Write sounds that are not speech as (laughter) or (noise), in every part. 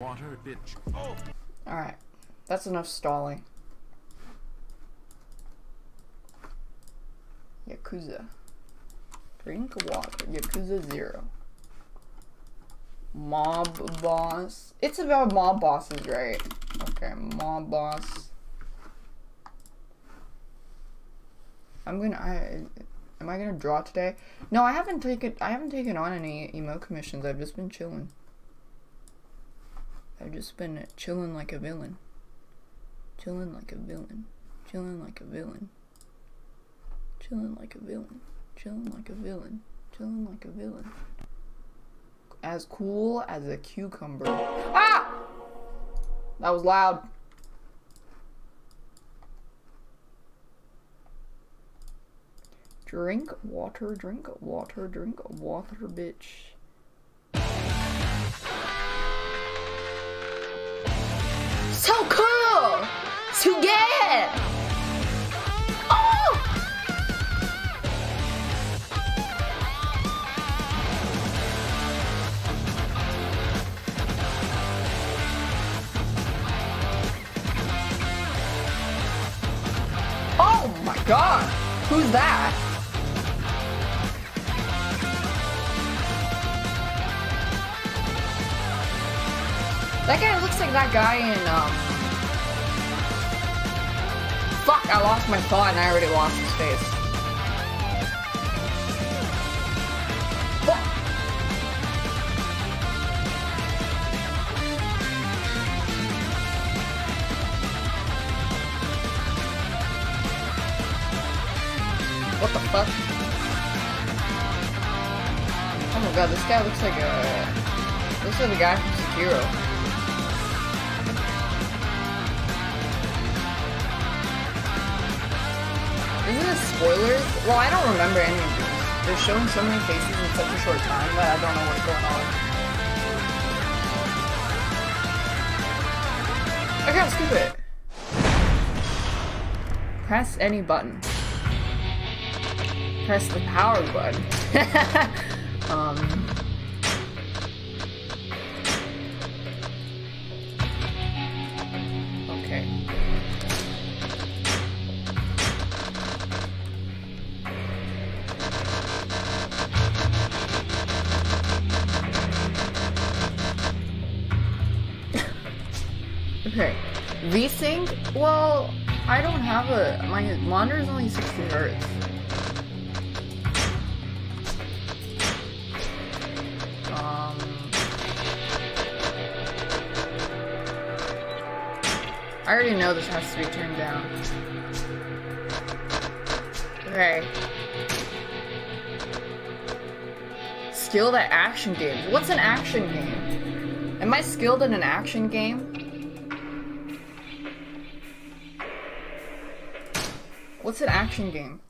Water, bitch. Oh! Alright. That's enough stalling. Yakuza. Drink water. Yakuza Zero. Mob boss. It's about mob bosses, right? Okay, mob boss. I'm gonna. I am I gonna draw today? No, I haven't taken. I haven't taken on any emo commissions. I've just been chilling. I've just been chilling like a villain. Chilling like a villain. Chilling like a villain. Chilling like a villain. Chilling like a villain. Chilling like a villain. As cool as a cucumber. Ah! That was loud. Drink water, drink water, drink water, bitch. To get! Oh! Oh my god! Who's that? That guy looks like that guy in, um... I lost my thought and I already lost his face. What the fuck? Oh my god, this guy looks like a... This like the guy from Sekiro. Spoilers? Well, I don't remember any of these. They're showing so many faces in such a short time that I don't know what's going on. I can't skip it. Press any button. Press the power button. (laughs) um. Monitor is only 60 hertz. Um. I already know this has to be turned down. Okay. Skilled at action games. What's an action game? Am I skilled in an action game? What's an action game?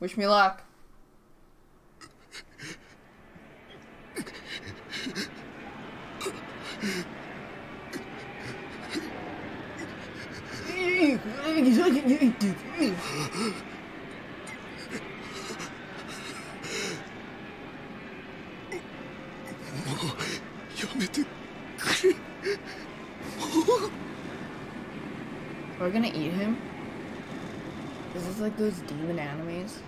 Wish me luck. We're gonna eat him? Like those demon animes?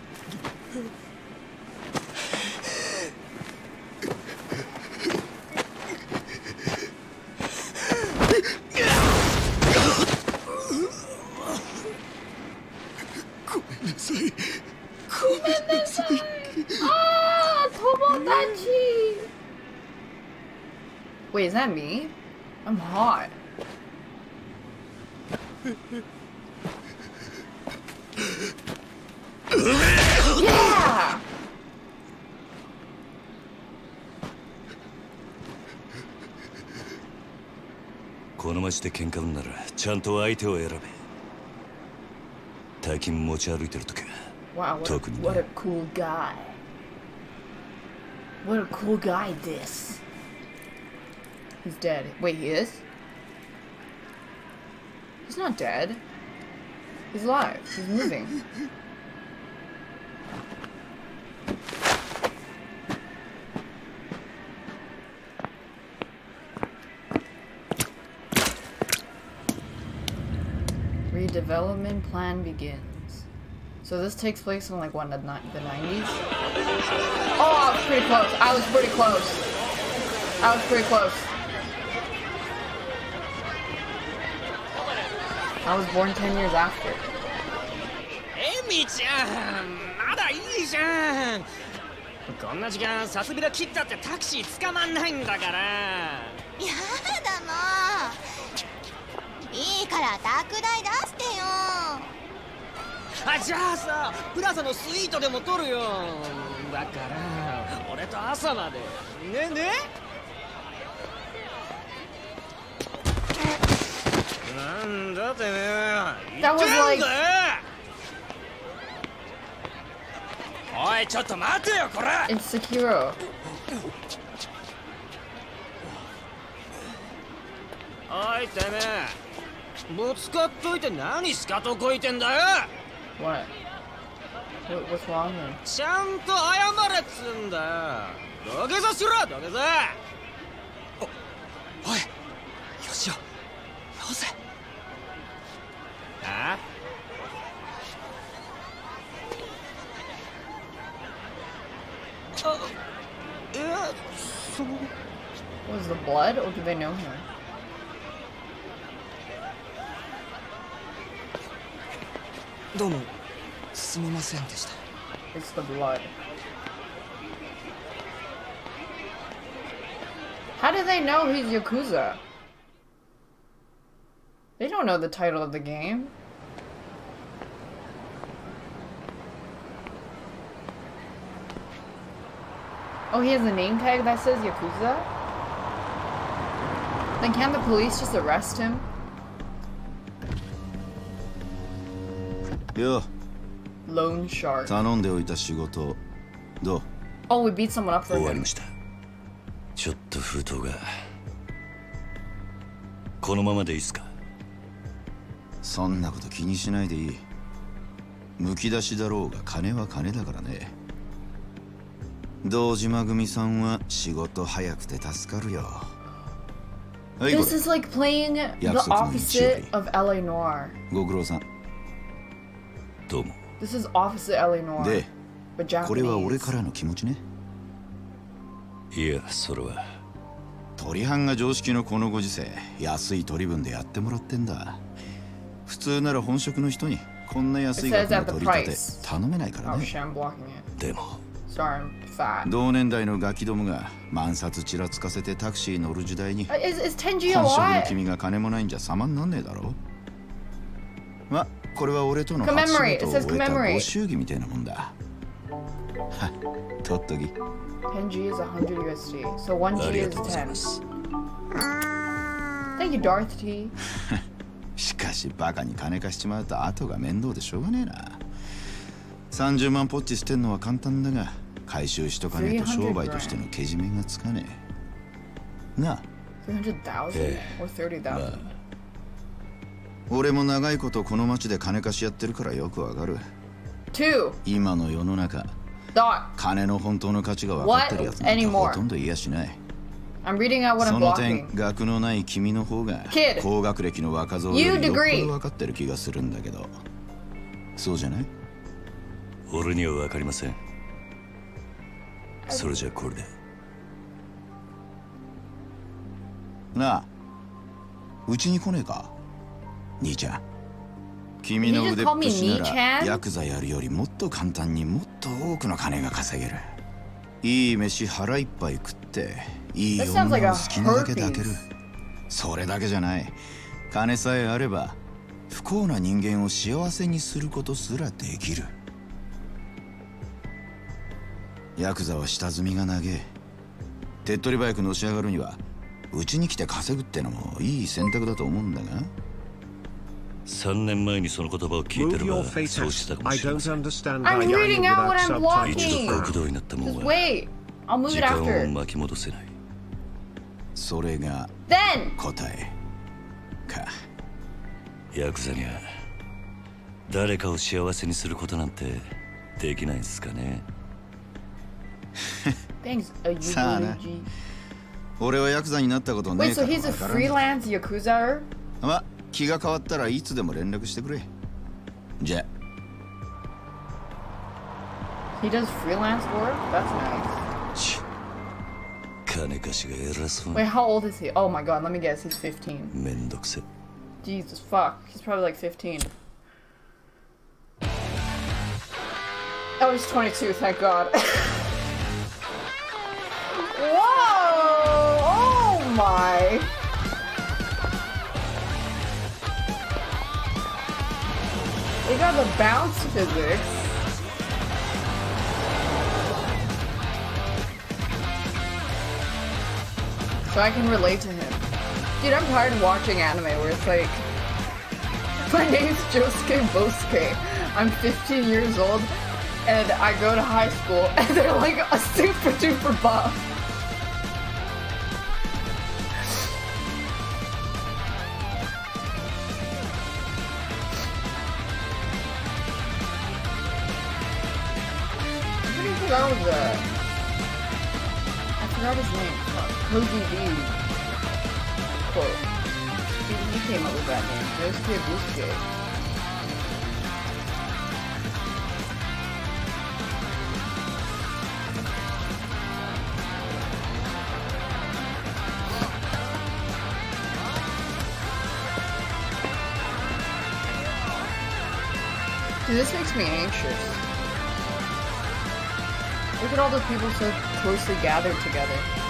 (laughs) Wait, is that me? I'm hot. yeah! この街で喧嘩売んならちゃんと相手を選べ大金持ち歩いてる時 Wow, what a, 特に what a cool guy. What a cool guy this. He's dead. Wait, he is? He's not dead. He's alive. He's moving. Redevelopment plan begins. So this takes place in like what the, ni- the 90s? Oh, I was pretty close. I was pretty close. I was pretty close. I was born 10 years after. エミちゃんまだいいじゃんこんな時間さすびら切ったってタクシー捕まんないんだからやだもういいから宅代出してよあじゃあさプラザのスイートでも取るよだから俺と朝までねねなんだてめえ That was 言ってん like- だよおいちょっと待てよこれ It's Sekiro. おいてめえぶつかっといて何スカとこいてんだよ What? what? What's wrong then? ちゃんと謝れっつんだよ土下座しろ土下座おおいよしよよせ Ah. Was the blood, or do they know him? It's the blood. How do they know he's Yakuza? They don't know the title of the game. Oh, he has a name tag that says Yakuza? Then can the police just arrest him? Yo. Loan Shark. 頼んでおいた仕事、どう Oh, we beat someone up for 終わりました。ちょっと封筒が。このままでいいですかそんなこと気にしないでいい。むき出しだろうが金は金だからね。堂島組さんは仕事早くて助かるよ。This is like playing the opposite of LA Noir. れご苦労さん。どうも。This is opposite LA Noir. でこれは俺.からの気持ちね。いやそれは。鳥藩が常識のこのご時世安い取り分でやってもらってんだ普通なら本職の人にこんな安い頼めないからね。同年代のガキどもが万札ちらつかせてタクシー乗る時代に本職の君が金もないんじゃ様になんねえだろ。う。まこれは俺との初祝儀みたいなもんだ。とっとぎ (laughs) しかしバカに金貸しちまうと後が面倒でしょうがねえな。30万ポッチ捨てんのは簡単だが回収しとかねえと商売としてのけじめがつかねえ。なあ。300,000 Eh, or 30,000? 俺も長いことこの町で金貸しやってるからよくわかる.今の世の中.金の本当の価値が分かってるやつなんて What? ほとんどいやしない I'm reading out what そ I'm の点.学のない君の方が.高学歴の若造 You よりよっぽ.ど分かってる気がするんだけど。そうじゃない？俺には分かりません。それじゃこれで。なあうちに来ねえか？兄ちゃん。君の腕っぷしならんヤクザやるよりもっと簡単にもっと多くの金が稼げる。いい飯腹いっぱい食っていい女を好きなだけ抱ける.それだけじゃない金さえあれば不幸な人間を幸せにすることすらできるヤクザは下積みが長え手っ取り早くのし上がるにはうちに来て稼ぐってのもいい選択だと思うんだが3年前にその言葉を聞いてればそうしたか.もしれません.一度.極道になったもんは時間を.巻き戻せないそれが!答えかヤクザには誰かを幸せにすることなんてできないんすかね？A Sana. Yuji. 俺はヤクザになったことねえからわから?まあ気が変わったらいつでも連絡してくれじゃ He does freelance work? That's nice. Wait, how old is he? Oh my god, let me guess, he's 15. Jesus fuck, he's probably like 15. Oh, he's 22, thank god. (laughs) Whoa! Oh my! They got the bounce physics. So I can relate to him. Dude, I'm tired of watching anime where it's like, (laughs) my name's Josuke Bosuke. I'm 15 years old and I go to high school (laughs) and they're like a super duper buff. That? I forgot his name. Koji D. Quote. He came up with that name. Josuke Bosuke. Dude, this makes me anxious. Look at all those people so closely gathered together.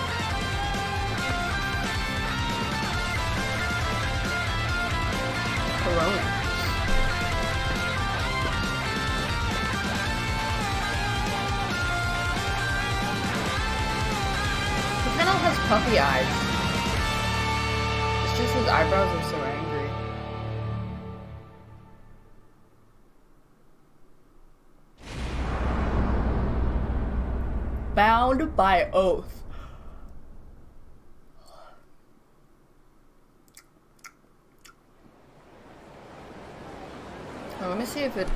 Puppy eyes. It's just his eyebrows are so angry. Bound by oath. Now, let me see if it.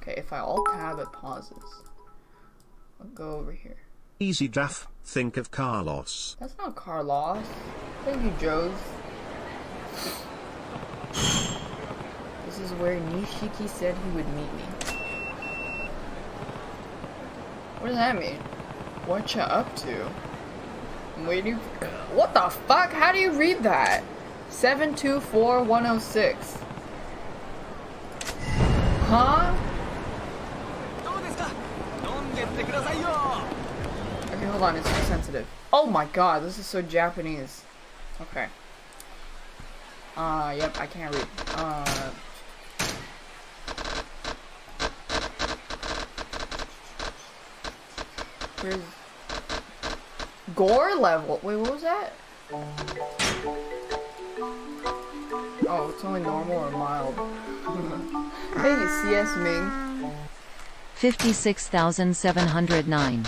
Okay, if I alt tab, it pauses. I'll go over here. Easy Daff, think of Carlos. That's not Carlos. Thank you, Joes. This is where Nishiki said he would meet me. What does that mean? What you up to? I'm waiting. What the fuck? How do you read that? 724106. Huh? Okay, hold on, it's too sensitive. Oh my god, this is so Japanese. Okay. Uh, yep, I can't read. Uh. Where's. Gore level? Wait, what was that? Oh, it's only normal or mild. (laughs) You, CS Ming. 56,709.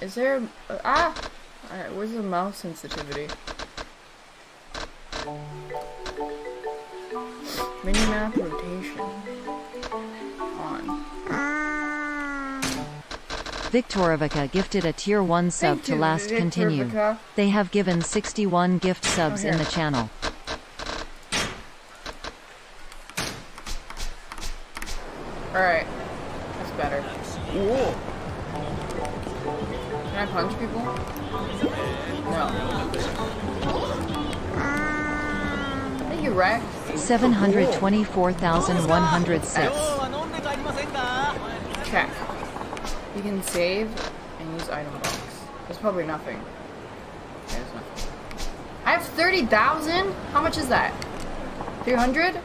Is there a, ah? Alright, where's the mouse sensitivity? Minimap rotation. On. Victorivica gifted a tier 1 sub Thank to you, last continue. They have given 61 gift subs in the channel. Alright. That's better. Ooh. Can I punch people? No. Thank you, Rex. 724,106. Check. You can save and use item box. There's probably nothing. There's nothing. I have 30,000? How much is that? 300?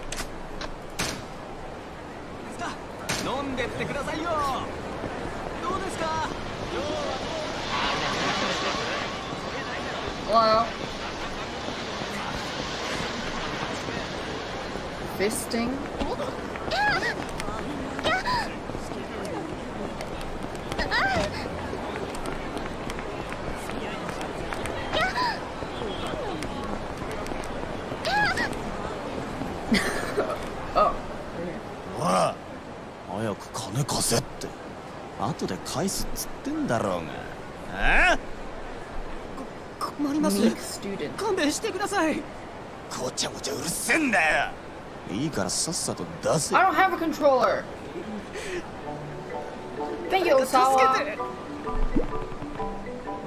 Wow. Fisting. (laughs) 早く金貸せって後で返すっつってんだろうがえ？っ困ります.勘弁してくださいごちゃごちゃうるせえんだよいいからさっさと出せ I don't have a controller. Thank you, 助 Osawa.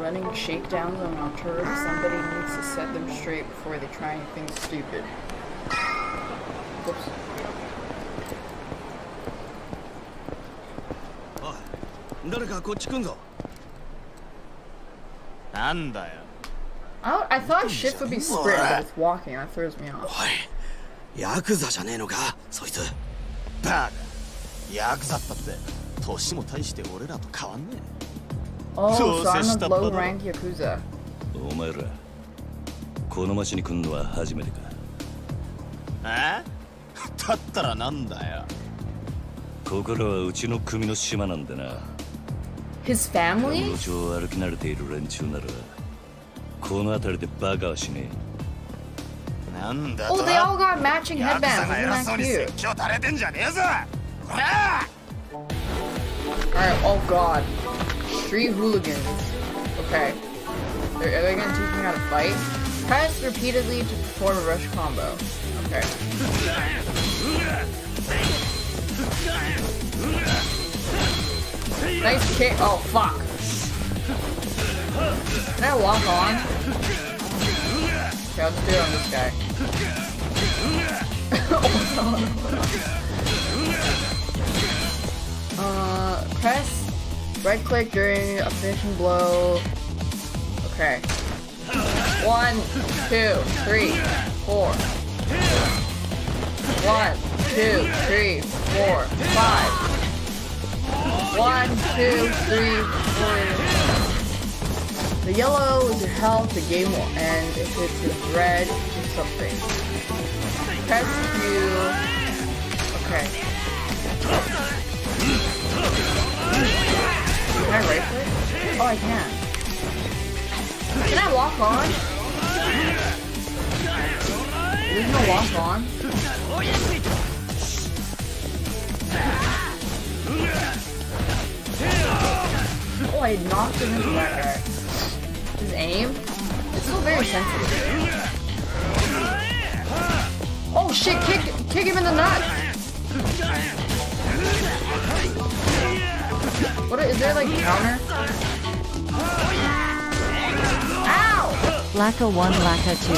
Running shakedowns on our turf. Somebody needs to set them straight before they try anything stupid. Whoops. 誰かこっち来んぞなんだよ I, I thought shift would be sprint, but it's walking. That throws me off. おいヤクザじゃねえのかそいつバカヤクザったって年も大して俺らと変わんね Oh, so I'm a そう接したパター low ン rank Yakuza. お前らこの町に来んのは初めてかええだったらなんだよここらはうちの組の島なんでな His 山 family? の町を歩き慣れている連中なら この辺りでバカはしねなんだと Oh, they all got matching ヤクザ headbands. が Isn't 偉 that そうに cute? 説教垂れてんじゃねえぞこら Alright, oh god. Street hooligans. Okay. They're, are they gonna teach me how to fight? Press repeatedly to perform a rush combo. Okay. Nice kick. Oh, fuck. Can I walk on? Okay, I'll just do it on this guy. (laughs) Uh, press right click during a finishing blow. Okay. One, two, three, four. One, two, three, four, five. One, two, three, four. The yellow is your health, the game will end. If it is red, do something. Press Q. Okay. Can I right click? Oh, I can. Can I walk on? There's no walk on. Oh, I knocked him into that guy. His aim? It's still very sensitive. Oh shit, kick, kick him in the nuts! What is there like counter? Ow! Laka 1 Laka 2.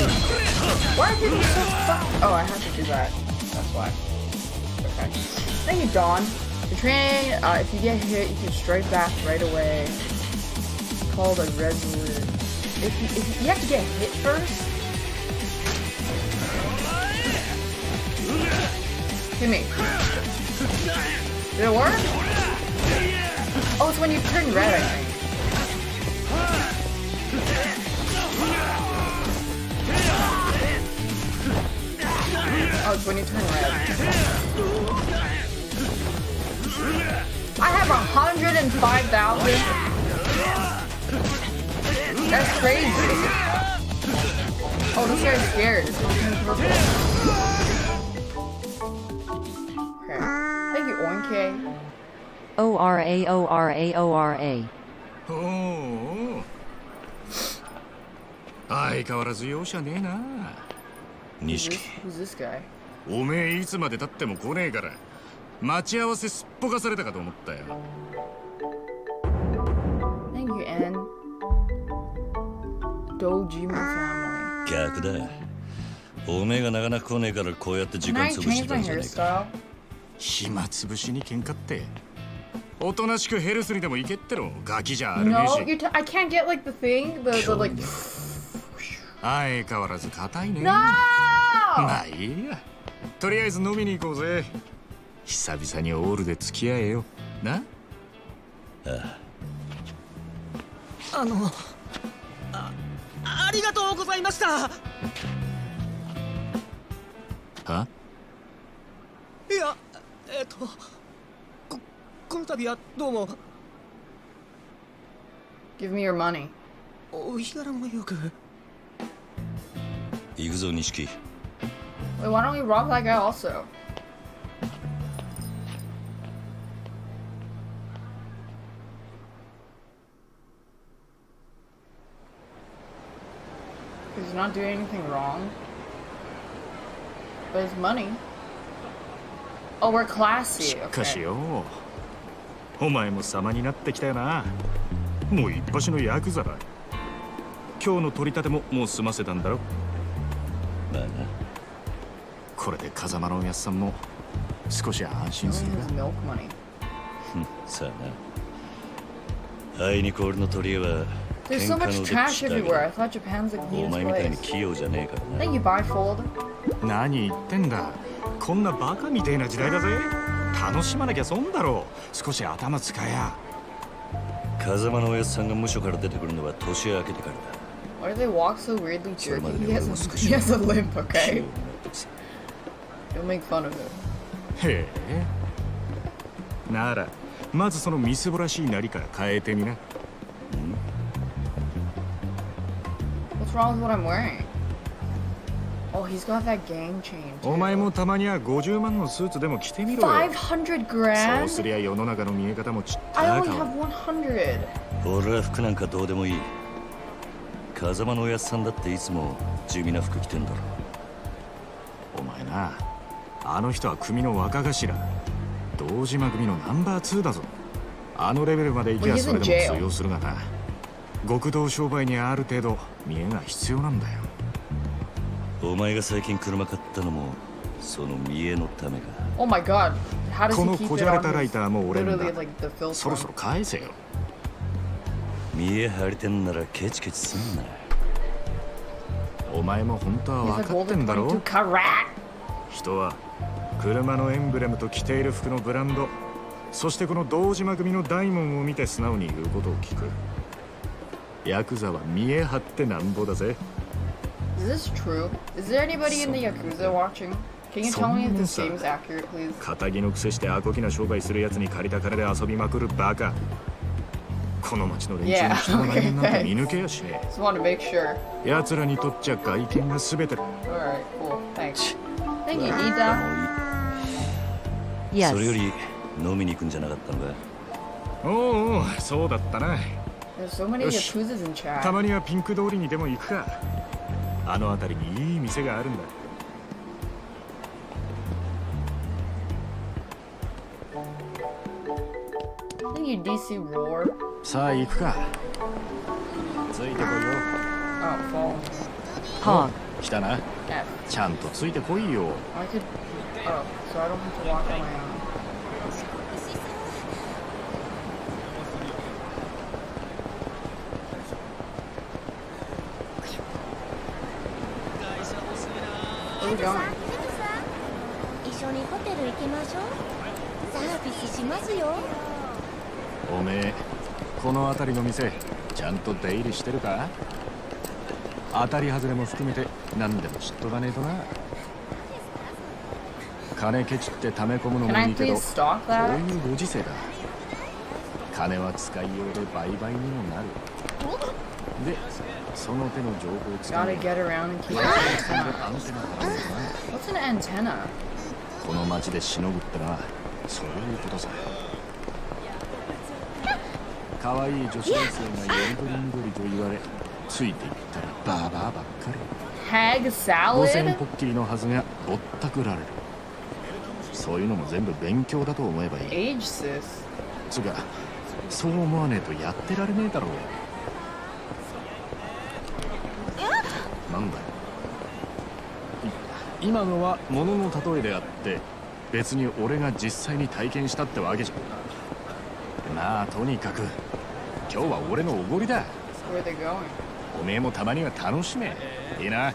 Why are people so fuck? Oh, I have to do that. That's why. Okay. Thank you, Dawn. The train, uh, if you get hit, you can strike back right away. It's called a resolute. If you, if you have to get hit first. Hit me. Did it work? Oh, it's when you turn red, I think. Oh, it's when you turn red. I have 105,000. That's crazy. Oh, this guy's scared. It's gonna turn purple. Okay. Thank you, Oinke. O R A O R A O R A. おお相変わらず容赦ねえな 錦 Who's this guy? おめえいつまでたっても来ねえから待ち合わせすっぽかされたかと思ったよ Thank you, Anne. Dojima family. 逆だおめえがなかなか来ねえからこうやって時間潰してた my んじゃねえか?暇つぶしに喧嘩って。おとなしくヘルスにでも行けってろ。ガキじゃあるめえ No, し you t- I can't get like the thing, the, the like. (sighs) 相変わらず硬いね。No! まあいいや。とりあえず飲みに行こうぜ。久々にオールで付き合えよ。な？あのあありがとうございましたはいやえっとここの度はどうも Give me your money. お日柄もよく行くぞ錦 Wait, why don't we rob that guy also? He's not doing anything wrong. But it's money. Oh, we're し classy. っかし Okay. よお前も様になってきたよなもう一発のヤクザだ今日の取り立てももう済ませたんだろまあなこれで風間のおやっさんも少し安心するんさあなあいにく俺の取り柄は There's 喧 so much trash everywhere. ど I thought Japan's like the お neatest 前みたいに place. 器用じゃねえからな Thank you, bifold. 何言ってんだこんなバカみてえな時代だぜ楽しまなきゃ損だろう少し頭使えや風間のおやっさんが無所から出てくるのは年明けてからだ Why do they walk so weirdly jerky? He has, a, he has a limp, okay? になってきた You'll make fun of him. へえならまずそのみすぼらしいなりから変えてみな wrong with what I'm wearing? Oh, he's got that gang chain. お.前もたまには50万のスーツでも着てみろよ500そうす grand? りゃ世の中の見え方もちっ I た only か have 100. 俺は服なんかどうでもいい風間のおやっさんだっていつも地味な服着てんだろお前なあの人は組の若頭堂島組のナンバー2だぞあのレベルまで行きゃそれで.も通用するがな極道商売にはある程度見えが必要なんだよ。お前が最近車買ったのもその見栄のためか。Oh my god. このこじゃれたライターも俺のだ?そろそろ返せよ。見栄張りてんならケチケチすんな。お前も本当は分かってんだろ？22 karat. 人は車のエンブレムと着ている服のブランドそしてこの堂島組の大門を見て素直に言うことを聞くヤクザは見え張ってなんぼだぜ Is this true? Is there anybody in the Yakuza watching? Can you tell me if this game is accurate, please? 仇のくせしてアコギな商売するやつに借りた金で遊びまくるバカこの町の連中に人の内面なんて見抜けやしね Just want to make sure. え奴らにとっちゃ外見が全てだ Alright, cool. Thanks. Thank you, も Nita. ういい Yes. それより飲みに行くんじゃなかったのかおうおうそうだったなたまにはピンク通りにでも行くか。あの辺りにいい店があるんだ。さあ行くか。ついてこいよ。ああ、フォン。来たな。ちゃんとついてこいよ。I could... oh, so my own. Where are we going? 一緒にホテル行きましょうサービスしますよおめえこの辺りの店ちゃんと出入りしてるか？当たり外れも含めて何でも知っとかねえとな金ケチって溜め込むのもいいけどこう?いうご時世だ金は使いようで売買にもなるでその手の情報を (laughs) What's an antenna? この町でしのぐってのはそういうことさ。(laughs) 可愛い女子大生がよりどりみどりと言われついていったらバーバーばっかり。Hag 五千 salad? ポッキリのはずがぼったくられる。そういうのも全部勉強だと思えばいい。Age sis. つうかそう思わねえとやってられねえだろうなんだよ。い今のは物の例えであって別に俺が実際に体験したってわけじゃまあとにかく今日は俺のおごりだ?おめえもたまには楽しめ。いいな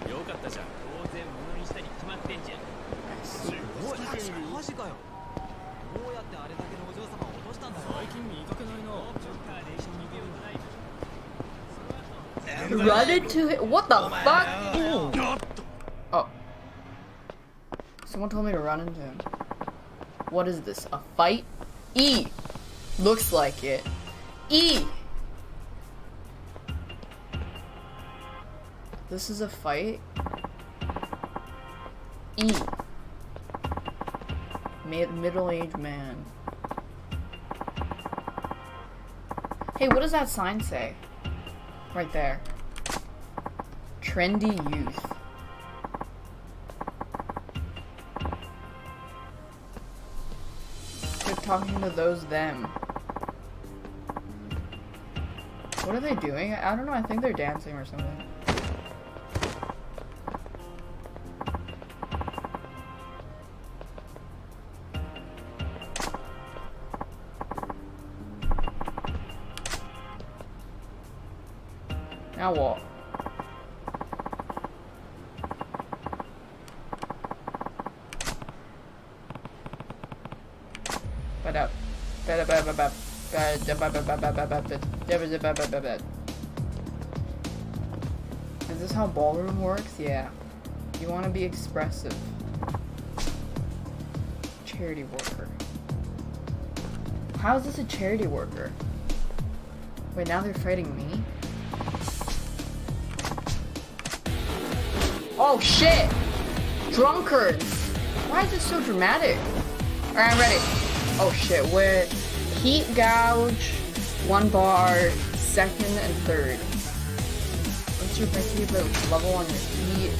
Run into it? What the fuck? Oh. oh. Someone told me to run into him. What is this? A fight? E. Looks like it. E. This is a fight? E. Mid middle-aged man. Hey, what does that sign say? Right there. Trendy youth. Quit talking to those them. What are they doing? I don't know. I think they're dancing or something. Now what? Is this how ballroom works? Yeah. You want to be expressive. Charity worker. How is this a charity worker? Wait, now they're fighting me? Oh shit! Drunkards! Why is this so dramatic? Alright, I'm ready. Oh shit, where heat gauge, one bar, second and third. What's your heat level on your heat?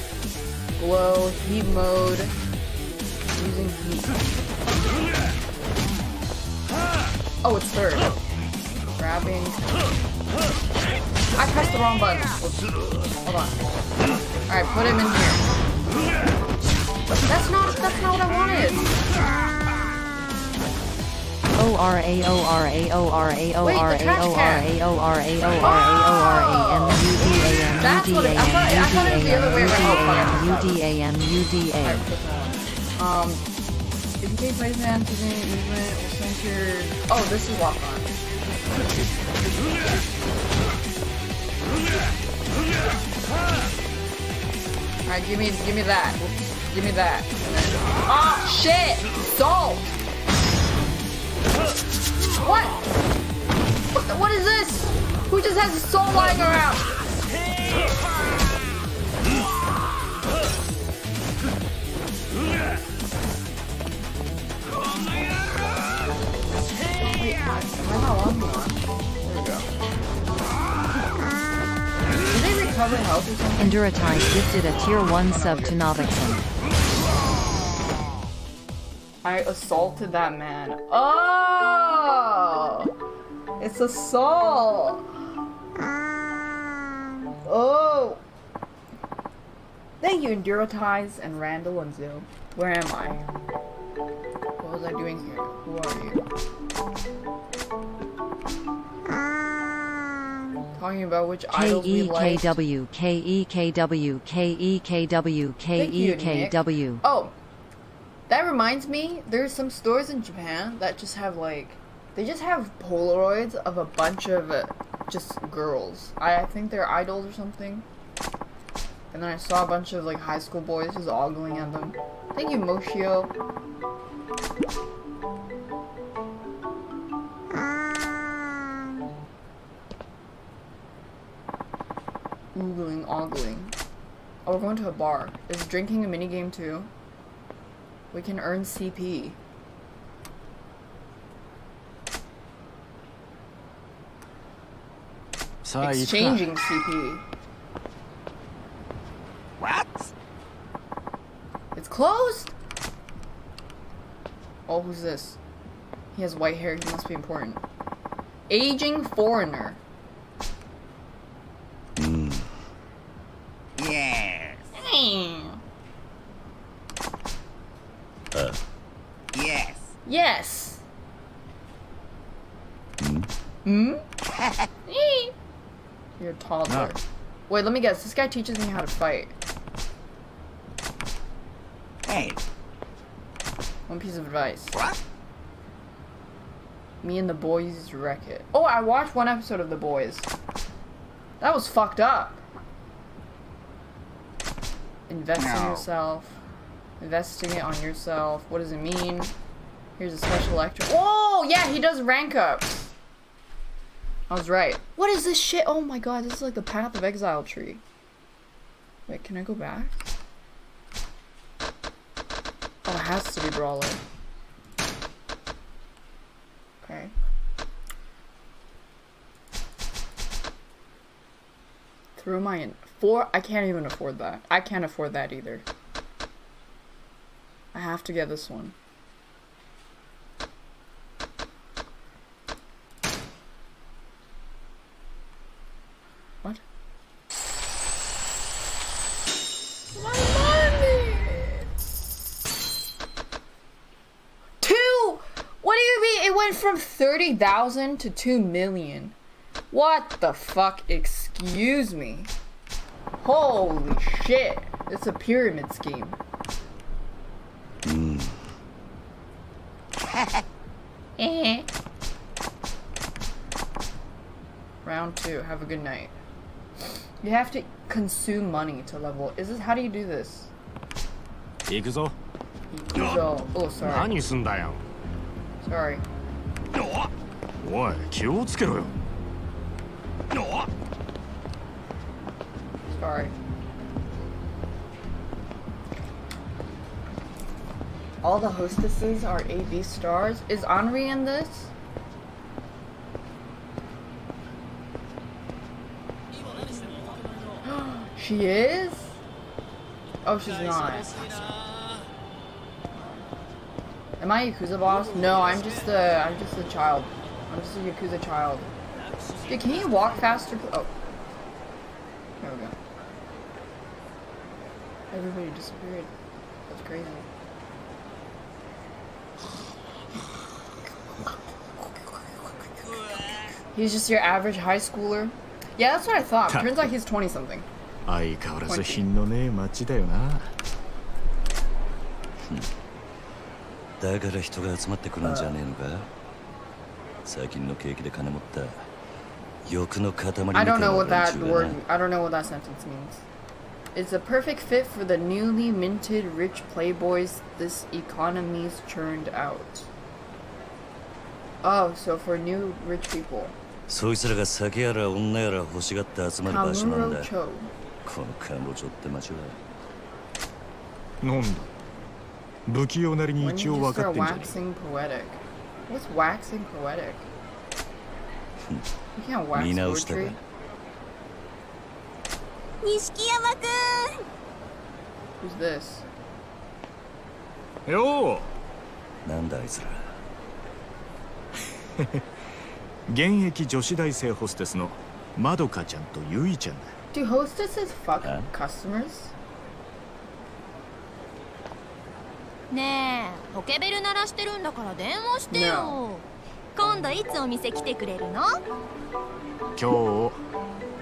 Glow, heat mode, using heat. Oh, it's third. Grabbing. I pressed the wrong button. Hold on. Alright, put him in here. That's not that's not what I wanted. O R A O R A O R A O R A O R. A O R A O R A O R A M U D A M U D A. M U D A M U D A M. is lock on. Alright, give me give me that. Give me that. Oh shit! Salt! What? What, the, what is this? Who just has salt lying around? Wait, am I not on one? There we go. Did they recover health or something? Enduratize gifted a tier 1 sub to Novixon. I assaulted that man. Oh! It's assault! Um. Oh! Thank you, Enduratize and Randall and Zill. Where am I? What was I doing here? Who are you? Um. Talking about which K idols we E like. K W K E K W K E K W K Thank you, E K Nick. Oh, that reminds me. There's some stores in Japan that just have like, they just have Polaroids of a bunch of uh, just girls. I, I think they're idols or something. And then I saw a bunch of like high school boys just ogling at them. Thank you, Moshio. Oogling, ogling. Oh, we're going to a bar. Is drinking a minigame too? We can earn CP. Sorry Exchanging CP. What? It's closed! Oh, who's this? He has white hair, he must be important. Aging foreigner. Yes. Hmm. Uh. Yes. Yes. Hmm? (laughs) Eh. You're a toddler. No. Wait, let me guess. This guy teaches me how to fight. Hey. One piece of advice. What? Me and the boys wreck it. Oh, I watched one episode of The Boys. That was fucked up. Invest in yourself. Investing it on yourself. What does it mean? Here's a special lecture. Oh, yeah, he does rank ups. I was right. What is this shit? Oh my god, this is like the Path of Exile tree. Wait, can I go back? Oh, it has to be Brawler. Okay. Through my in- four. I can't even afford that. I can't afford that either. I have to get this one. What? My money! Two! What do you mean? It went from 30,000 to 2 million. What the fuck? Excuse me. Holy shit. It's a pyramid scheme. (laughs) Eh. Round two. Have a good night. You have to consume money to level. Is this how do you do this? 行くぞ So, oh, sorry. 何すんだよ Sorry. おい気をつけろよ Sorry. All the hostesses are AB stars. Is Henri in this? (gasps) she is? Oh, she's not. Am I a Yakuza boss? No, I'm just a, I'm just a child. I'm just a Yakuza child. Dude, can you walk faster? Oh. There we go. Everybody disappeared. That's crazy. He's just your average high schooler. Yeah, that's what I thought. Turns out he's 20 something. 相変わらず品のねえ街だよなだから人が集まってくるんじゃねえのか最近の景気で金持った欲の塊みたい I な don't know what 連 that 中 word, がな I don't know what that sentence means. It's a perfect fit for the newly minted rich playboys this economy's churned out. Oh, so for new rich people. そいつらが酒やら女やら欲しがって集まる場所なんだ.このカンボジョって街はなんだ不器用なりに一応分かってんじゃね? What's waxing poetic? You can't wax 見直したか poetry. 錦山く Who's this? なんだあいつらう現役女子大生ホステスのまどかちゃんとゆいちゃんだ。Do hostesses fuck customers? んねえポケベル鳴らしてるんだから電話してよ。今度いつお店来てくれるの？今日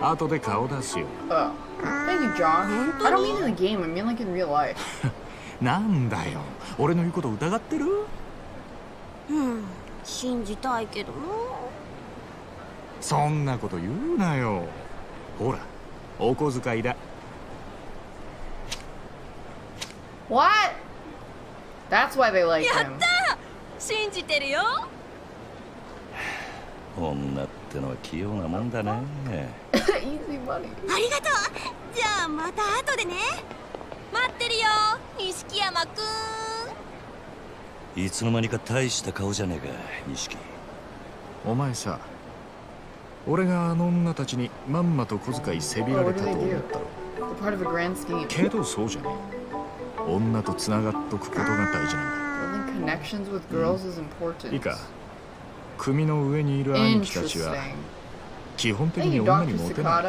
後で顔出すよ。Oh. Thank you, John. I don't mean in the game, I mean like in real life. (laughs) なんだよ。俺の言うこと疑ってる？うん信じたいけどなそんなこと言うなよ。ほらお小遣いだ。What? That's why they like him. 信じてるよ!女ってのは器用なもんだね。(laughs) Easy money. ありがとう!じゃあまた後でね。待ってるよ錦山くん。いつの間にか大した顔じゃねえか錦。お前さ俺があの女たちにまんまと小遣いせびら Oh, れたと思?ったろ.けどそうじゃねえ女と繋がっとくことが大事なん.だいいか組の上にいる兄貴たちは.基本的に女.にモテない.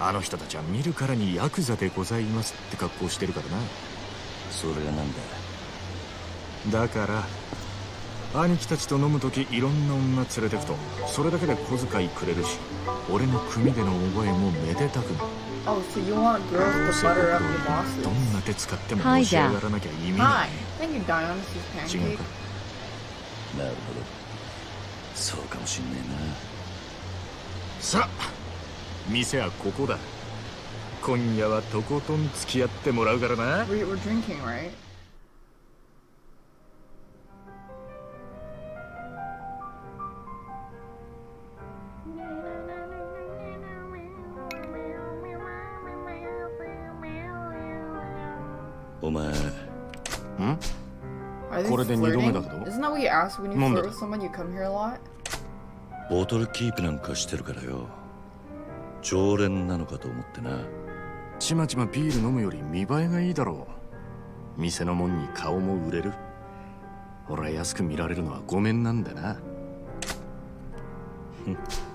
あの人たちは見るからにヤクザでございますって格好してるからなそれがなんだ？だから兄貴たちと飲む時いろんな女連れてくとそれだけで小遣いくれるし俺の組での覚えもめでたくなる Oh, so you want girls どう to せ butter up 僕 your を bosses? どんな手使ってもし上がらなきゃ意味.ない Thank you, Dionysus 違う.かなるほどそうかもしんねさあ店はここだ今夜はとことん付き合ってもらうからな We, we're drinking, right? お前。they これで二度目だ?けど Isn't that what you ask when you なんで flirt with someone? You come here a lot? ボトルキープなんかしてるからよ常連なのかと思ってなちまちまビール飲むより見栄えがいいだろう店のもんに顔も売れる俺は安く見られるのはごめんなんだな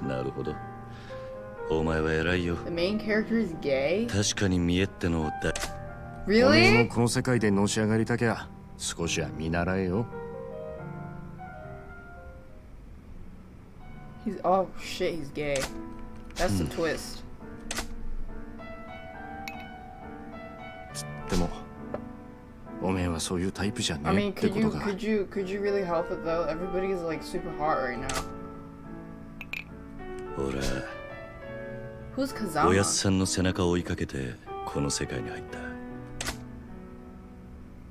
なるほどお前は偉いよ The main character is gay? 確かに見えってのをだ おめえも Really? この世界でのし上がりたきゃ少しは見習えよ He's oh shit, he's gay. That's the twist. でもおめえはそういうタイプじゃ I ねえ mean, って could こ you とが could you could you really help it though? Everybody is like super hot right now. ほら Who's おや Kazama? すさんの背中を追いかけてこの世界に入った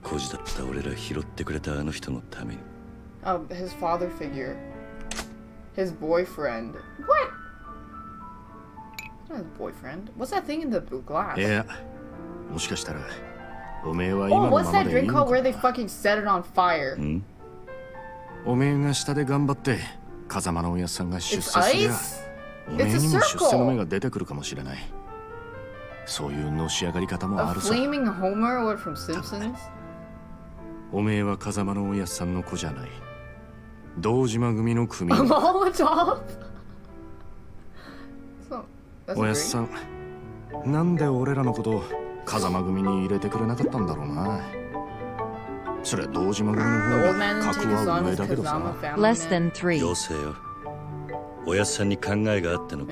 孤児だった俺ら拾ってくれたあの人のために Oh, his father figure. His boyfriend. What? It's not his boyfriend. What's that thing in the blue glass? いやもしかしたらおめえは今 Oh, の what's まま that でいい drink の called where か they fucking set it on fire? んおめえが下で頑張って風間のおやっさんが出 It's 世すりゃ ice? おめえ It's a にも circle. 出世の目が出てくるかもしれないそういうのし上がり方も A あるさ flaming Homer or from Simpsons? おめえは風間のおやさんの子じゃない。道島組の組。(laughs) おやすさんなんで俺らのこと風間組に入れてくれなかったんだろうな。それ道島組のおやすさんに考えがあっての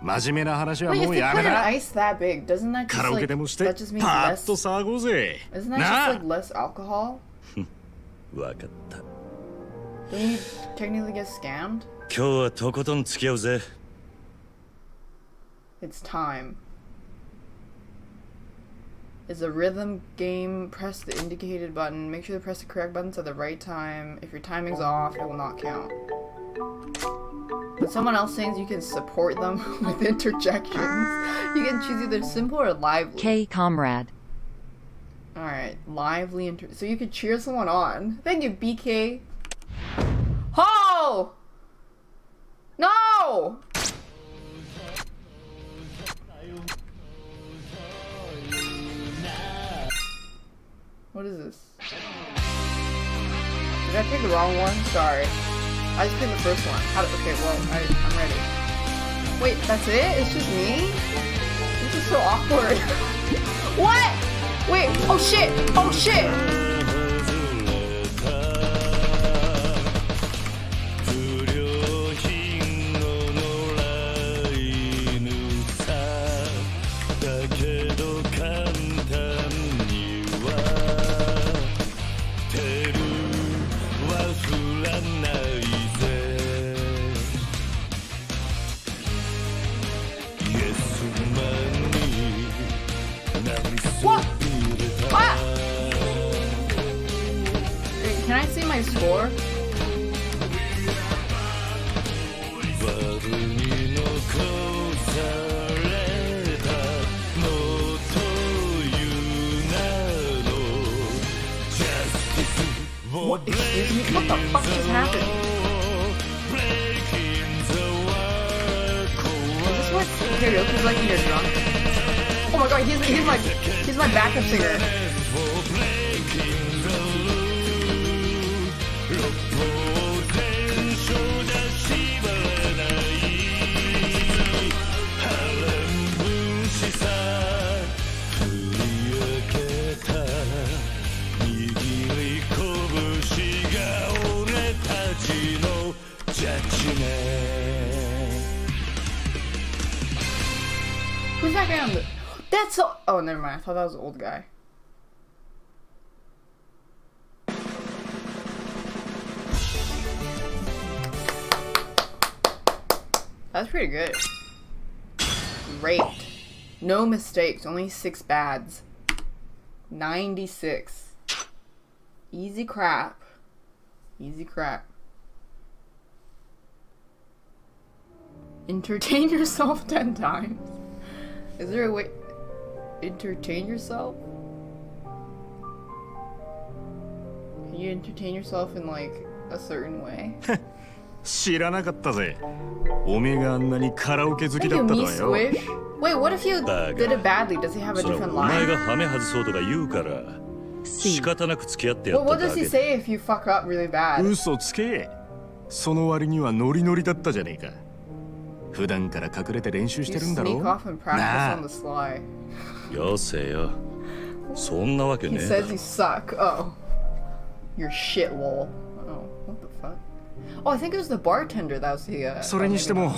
真面目な話は Wait, も if う they や put め an だ ice that big, doesn't that カ just ラオケ like でもして that just means パー less? ッと騒ごうぜ Isn't that な just あ like less alcohol? (laughs) わかった Don't you technically get scammed? 今日はとことん付き合うぜ It's time. It's a rhythm game. Press the indicated button. Make sure to press the correct buttons at the right time. If your timing's off, it will not count. When someone else sings, you can support them (laughs) with interjections. You can choose either simple or lively. K Comrade. Alright, lively inter- So you could cheer someone on. Thank you, BK. Ho! No! What is this? Did I pick the wrong one? Sorry. I just picked the first one. How okay, well, I, I'm ready. Wait, that's it? It's just me? This is so awkward. (laughs) what? Wait, oh shit! Oh shit! Justice What? Excuse me? What the fuck just happened? Is this what karaoke's like when you're drunk? Oh my god, he's, he's my he's my backup singer. That's so. Oh, never mind. I thought that was the old guy. That's pretty good. Great. No mistakes. Only six bads. 96. Easy crap. Easy crap. Entertain (laughs) yourself 10 times. Is there a way entertain yourself? Can you entertain yourself in like a certain way? (laughs) 知らなかったぜ。おめえがあんなにカラオケ好きだったとはよ。Wait, what if you did it badly? Does he have a different line? お前がハメ外そうとか言うから。仕方なく付き合ってやっただけ。What does he say if you fuck up really bad? 嘘つけ。その割にはノリノリだったじゃねえか。普段から隠れて練習してるんだろ practice なあ.よせよそんなわけ He ねえだ says you suck. Oh. You're shit, lol. Oh, what the fuck? Oh, I think it was the bartender that was the. Uh, それにしても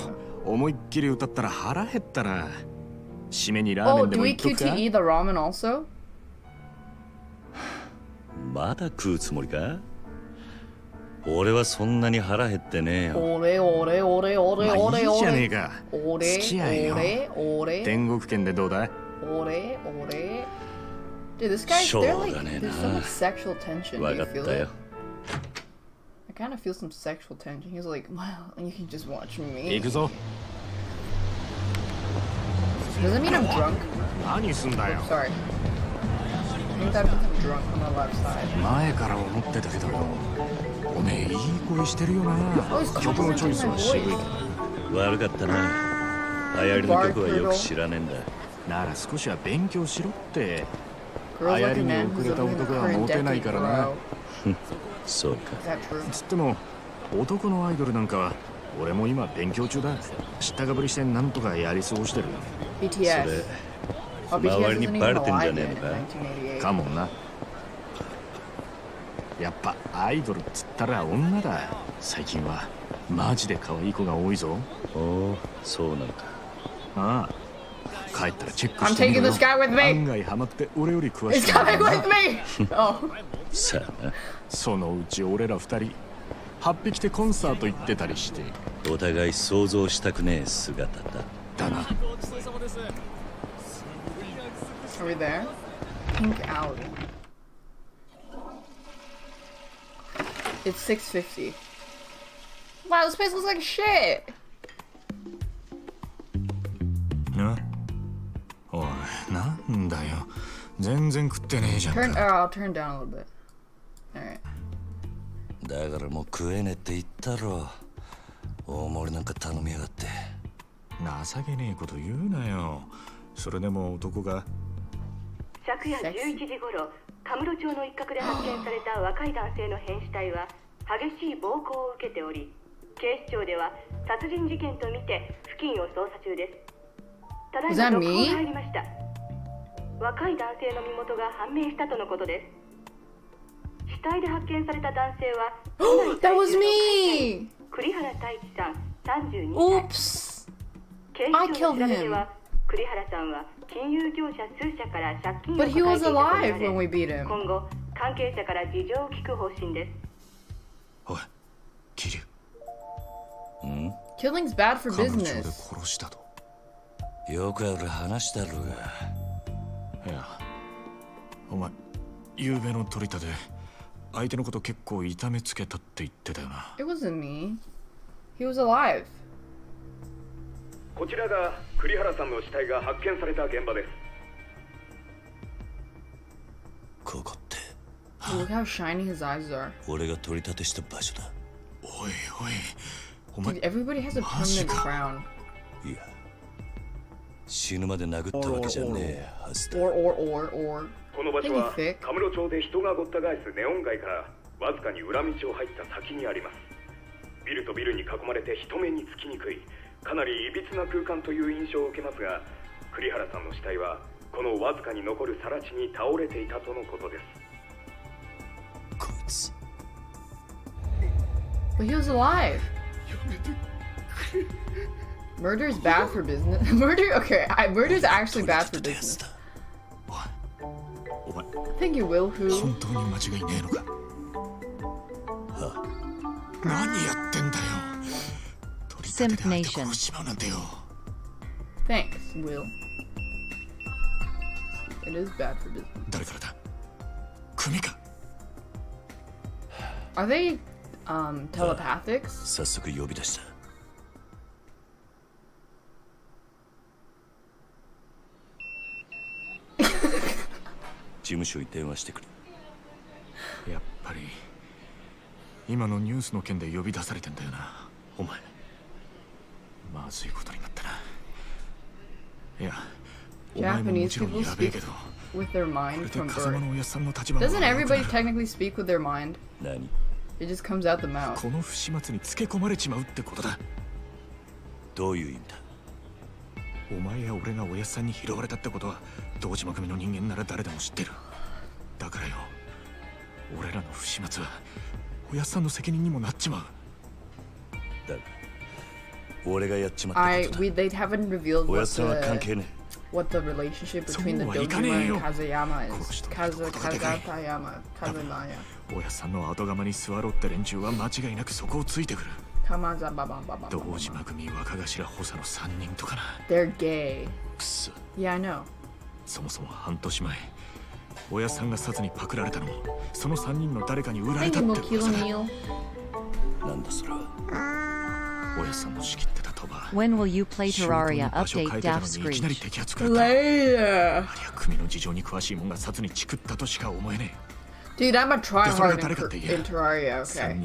思いっきり歌ったら腹減ったな締めにラーメ Oh, ンで do も we 行っとくか QTE the ramen also? まだ食うつもりか俺はそんなに腹減ってねえよ ore, ore, まあ ore, いいじゃねえ.かよ ore, ore, 天国圏でどうだ ore, ore. Dude, this guy, Sure, they're like, there's so ah. much sexual tension. Do わ you かっ feel た it? よ I kind of feel some sexual tension. He's like, well, you can just watch 行 me. くぞ Does that mean I'm drunk? 何すんだよ Sorry. I think that means I'm drunk on the left side. おめえいい声してるよな。曲のチョイスは渋い悪かったな。流行りの曲はよく知らねえんだ。なら少しは勉強しろって。流行りに遅れた男はモテないからな. (laughs) そうか?つっても男のアイドルなんかは俺も今勉強中だ。知ったかぶりしてなんとかやり過ごしてる BTS. それ Oh, 周りにバレてんじゃねえのか？1988. かもなやっぱアイドルっつったら女だ。最近は。マジで可愛い子が多いぞ。おおそうなのかああ。帰ったらチェックしてみろよ。案!外ハマって俺より詳しい! Oh. さあな。そのうち俺ら二人8匹でコンサート行ってたりして。お互い想像したくねえ姿だ。だな。Are we there? Pink Alley. It's 650. Wow, this place looks like shit! なおいなんだよ全然食ってねえじゃん Turn, か oh, I'll turn down a little bit. Alright. だからもう食えねえって言ったろ大盛りなんか頼みやがって情けねえこと言うなよそれでも男が？昨夜11時頃カムロ町の一角で発見された若い男性の変死体は激しい暴行を受けており警視庁では殺人事件とみて付近を捜査中です。ただいま続報入りました。若い男性の身元が判明したとのことです。死体で発見された男性は (gasps) that was me! 栗原太一さん32歳。Oops! 警視庁 の調べでは栗原さんは金融業者数社から借金を But he was 抱えていたとみら alive れ when we beat him. 今後関係者から事情を聞く方針ですおい桐生 Killing's bad for カムロ町で business. 殺したとよくある話だろうがいやお前昨べの取り立て相手のこと結構痛めつけたって言ってたよな It wasn't me. He was alive. こちらが栗原さんの死体が発見された現場ですここって Look how shiny his eyes are? 俺が取り立てした場所だおいおいお前 Dude, everybody has a permanent crown. いや死ぬまで殴ったわけじゃねえはずだ Or, or, or, or. この場所は.カムロ町で人がごった返すネオン街からわずかに裏道を入った先にありますビルとビルに囲まれて人目につきにくいかなりいびつな空間という印象を受けますが栗原さんの死体はこのわずかに残る更地に倒れていたとのことですこいつ But he was alive. Murder is bad for business. murder? Okay, I, murder is actually bad for business. たやつだお前 I think you will, who? 本当に間違いねえのか何やってんだ よ取り立てで相手殺しちまうなんてよ Thanks, Will. It is bad for business. 誰からだ組か Are they um telepathics? 早速呼び出した事務所に電話してくれやっぱり 今のニュースの件で呼び出されてんだよなお前 (laughs) まずいことになったないやお前ももちろんやべえけど with their こ mind れで from 風間 birth. のおやっさんの立場も Doesn't everybody る technically speak with their mind? 何？It just comes out the mouth. この不始末につけ込まれちまうってことだどういう意味だ？お前や俺がおやっさんに拾われたってことは堂島組の人間なら誰でも知ってるだからよ俺らの不始末はおやっさんの責任にもなっちまうだが I we they haven't revealed what the ね what the relationship between the Dojima and Kazuyama 殺 is. しとく Kazu ことがでかい Kazatayama Kazumaya おやっさんの後釜に座ろうって連中は間違いなくそこをついてくる.堂島組若頭補佐の3人とかな They're gay. くそ Yeah, I know. そもそも半年前おやっさんが殺にパクられたのもその3人の誰かに売られたって噂だ Neil. なんだそれは When will you play Terraria update Daff Screech? Later. Dude, I'm a tryhard in, in Terraria, okay?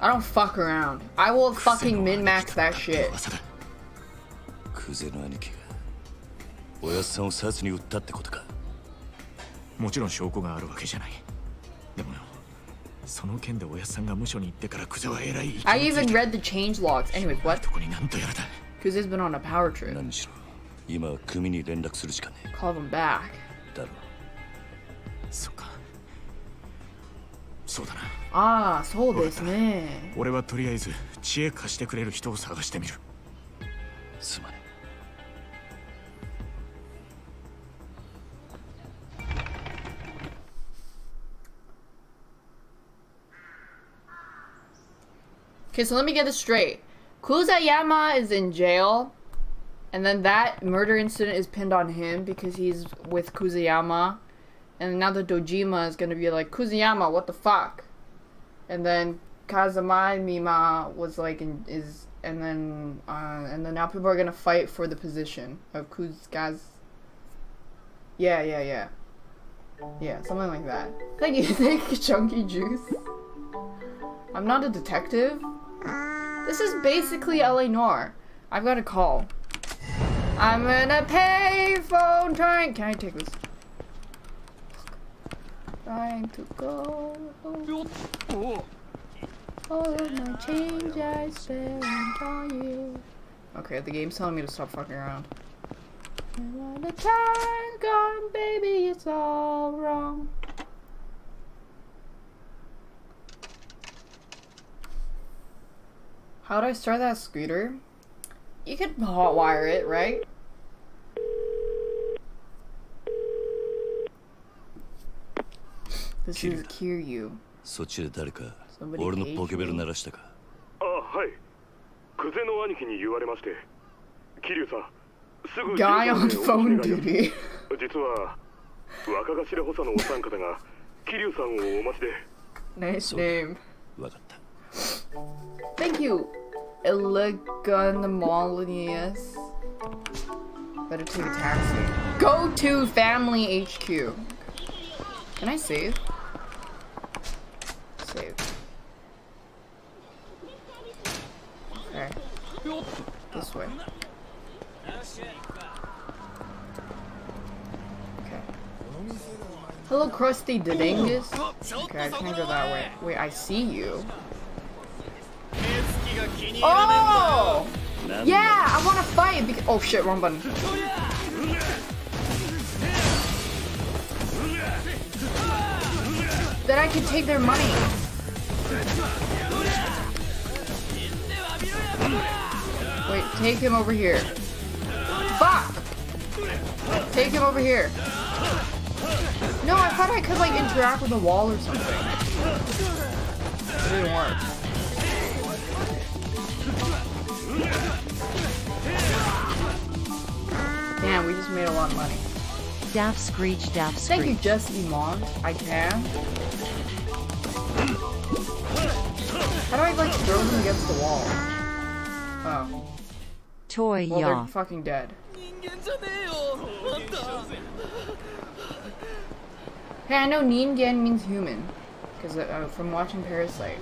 I don't fuck around. I will fucking min-max that shit. クゼの兄貴がおやっさんを殺に売ったってことかもちろん証拠があるわけじゃないでもよその件でおやっさんが無所に行ってからクゼは偉い I even read the change logs. Anyways, what? とこになんとやらだ Kuze's been on a power trip. 何しろ今は組に連絡するしかね Call them back. えだろそっかそうだなああ、そうですね。俺はとりあえず知恵貸してくれる人を探してみるすまね Okay, so let me get this straight. Kuzayama is in jail, and then that murder incident is pinned on him because he's with Kuzayama. And now the Dojima is gonna be like, Kuzayama, what the fuck? And then Kazama Mima was like, in, is, and then, uh, and then now people are gonna fight for the position of Kuzgaz. Yeah, yeah, yeah. Yeah, something like that. Thank you, (laughs) thank you, Chunky Juice. I'm not a detective. This is basically LA Noire. I've got a call. I'm in a payphone trying. Can I take this? Trying to go. All of my change I spent on you. Okay, the game's telling me to stop fucking around. And when the time's gone, baby, it's all wrong. How do I start that scooter? You could hotwire it, right? This is Kiryu. そっちで誰か Somebody 俺の paged ポケベル me. 鳴らしたかあはい久世の兄貴に言われまして桐生さんすぐ Guy 15 on でお phone 越し願います duty. 実は若頭補佐のお三方が桐生さんをお待ちで Nice name. わかった Thank you, Eleganmolius. Better take a taxi. Go to family HQ. Can I save? Save. Okay. This way. Okay. Hello, Krusty Dingus. Okay, I can't go that way. Wait, I see you. Oh! Yeah, I want to fight because- Oh shit, wrong button. Then I can take their money. Wait, take him over here. Fuck! Take him over here. No, I thought I could like interact with the wall or something. It didn't work. Damn, we just made a lot of money. Daft Screech, Daft Thank you, Screech. Just Iman. I can. How do I like throw them against the wall? Oh. Toy Well, they're fucking dead. Hey, I know Ningen means human. Because uh, from watching Parasite.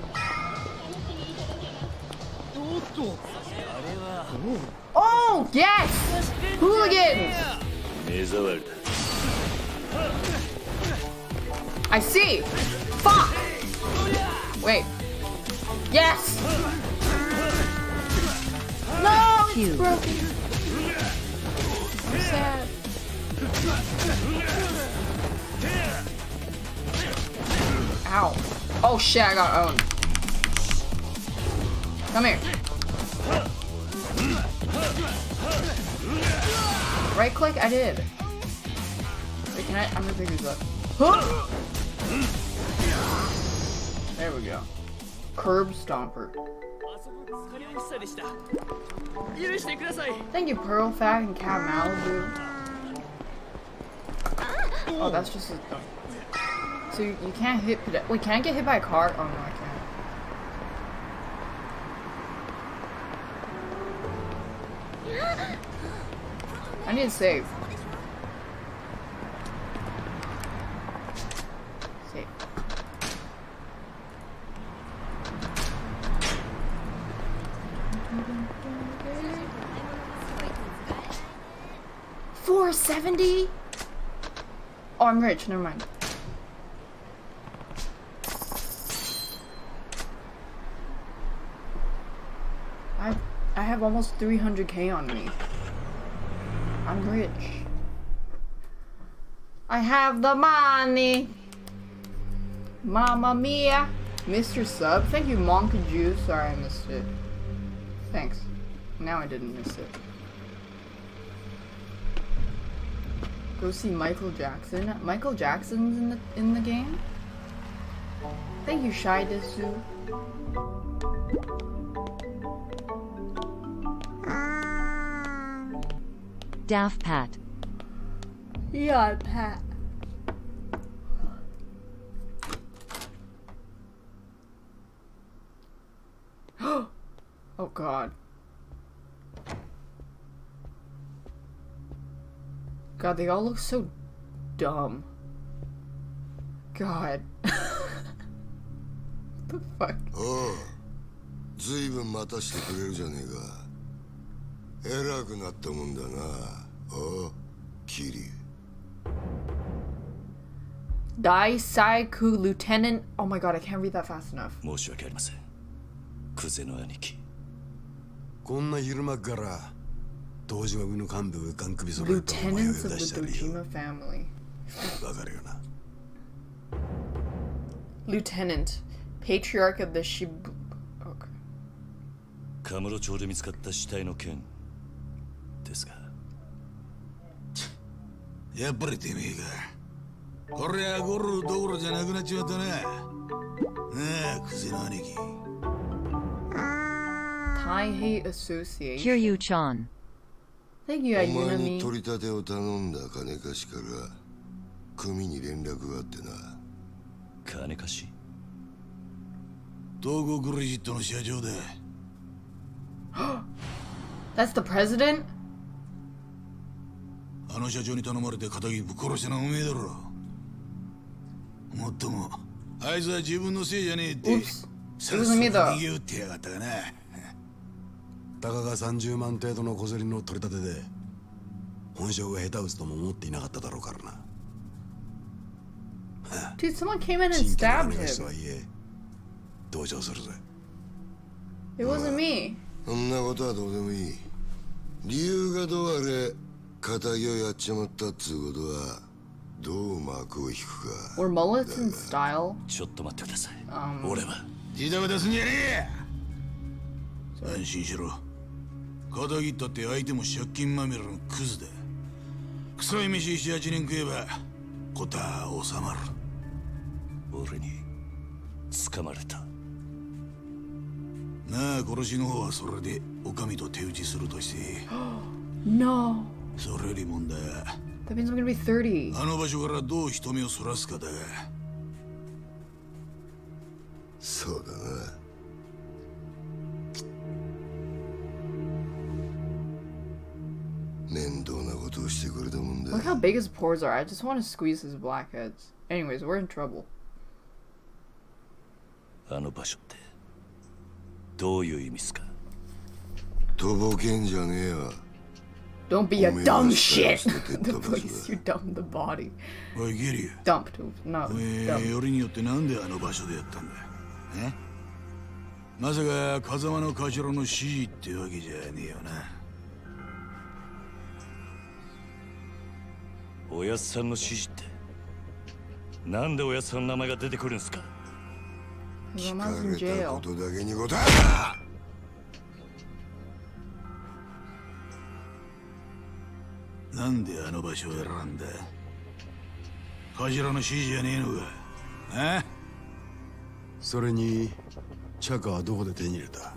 Oh, yes! Hooligans! I see! Fuck! Wait. Yes! No! It's broken! I'm sad. Ow. Oh shit, I got owned. Come here. Right click? I did. Wait, can I? I'm gonna take this up. There we go. Curb Stomper. Thank you, Pearl Fag and Cat Malibu. Oh, that's just a... So you can't hit... We can't get hit by a car? Oh, no, I can't. I need to save. Save. Four seventy. Oh, I'm rich. Never mind. I have almost 300k on me. I'm rich. I have the money. Mamma mia. Mr. Sub. Thank you, Juice. Sorry I missed it. Thanks. Now I didn't miss it. Go see Michael Jackson. Michael Jackson's in the in the game. Thank you, Shy Desu. Daft Pat. Yeah, Pat. (gasps) oh God. God, they all look so dumb. God. (laughs) the fuck? おうずいぶん待たしてくれるじゃねえか 偉くなったもんだなおうキリ Dai Saiku Lieutenant. Oh my god, I can't read that fast enough. 申し訳ありませんクゼの兄貴こんな昼間っから東島組の幹部がガン首揃えてお前を Lieutenants 呼び of 出 the したらよ Dojima family. わかるよな Lieutenant. Patriarch of the Shib. Okay. カムロ町で見つかった死体の件 ですが (laughs) やっぱりてめえかこりゃゴルどころじゃなくなっちまったななあクゼの兄貴 Taihei Association. Kiryu-chan. Thank you, お前に.取り立てを頼んだ金貸しから組に連絡があってな金貸し？東郷クレジットの社長だ (gasps) That's the president? あの社長に頼まれて仇ぶっ殺したのはおめえだろもっともあいつは自分のせいじゃねえってさっさと逃げ打ってやがったがな。たかが30万程度の小競りの取り立てで本性が下手打つとも思っていなかっただろうからな。Dude, someone came in and 真剣な stabbed him. はいえ同情するぜ。It wasn't me. そんなことはどうでもいい。理由がどうあれ仇をやっちまったっつうことはどう幕を引くか。Were mullets in style? ちょっと待ってください。Um, 俺は。ジタバタすんじゃね。え安心しろ。仇ったって相手も借金まみれのクズだ臭い飯78年食えばことは収まる。俺に掴まれた。なあ殺しの方はそれでお上と手打ちするとして。(gasps) No. それより問題は That means I'm gonna be 30. あの場所からどう人目をそらすかだがそうだな面倒なことをしてくれたもんだ Look how big his pores are. I just want to squeeze his blackheads. Anyways, we're in trouble. あの場所ってどういう意味っすかとぼけんじゃねえわ Don't be a dumb shit. (laughs) the place you dumped the body. おいギリ Dumped. No, おめえ dumped. よりによってなんであの場所でやったんだえまさか風間の頭の指示ってわけじゃねえよなおやっさんの指示ってなんでおやっさんの名前が出てくるんすか？聞かれた.ことだけに答えなんであの場所を選んだ？頭の指示じゃねえのか。え？それにチャカはどこで手に入れた？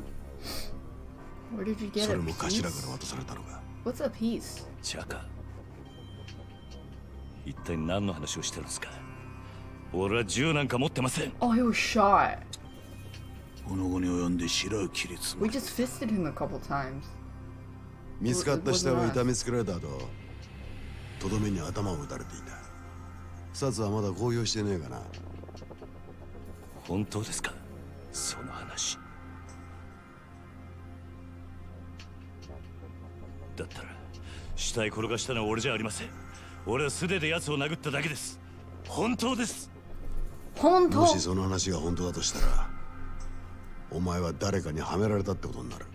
それも頭 piece? から渡されたのか？What's a piece? チャカ。一体何の話をしてるんですか？俺は銃なんか持ってません。Oh, he was shot. この後に及んで白を切りつ We just fisted him a couple times. 見つかった死体は痛めつけられた後とどめに頭を打たれていた。殺はまだ公表してねえかな。本当ですか？その話。だったら死体転がしたのは俺じゃありません。俺は素手で奴を殴っただけです。本当です。本もしその話が本当だとしたらお前は誰かにはめられたってことになる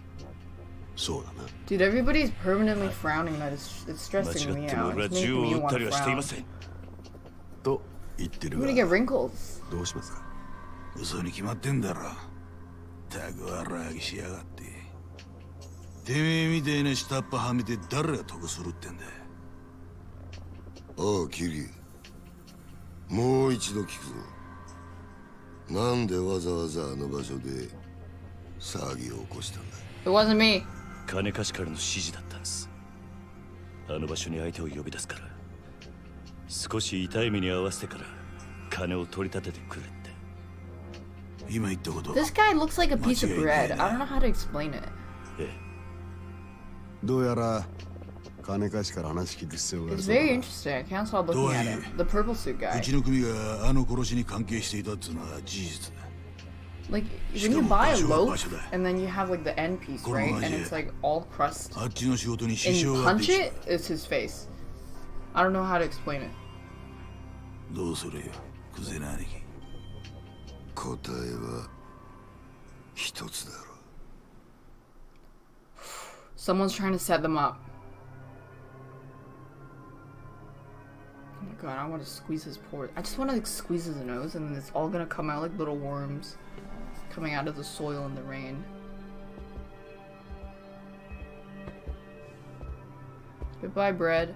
そうだな Dude, everybody's permanently frowning. That is, it's 間 stressing me out. 俺は It's 銃 making を me 撃った want り to はしてい frown. ませんと言ってる I'm が gonna get wrinkles. どうしますか？嘘に決まってんだろたく笑ぎしやがっててめえみたいな下っ端はめて誰が得するってんだおうキリもう一度聞くぞなんでわざわざあの場所で騒ぎを起こしたんだ？It wasn't me. 金貸しからの指示だったんですあの場所に相手を呼び出すから少し痛い目に合わせてから金を取り立ててくれって今言ったこと This guy looks like a piece of bread. I don't know how to explain it. どうやら金貸しから話聞く必要がある It's そうだ very interesting. I can't stop looking at him. The purple suit う guy. ちの組があの殺しに関係していたっていうのは事実だ Like when you buy a loaf and then you have like the end piece, right? And it's like all crust. あっちの仕事に支 And 障 you が出 punch て it, it's his face. I don't know how to explain it. どうするよクゼな兄貴答えは一つだろ Someone's trying to set them up. Oh my god, I want to squeeze his pores. I just want to like, squeeze his nose and then it's all gonna come out like little worms coming out of the soil in the rain. Goodbye, bread.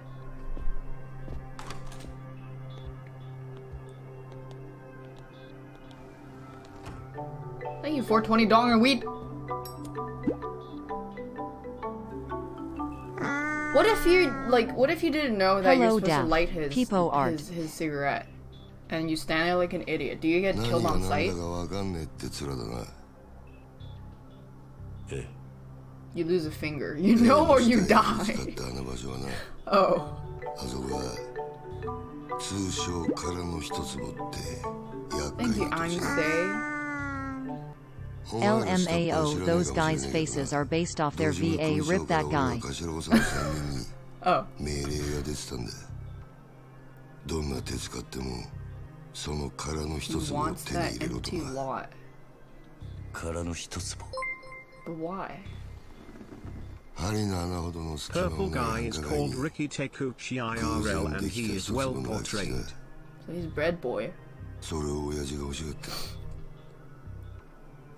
Thank you, 420 dong and wheat. What if you like? What if you didn't know that you're Hello, supposed to light his his, his cigarette, and you stand there like an idiot? Do you get 何 killed が on 何だ sight? かわかんねえって面だな You lose a finger. You (laughs) know or you 見つか die. ったあの場所はな Oh. (laughs) あそこは通称からの一つぼって厄 Thank 介 you, な土地 I'm だ say. LMAO, those guys' faces are based off their VA. Rip that guy. 頭(laughs) 補佐の3人に Oh. その殻の He 一つを wants 手に that 入れろと empty lot. 殻の一粒 But why? 針の穴ほどの隙間 Purple もない guy is からい called Ricky Tekuchi IRL and he is well portrayed. So he's bread boy. それを親父が欲しがった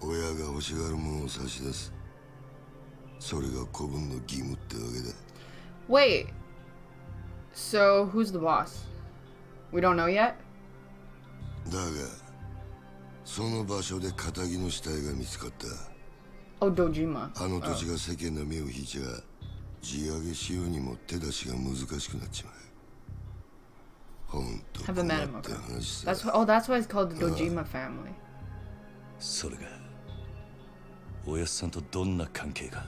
親が欲しがるものを差し出すそれが子分の義務ってわけだ Wait. So who's the boss? We don't know yet. だがその場所で仇の死体が見つかった Oh. あの土 Oh. 地が世間の目を引いちゃ地上げしようにも手出しが難しくなっちまうほんと Haven't 困.った.話さ That's oh, that's why it's called the Dojima family. それがおやっさんとどんな関係が？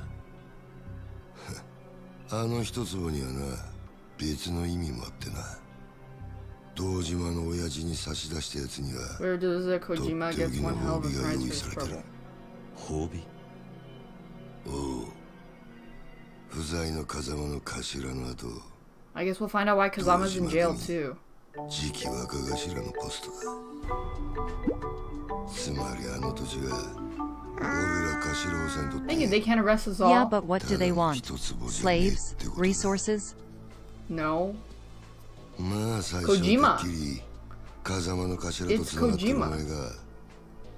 (laughs) あの一坪にはな別の意味もあってな堂島の親父に差し出したやつには Where does the Kojima gets one hell of a prize for his trouble? 褒美おう不在の風間の頭の後 I guess we'll find out why Kazama's in jail too. 次期若頭のポストだつまりあの土地が Thank you, they can't arrest us all. Yeah, but what do they want? Slaves? Resources? No. まあ最初はてっきり風間の頭とつながってるお前が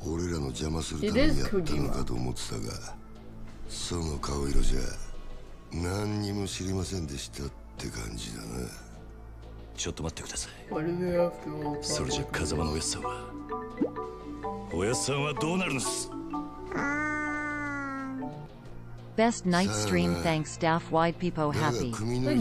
俺らの邪魔するためにやったのかと思ってたがその顔色じゃ何にも知りませんでしたって感じだな。ちょっと待ってください。それじゃ風間のおやっさんは。おやっさんはどうなるんです？Best night stream thanks staff wide が happy. 組の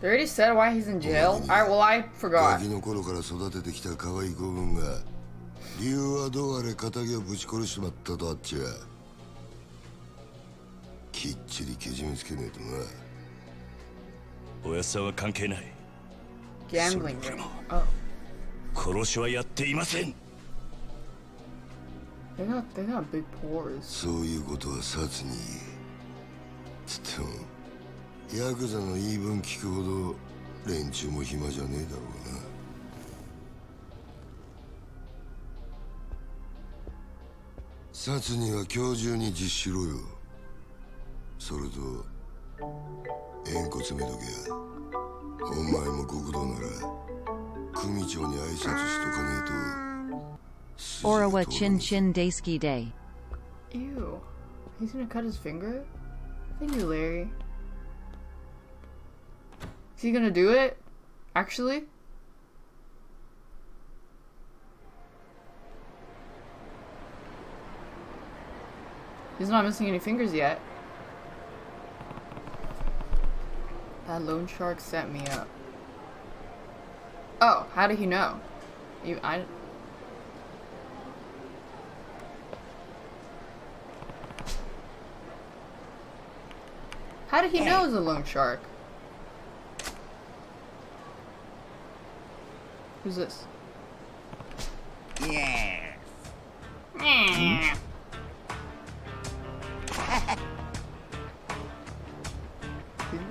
They already said why he's in jail? Alright, well, I ガ forgot. キの頃から育ててきた可愛い子分が理由はどうあれ仇をぶち殺しちまったとあっちゃきっちりけじめつけねえとなおやっさんは関係ない Gambling. Oh. 殺しはやっていません They got, they got big pores. そういうことは殺につってもヤクザの言い分聞くほど連中も暇じゃねえだろうな殺には今日中に実施しろよそれと縁故詰めとけやお前も極道なら組長に挨拶しとかねえと Orawa Chin Chin Daisuki Day. Ew. He's gonna cut his finger? Thank you, Larry. Is he gonna do it? Actually? He's not missing any fingers yet. That loan shark set me up. Oh, how did he know? You, I. How did he know it was a loan shark? Who's this? Yeah.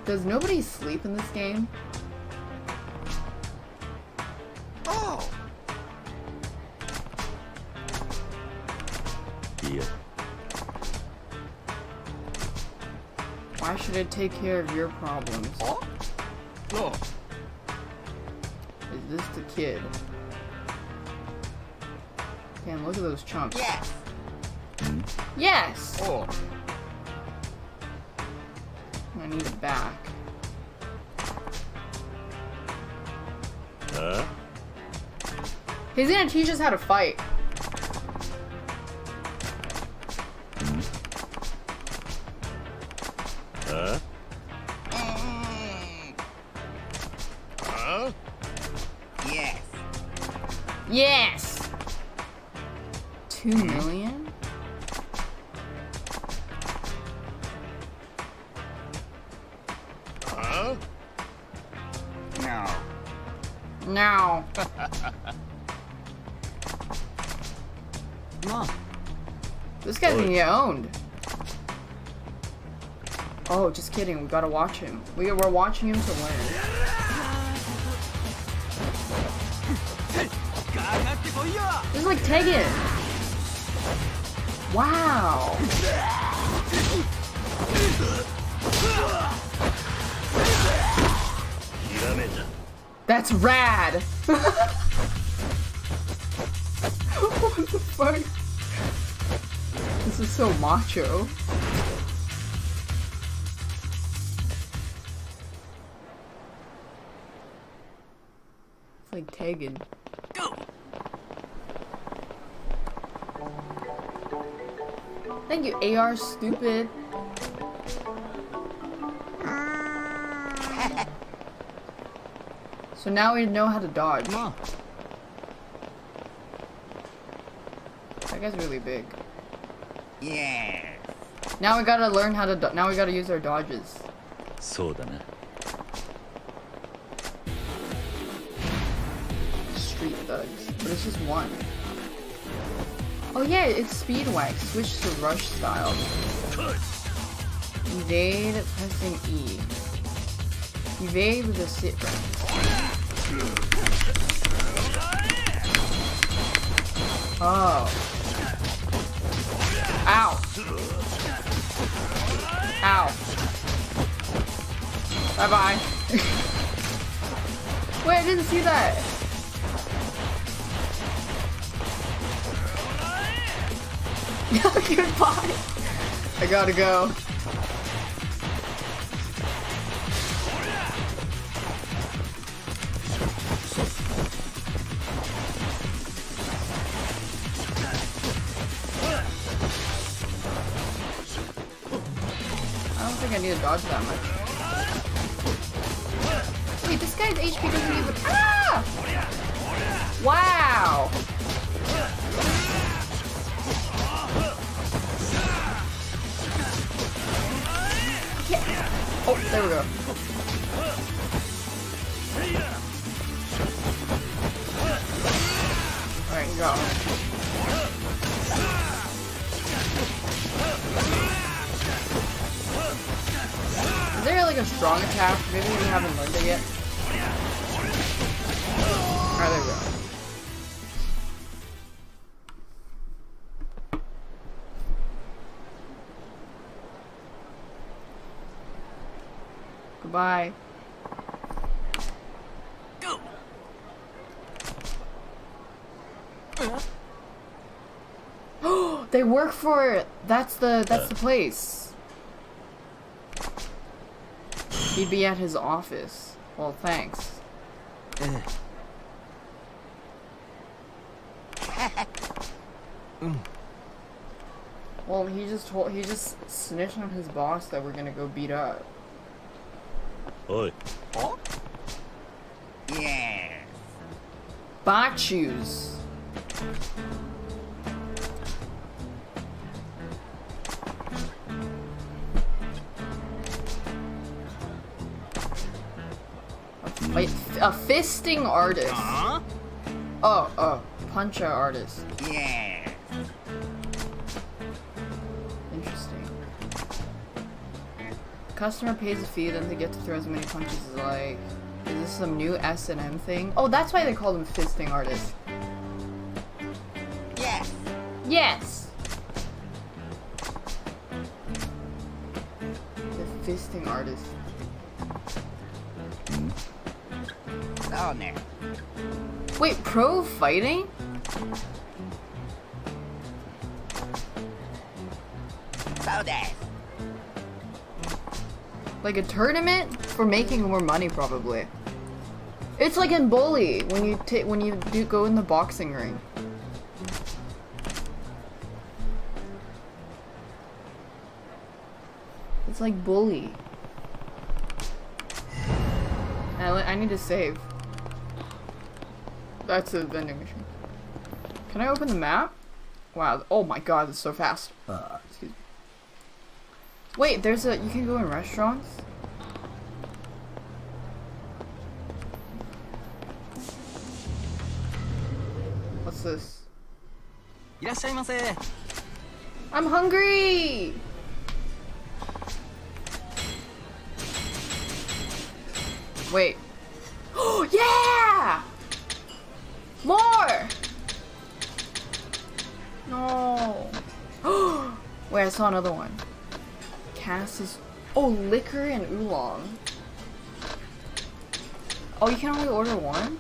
Does nobody sleep in this game? Oh. いや Why should I take care of your problems? Oh. No. Is this the kid? Damn, look at those chunks. Yes. Yes! Oh. I need it back. Huh? He's gonna teach us how to fight. Hmm? Huh? Yes! Two million? Huh? No. No. (laughs) Mom. This guy's gonna get owned. Oh, just kidding. We gotta watch him. We, we're watching him to learn. Is like Tekken. Wow. That's rad. (laughs) what the fuck? This is so macho. It's like Tekken. AR, stupid. so now we know how to dodge. Come. That guy's really big. Yeah. Now we gotta learn how to. Now we gotta use our dodges. So Street thugs, but it's just one. Oh yeah, it's Speedwax. Switch to Rush style. Evade pressing E. Evade with a sit. Oh. Ow. Ow. Bye bye. (laughs) Wait, I didn't see that. Goodbye. I gotta go. I don't think I need to dodge that much. Wait, this guy's HP doesn't even- Ah! That's the that's the place. He'd be at his office. Well, thanks. Eh. (laughs) Well, he just told he just snitched on his boss that we're gonna go beat up. Oi. Yeah. Bachus. Fisting artist. Huh? Oh, oh, puncher artist. Yeah. Interesting. Customer pays a fee, then they get to throw as many punches as like. Is this some new S and M thing? Oh, that's why they call them fisting artists. Fighting? Like a tournament for making more money, probably. It's like in Bully when you ta- when you do go in the boxing ring. It's like Bully. I, I need to save. Back to the vending machine. Can I open the map? Wow. Oh my god, it's so fast. Uh. Excuse me. Wait, there's a. You can go in restaurants? What's this? I'm hungry! Wait. Oh, (gasps) yeah! More! No. (gasps) Wait, I saw another one. Cass is. Oh, liquor and oolong. Oh, you can only order one?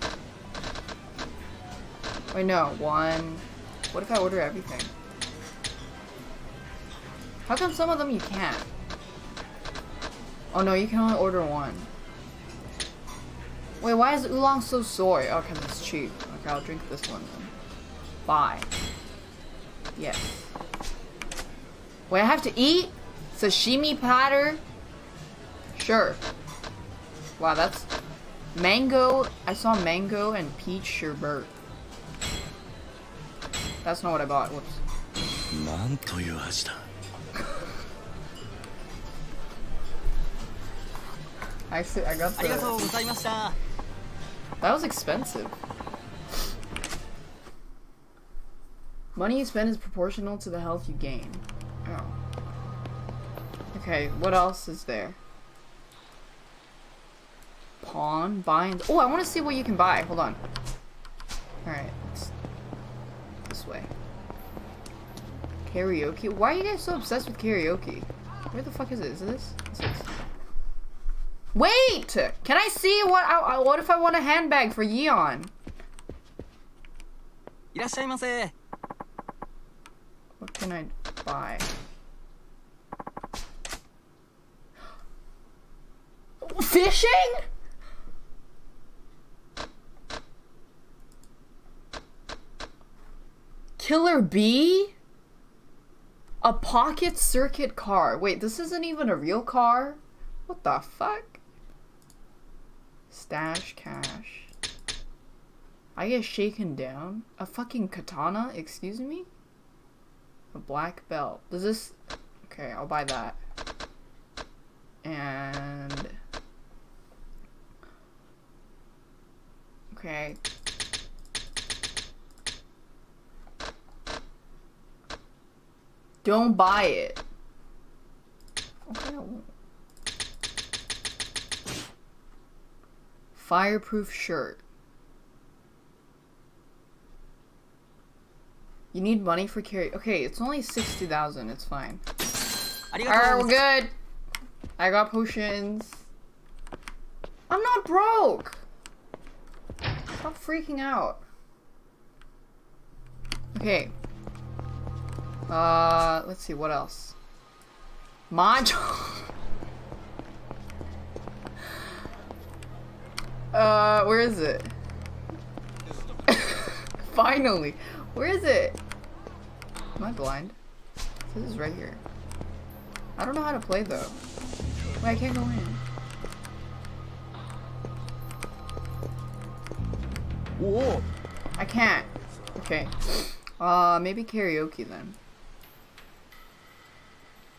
Wait, no. One. What if I order everything? How come some of them you can't? Oh no, you can only order one. Wait, why is oolong so soy? Oh, because it's cheap. Okay, I'll drink this one then. Bye. Yes. Wait, I have to eat? Sashimi platter? Sure. Wow, that's... Mango... I saw mango and peach sherbet. That's not what I bought. Whoops. なんという味だ (laughs) I see, I got ありがとう the... ございました That was expensive. Money you spend is proportional to the health you gain. Oh. Okay, what else is there? Pawn, bind. Oh, I want to see what you can buy. Hold on. Alright. This way. Karaoke? Why are you guys so obsessed with karaoke? Where the fuck is it? Is this? Is this? Wait! Can I see what I, what if I want a handbag for Yeon? What can I buy? Fishing? Killer bee? A pocket circuit car. Wait, this isn't even a real car? What the fuck? Stash cash. I get shaken down? A fucking katana? Excuse me? A black belt. Does this... Okay, I'll buy that. And... Okay. Don't buy it. Okay, Fireproof shirt. You need money for carry. Okay, it's only 60,000. It's fine. Alright, we're good. I got potions. I'm not broke. Stop freaking out. Okay. Uh, let's see, what else? Mahjong. (laughs) uh, where is it? (laughs) Finally. Where is it? Am I blind? This is right here. I don't know how to play though. Wait, I can't go in. Whoa! I can't. Okay. Uh, maybe karaoke then.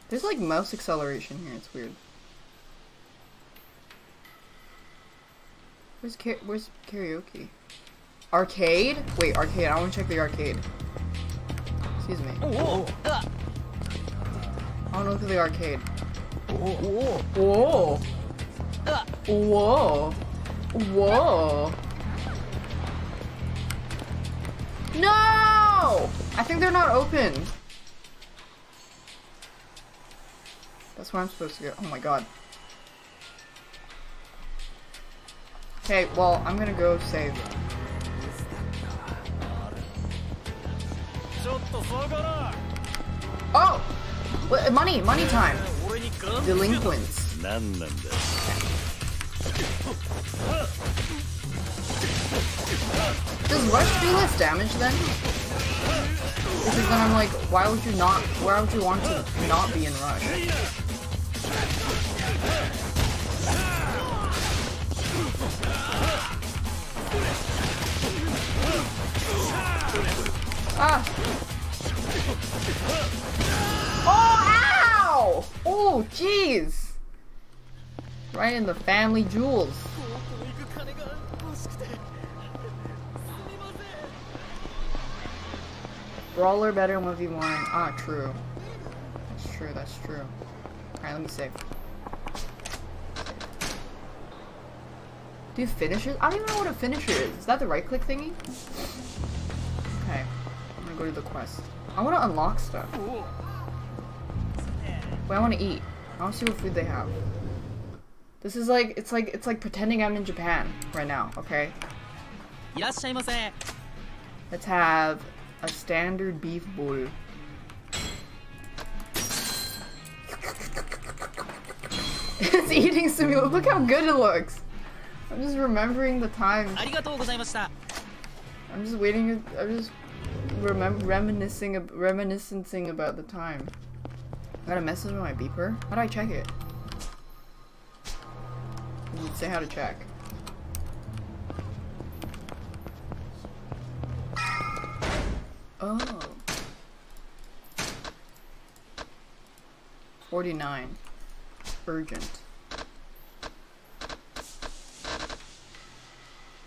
There's like mouse acceleration here, it's weird. Where's where's karaoke? Arcade? Wait, arcade. I want to check the arcade. Excuse me. Oh, I want to look at the arcade. Whoa. Whoa. Whoa. Whoa. No! I think they're not open. That's where I'm supposed to go. Oh my god. Okay, well, I'm gonna go save. Oh! What, money! Money time! Delinquents. Does Rush do less damage then? Because then I'm like, why would you not, why would you want to not be in Rush? Ah! Oh, ow! Oh, jeez! Right in the family jewels. Brawler better 1v1. Ah, true. That's true, that's true. Alright, let me save. Do finishers? I don't even know what a finisher is. Is that the right click thingy? Okay. I'm gonna go to the quest. I wanna unlock stuff. Wait, I wanna eat. I wanna see what food they have. This is like, it's like, it's like pretending I'm in Japan right now, okay? Let's have a standard beef bowl. (laughs) it's eating simulator. Look how good it looks. I'm just remembering the time. I'm just waiting. I'm just remem reminiscing, reminiscing about the time. I got a message on my beeper. How do I check it say how to check? Oh. 49. Urgent.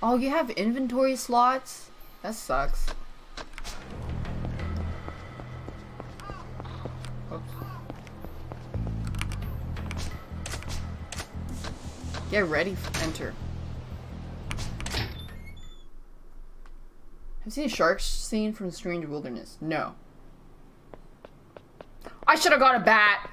Oh, you have inventory slots? That sucks. Get ready, enter. Have you seen a shark scene from Strange Wilderness? No. I should have got a bat!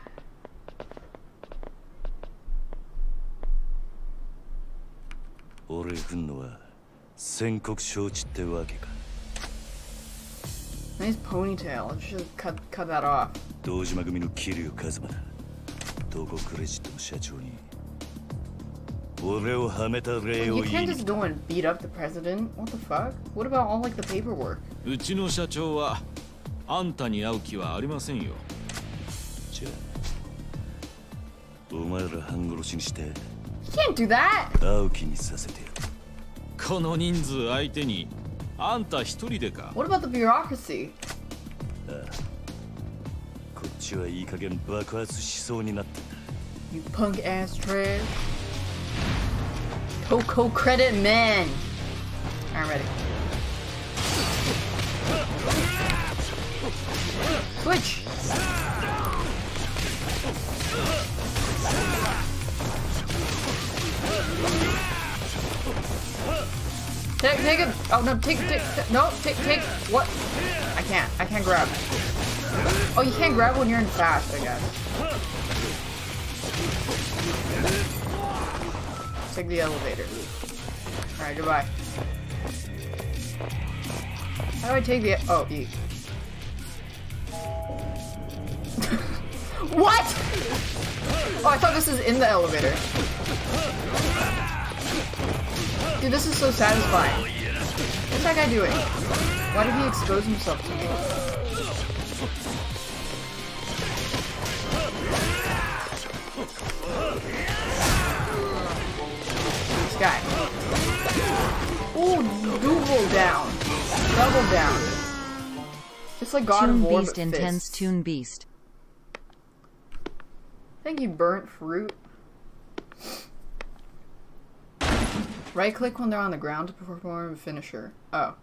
Nice ponytail. I should cut cut that off. 堂島組の桐生一馬だ。どこクレジットの社長に 俺をはめた礼を You can't just go and beat up the president? What the fuck? What about all like the paperwork? うちの社長はあんたに会う気はありませんよ。じゃあ、お前ら半殺しにして。You can't do that! 会う気にさせてやる。この人数相手にあんた一人でか What about the bureaucracy? ああこっちはいい加減爆発しそうになってんだ。You punk ass trash. Coco credit man. I'm ready. Switch. Take, take it. Oh no, take, take, no, take, take. What? I can't. I can't grab. Oh, you can't grab when you're in fast, I guess. Take the elevator. Alright, goodbye. How do I take the- oh, E. (laughs) what?! Oh, I thought this is in the elevator. Dude, this is so satisfying. What's that guy doing? Why did he expose himself to me? This guy. Ooh, double down. Double down. Just like God Toon of War, Beast Intense Toon Beast. Thank you, Burnt Fruit. Right click when they're on the ground to perform a finisher. Oh.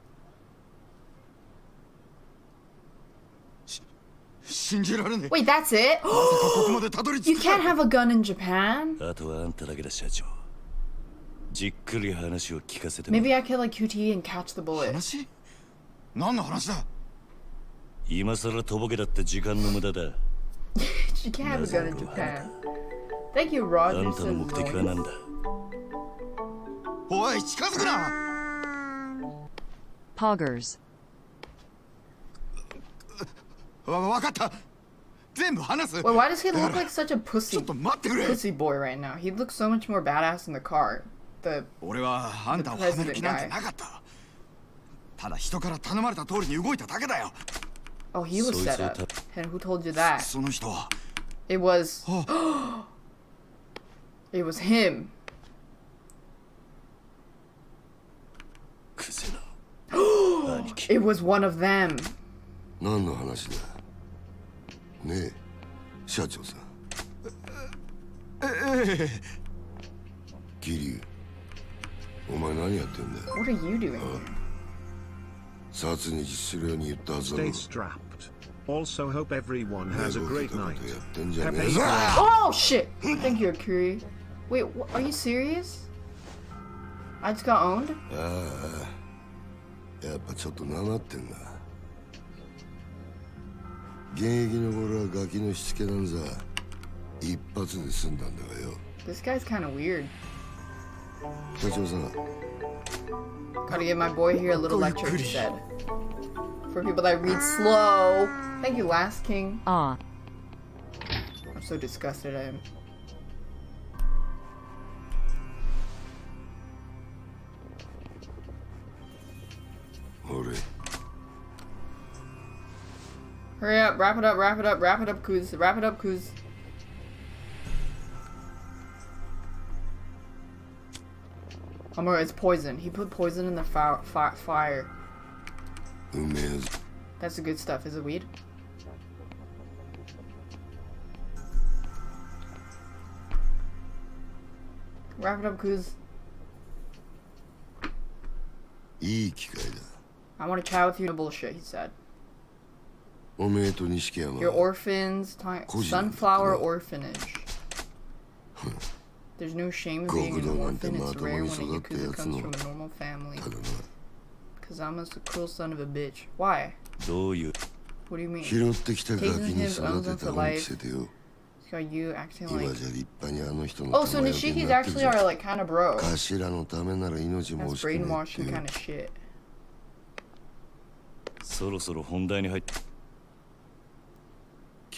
Wait, that's it? (gasps) you can't have a gun in Japan? Maybe I could like QT and catch the bullet. (laughs) 何の話だ今さらとぼけだって時間の無駄だ you can't have a gun in Japan. Thank you, Roger. あんたの目的は何だおい近づくな Poggers. わ分かった全部話す Wait, why does he look like such a pussy pussy boy right now? He looks so much more badass in the car. 俺はあんたを離れる気なんてなかった。ただ人から頼まれた通りに動いただけだよ。何の話だ？ねえ、社長さん。ええ。桐生。お前何やってんだ What are you doing? 殺に実するように言ったはずだろ Stay strapped. Also hope everyone has a great night. てんじゃねえ Pepe ぞ Oh shit! Thank you, Akiri. Wait, wh- are you serious? I just got owned? ああやっぱちょっとなまってんな現役の頃はガキのしつけなんざ一発で済んだんだがよ This guy's kind of weird. Gotta give my boy here a little lecture, he. For people that read slow. Thank you, Last King. Ah. I'm so disgusted I am. Hurry up, wrap it up, wrap it up, wrap it up, Kuz, wrap it up, Kuz. Remember, it's poison. He put poison in the fire. fire. Umez. That's the good stuff. Is it weed? Wrap it up, Kuz. I want to chat with you. No bullshit, he said. Your orphans, sunflower orphanage. There's no shame in being an orphan. It's rare when a Yakuza comes from a normal family. Kazama's the cruel son of a bitch. Why? What do you mean? Taking his own for life. Are you acting like... Oh, so Nishiki's actually are like kind of bro. That's brainwashing kind of shit. そろそろ本題に入っ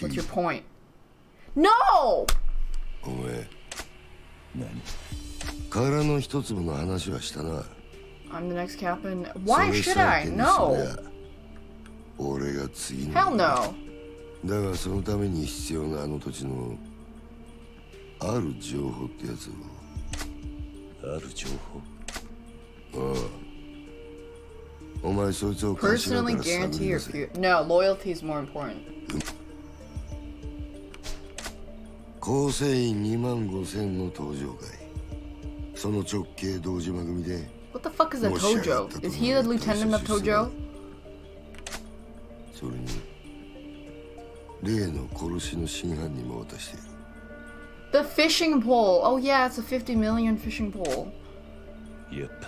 What's your point? No! お前何 殻の一粒の話はしたな I'm the next captain. Why should I? No! 俺が次の Hell no! だがそのために必要なあの土地のある情報ってやつをある情報ああお前そいつを Personally guarantee your future. No, loyalty is more important. 構成員2万5千の登場会その直系堂島組で What the fuck is a Tojo? Is he the lieutenant of Tojo? それに例の殺しの真犯人も渡している The fishing pole! Oh yeah, it's a 50 million fishing pole. やっぱ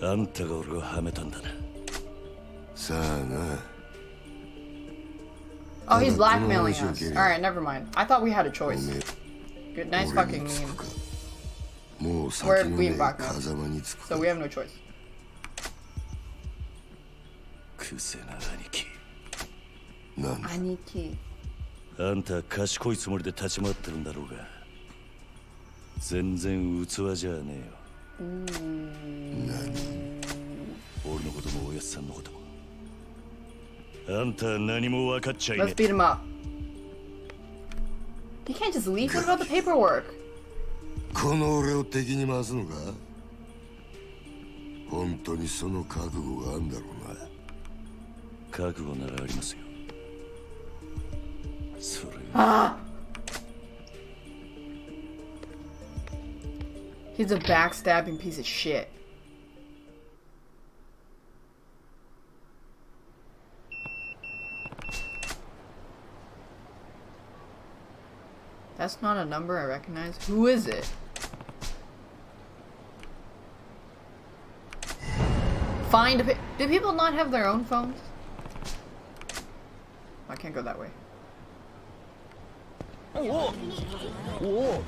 りあんたが俺をはめたんだなさあな Oh, he's blackmailing us. Alright, never mind. I thought we had a choice. Good, nice fucking meme. We're being blackmailed. So we have no choice. 兄貴あんた賢いつもりで立ち回ってるんだろうが全然器じゃねえよ何俺のこともおやっさんのこともあんた何も分かっちゃいね Let's beat him up He can't just leave What about the paperwork この俺を敵に回すのか本当にその覚悟があんだろうな覚悟ならありますよそれあ He's a backstabbing piece of shit. That's not a number I recognize. Who is it? Find a Do people not have their own phones? I can't go that way. Whoa! Whoa!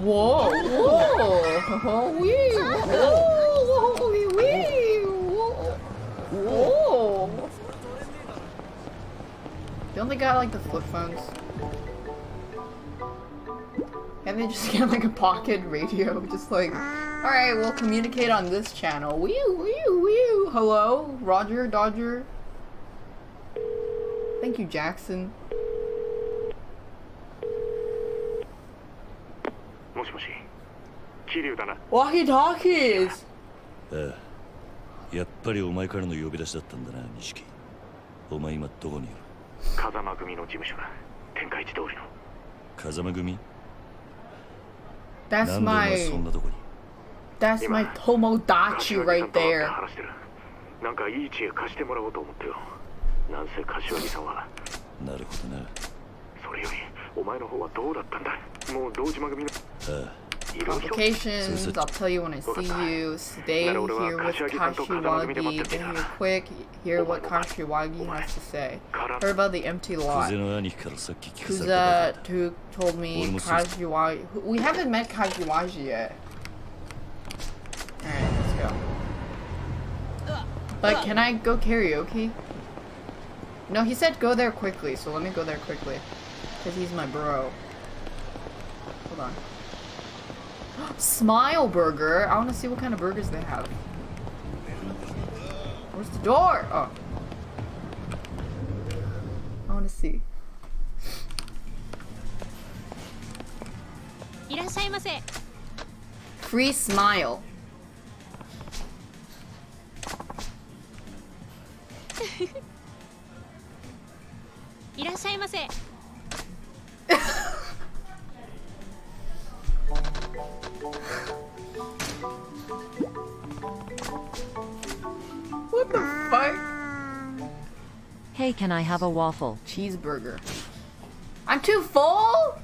Whoa! Whoa! Wee! Whoa! Wee! Wee! Whoa! You only got like the flip phones And they just get like a pocket radio, just like, alright, we'll communicate on this channel. Wee wee wee. Hello, Roger, Dodger. Thank you, Jackson. もしもし桐生だな Walkie talkies ああやっぱりお前からの呼び出しだったんだな錦お前今どこにいる風間組の事務所だ天下一通りの風間組 That's my That's my Tomodachi right there. なんかいい知恵貸してもらおうと思ってよ。なんせ柏木さんは。なるほどな。それよりお前の方はどうだったんだもう堂島組の。ああ Complications, I'll tell you when I see you. Stay here with Kashiwagi. Get here quick. Hear what Kashiwagi has to say. Heard about the empty lot. Kuza who told me Kashiwagi. We haven't met Kashiwagi yet. Alright, let's go. But can I go karaoke? No, he said go there quickly, so let me go there quickly. Because he's my bro. Hold on. Smile Burger. I want to see what kind of burgers they have. Where's the door? Oh. I want to see. Free smile. (laughs) (laughs) What the fuck? Hey, can I have a waffle? Cheeseburger. I'm too full?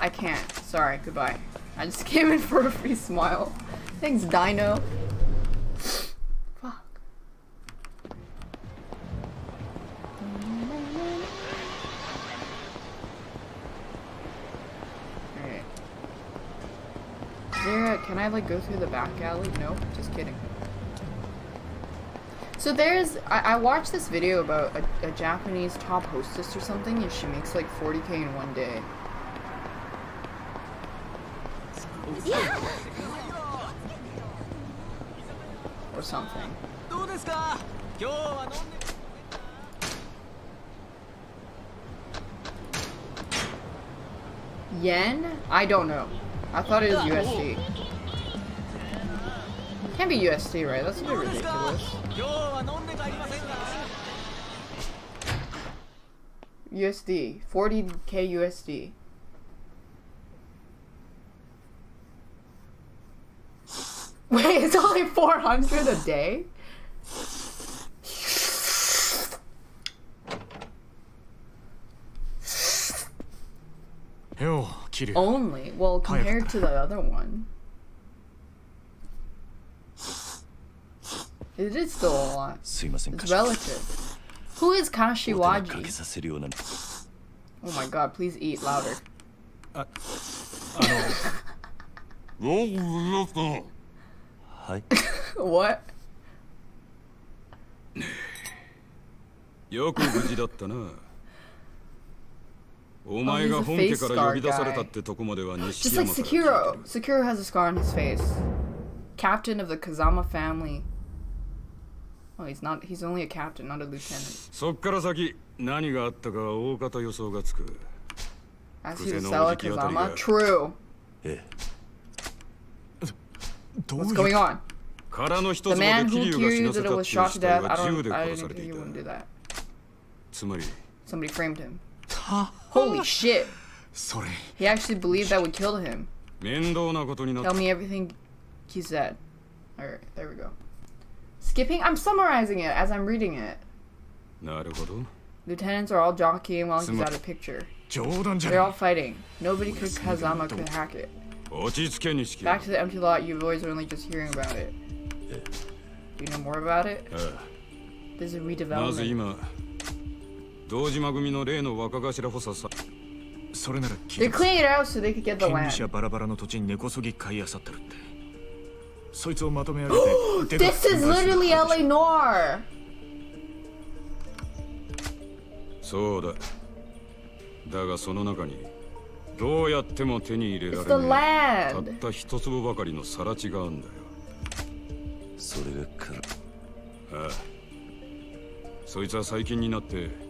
I can't. Sorry, goodbye. I just (laughs) came in for a free smile. Thanks, Dino. There, can I like go through the back alley? No, just kidding. So there's, I, I watched this video about a, a Japanese top hostess or something, and she makes like 40k in one day. Or something. Yen? I don't know. I thought it was USD. Can't be USD, right? That's a bit ridiculous. USD. 40k USD. Wait, it's only 400 a day? Only. Well, compared to the other one. It is still a lot. It's relative. Who is Kashiwagi? Oh my god, please eat louder. Uh, (laughs) (laughs) what? よく無事だったな。お前が本家から呼び出されたってとこまでは Just like Sekiro. Sekiro has a scar on his face. Captain of the Kazama family. Oh, he's not. He's only a captain, not a lieutenant. そっから先何があったか大方予想がつく。As he to sell a Kazama? True. え What's going on? 殻の一 The つま man で who 桐生が死なせ that たって was いう shot 死 to 体 death. は I 銃 don't. で I 殺さ didn't れて think い he た wouldn't do that. つまり Somebody framed him. Holy shit. He actually believed that would kill him. Tell me everything he said. Alright, there we go. Skipping? I'm summarizing it as I'm reading it. Lieutenants are all jockeying while he's out of picture. They're all fighting. Nobody could Kazama could hack it. Back to the empty lot, you boys are only just hearing about it. Do you know more about it? There's a redevelopment. 今堂島組の例の若頭補佐さそれなら They're cleaning it out so they could get the 権利.者バラバラの土地に根こそぎ買い漁って。るってそいつをまとめ上げて (gasps) This is literally LA Noir! そうだ。だがその中にどうやっても手に入れられえ。Land. たった一粒ばかりの更地があんだよ。それがからああ。そいつは最近になって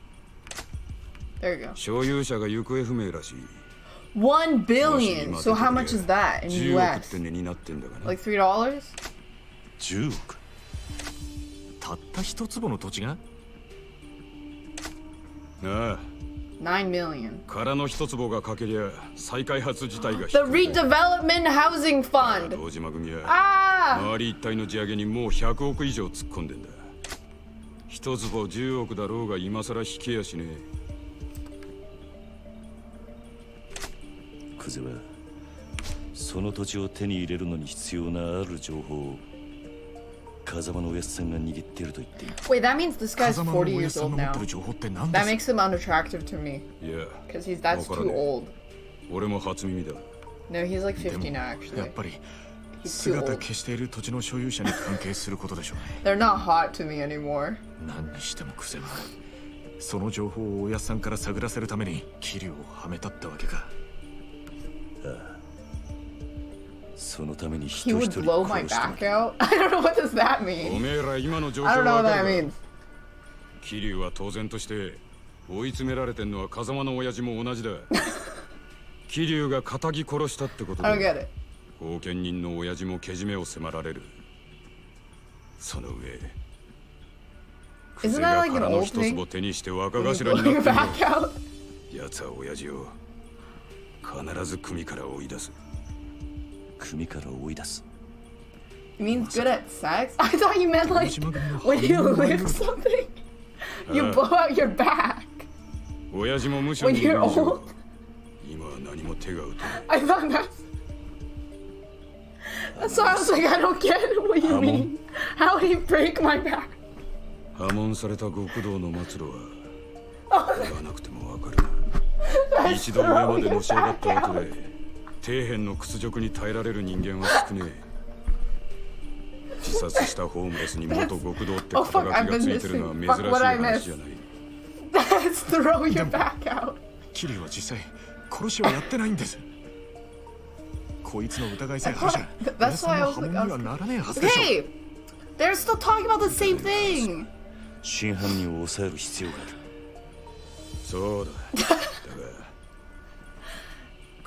There you go. 所有者が行方不明らしい One billion. So how much is that in 10億っ US? て値になってんだがな Like three dollars? 10億たった一坪の土地がああ Nine million. 空の一坪がかけりゃ再開発自体が The redevelopment housing fund. 堂島組はあー周り一帯の地上げにもう100億以上突っ込んでんだ一坪10億だろうが今さら引けやしね クゼはその土地を手に入れるのに必要なある情報を風間のおやつさんが握っていると言っている Wait, that means this guy's 風間の40おや years old now. That す？Makes him unattractive to me. いや Because he's that's わから too old. 俺も初耳だ No, he's like 50 now やっ actually. ぱり姿.消している土地の所有者に関係することでしょうね (laughs) They're not hot to me anymore. 何にしてもクゼはその情報をおやっさんから探らせるために桐生をはめたってわけかそのために He 人 would 一人 blow my 殺したの back out? I don't know what does that お mean. めえら今の状 I 況 don't know わ what か that る means. か桐生は当然として追い詰められてんのは風間の親父も同じだ桐生が仇殺したってことで I don't get it. 後見人の親父もけじめを迫られるその上 Isn't that like an old 一 thing? 粒手にして若頭 you に blow な your っている back out? 奴は親父を必ず組から追い出す組から追い出す means good at sex? I thought you meant like when you lift something, you Uh. blow out your back. When you're old? 今は何も手が打てない I thought that's. That's why I was like, I don't get what you mean. How would he break my back? 破門された極道の末路は言わなくてもわかるな一度上までのし上がった後で底辺の屈辱に耐えられる人間は少ねえ自殺したホームレスに元極道って肩 Oh, 書がついてるのは.珍しい話じゃない Let's throw your back out. 桐生は実際殺しはやってないんですこいつの疑いさえ晴れちゃ That's why hey, they're still talking about the same thing. 真犯人を抑える必要があるそうだだが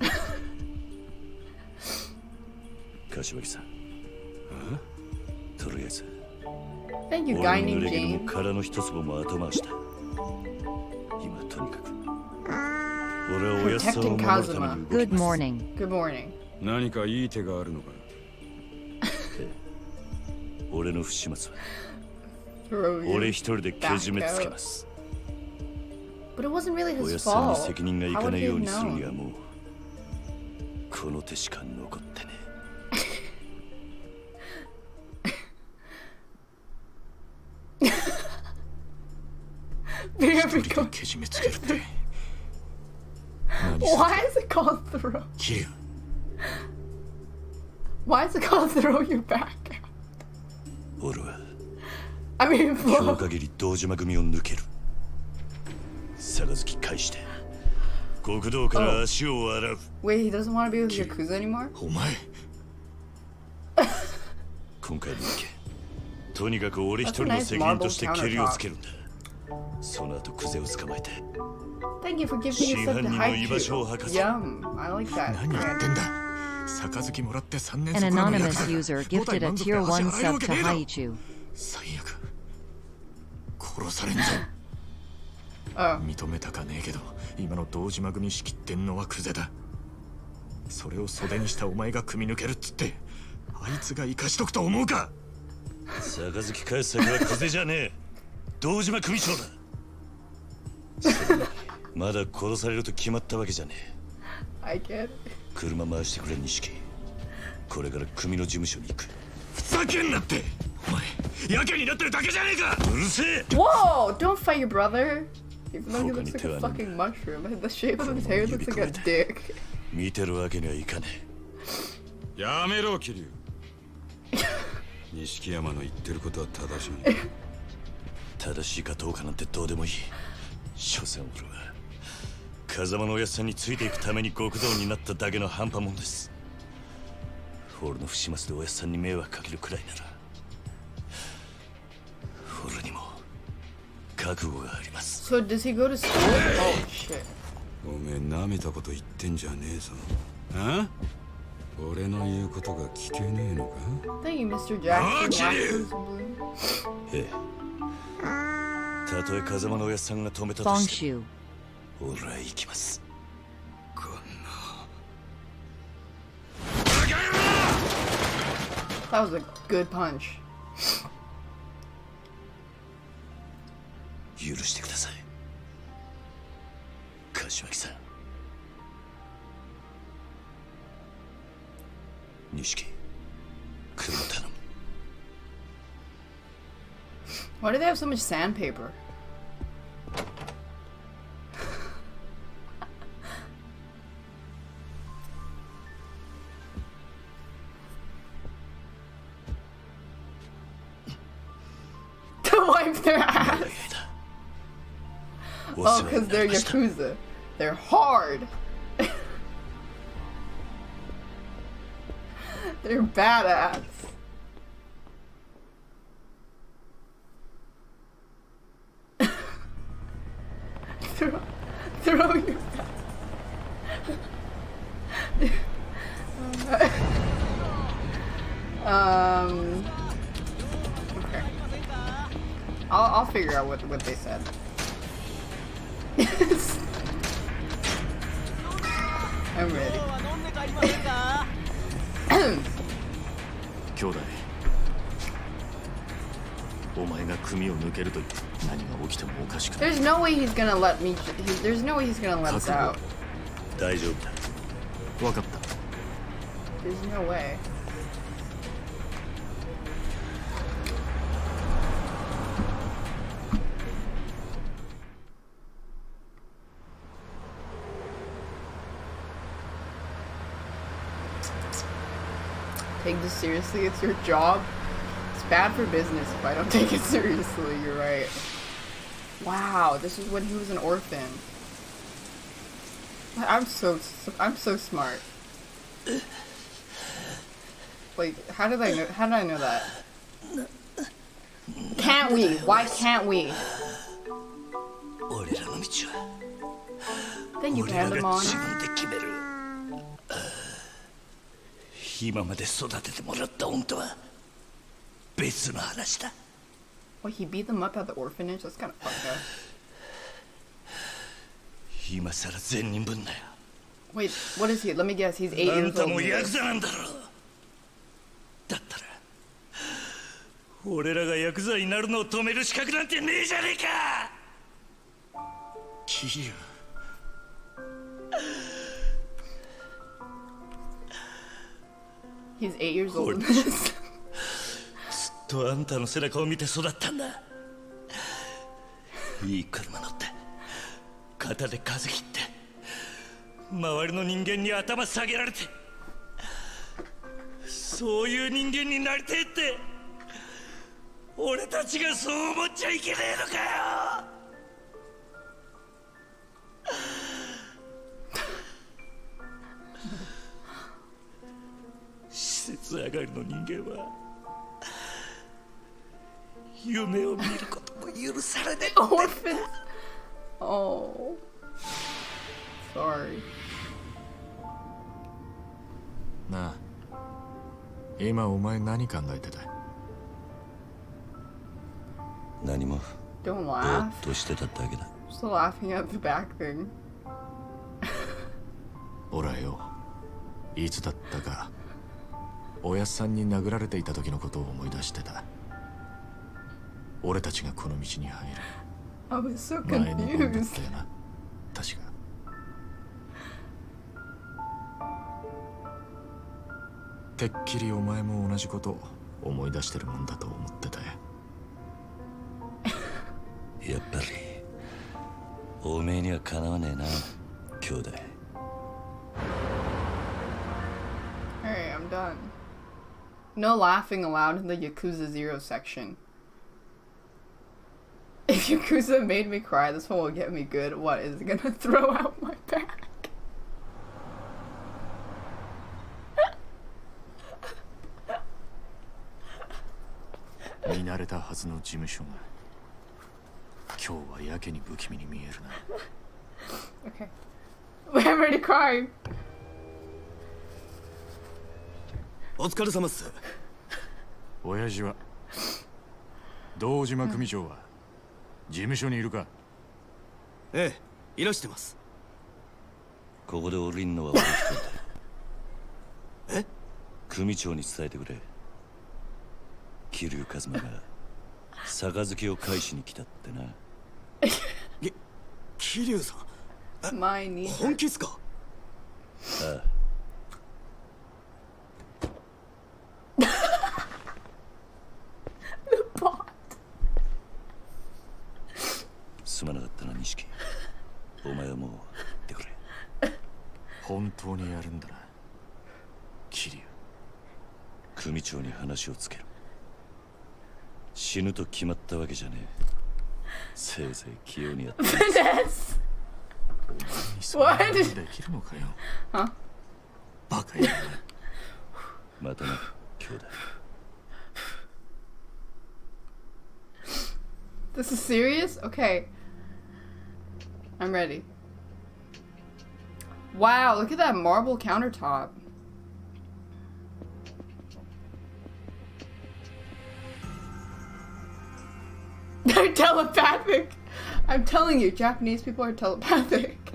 (laughs) 柏木さん。とりあえず。俺一。(laughs) は。い。人でけじめつけます。But it wasn't really his この手しか残ってね There we go. けじめつけるって Why is it called throw? 桐生 Why is it called throw your back? 俺は I mean, 今.日限り堂島組を抜ける杯返して国道から足を洗う。Wait, he doesn't want to be with your cousin anymore? お前。(laughs) 今回の件、とにかく俺一人の責任として蹴りをつけるんだ。その後クゼを捕まえて。Thank you for giving me some time. 真犯人の居場所を吐かせ。何言ってんだ？杯もらって3年間の役者が5体満足で足を洗うわけねえだ最悪 (laughs) 殺されんぞ (laughs) 認めたかねえけど今の堂島組仕切ってんのはクゼだ。それを袖にしたお前が組み抜けるっつってあいつが生かしとくと思うか？杯返す先はクゼじゃねえ。堂島組長だ。まだ殺されると決まったわけじゃねえ.車回してくれ錦。これから組の事務所に行く。ふざけんなって！お前やけになってるだけじゃねえか！うるせえ！Whoa! Don't fight your brother. Even though he looks like a fucking mushroom, the shape of his hair looks like a dick. 見てるわけにはいかねやめろ桐生錦山の言ってることは正しいえ正しいかどうかなんてどうでもいい所詮俺は風間のおやっさんについていくために極道になっただけの半端もんです俺の不始末でおやっさんに迷惑かけるくらいなら俺にも So does he go to school? Oh shit. おめえ舐めたこと言ってんじゃねえぞあ俺の言うことが聞けねえのか Thank you, Mr. Jackson. Kitty! Waxes blue. ええたとえ風間のおやっさんが止めたとしても Bongshu. 俺は行きますこん That was a good punch. 許してください柏木さん錦車頼む Why do they have so much sandpaper? to wipe their ass. Oh, because they're Yakuza. They're hard. (laughs) they're badass. (laughs) throw, throw your. (laughs) um. Okay. I'll I'll figure out what what they said. 兄弟お前が組を抜けると何が起きてもおかしくない There's no way he's gonna let me There's no way he's gonna let us out 大丈夫だ分かった There's no way seriously. It's your job. It's bad for business if I don't (laughs) take it seriously. You're right. Wow, this is when he was an orphan. I'm so I'm so smart. Like, how did I know? How did I know that? Can't we? Why can't we? Thank you, Pandemon. 今まで育ててもらった恩とは別の話だ Well, he beat them up at the orphanage? That's kind of fucked up. 今さら全人分だよ Wait, what is he? Let me guess, he's 8 years old. あんたもヤクザなんだろだったら俺らがヤクザになるのを止める資格なんてねえじゃねえかキリュ He's eight years old. (laughs) ずっとあんたの背中を見て育ったんだ。いい車乗って肩で風切って周りの人間に頭下げられてそういう人間になりてえって俺たちがそう思っちゃいけねえのかよ。(laughs) 施設上がりの人間は夢を見ることも許されねえ Orphan Oh Sorry. なあ今お前何考えてた？何も。Don't ぼっとしてただけだ。Still laughing at the back thing. (laughs) 俺はよ。いつだったかおやっさんに殴られていた時のことを思い出してた。俺たちがこの道に入る。I was so 前に本だったよな。確か。てっきりお前も同じこと思い出してるもんだと思ってた。よやっぱりおめえにはかなわねえな兄弟。Alright, I'm done. No laughing allowed in the Yakuza 0 section. (laughs) If Yakuza made me cry, this one will get me good. What, is it gonna (laughs) throw out my back? (laughs) okay. I'm already crying. お疲れ様っす。親父は。堂島組長は。事務所にいるか。ええいらしてます。ここで降りんのは俺一人だ。(laughs) え？組長に伝えてくれ。桐生一馬が。杯を返しに来たってな。(laughs) 桐生さん？My knee. 本気っすか？ああすまなかったな錦お前はもう行ってくれ。本当にやるんだな。桐組長に話をつける死ぬと決まったわけじゃねえ。せいぜい器用にやって。Finesse! そんなことできるのかよ?バカやまたな兄弟 This is serious? Okay. I'm ready. Wow, look at that marble countertop. (laughs) They're telepathic. I'm telling you, Japanese people are telepathic.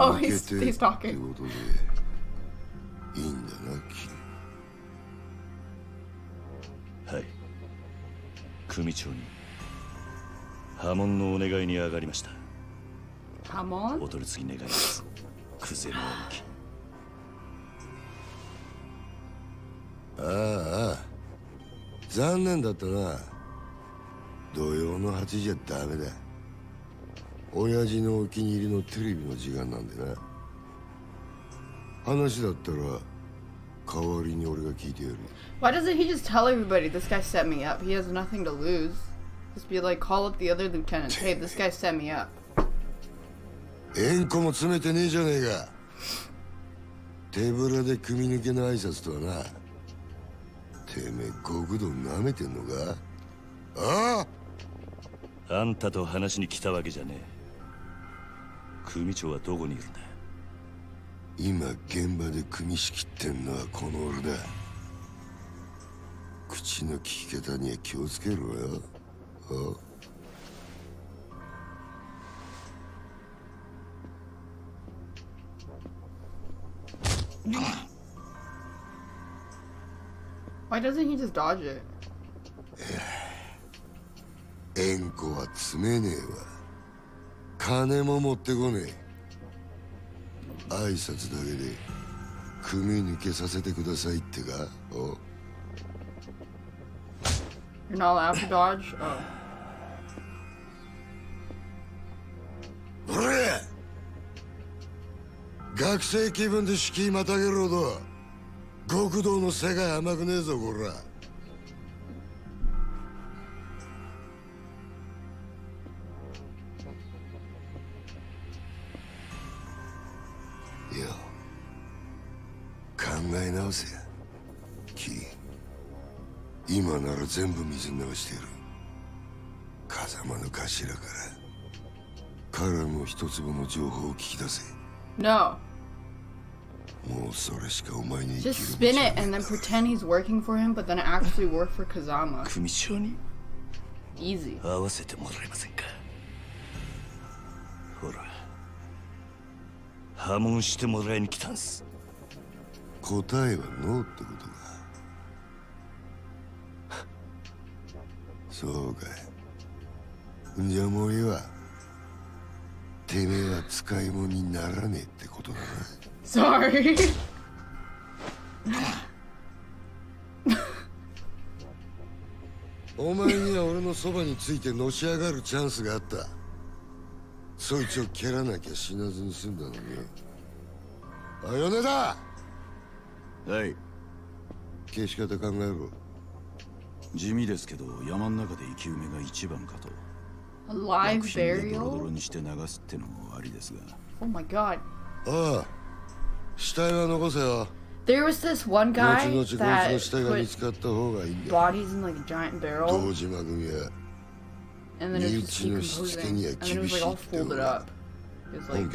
Oh, he's, he's talking. いいんだなキはい組長に。波紋のお願いに上がりました。波紋？お取り次ぎ願います。クゼの兄貴ああああ残念だったな。土曜の8時じゃダメだ親父のお気に入りのテレビの時間なんでな話だったら代わりに俺が聞いてやる Why doesn't he just tell everybody this guy set me up? He has nothing to lose. Just be like, call up the other lieutenants. Hey, this guy set me up. 縁故も詰めてねえじゃねえか手ぶらで組み抜けの挨拶とはなてめえ極道舐めてんのかあああんたと話しに来たわけじゃねえ組長はどこにいるんだ？今現場で組み仕切ってんのはこの俺だ。口の利き方には気をつけろよ。あ Why doesn't he just dodge it? (sighs) 縁故は詰めねえわ金も持ってこねえ。挨拶だけで組み抜けさせてくださいってか。お。You're not allowed to dodge? Oh. 俺学生気分で敷居またげるほど。極道の世界甘くねえぞこらえ直せやキー今なら全部水に流してやる風間の頭から彼の一粒の情報を聞き出せ No. もうそれしかお前に Just spin it and then pretend he's working for him, but then actually work for Kazama. 組長に Easy. 合わせてもらえませんかほら破門してもらいに来たんす答えはノーってことか。そうかい。じゃあもういいわてめえは使い物にならねえってことだな。Sorry. お前には俺のそばについてのし上がるチャンスがあった。そいつを蹴らなきゃ死なずに済んだのに。あ米だはい消し方考えろ地味ですけど山の中で生き埋めが一番かと A live 薬品でドロド burial? ロにして流すってのもありですが Oh my god. ああ死体は残せよ There was this one 後 guy 々こいつの that 死体が見 put つかった方がいいんだ bodies in like a giant barrel, and then it was just decomposing, and then it 厳 was し like い all folded up. It was 本 like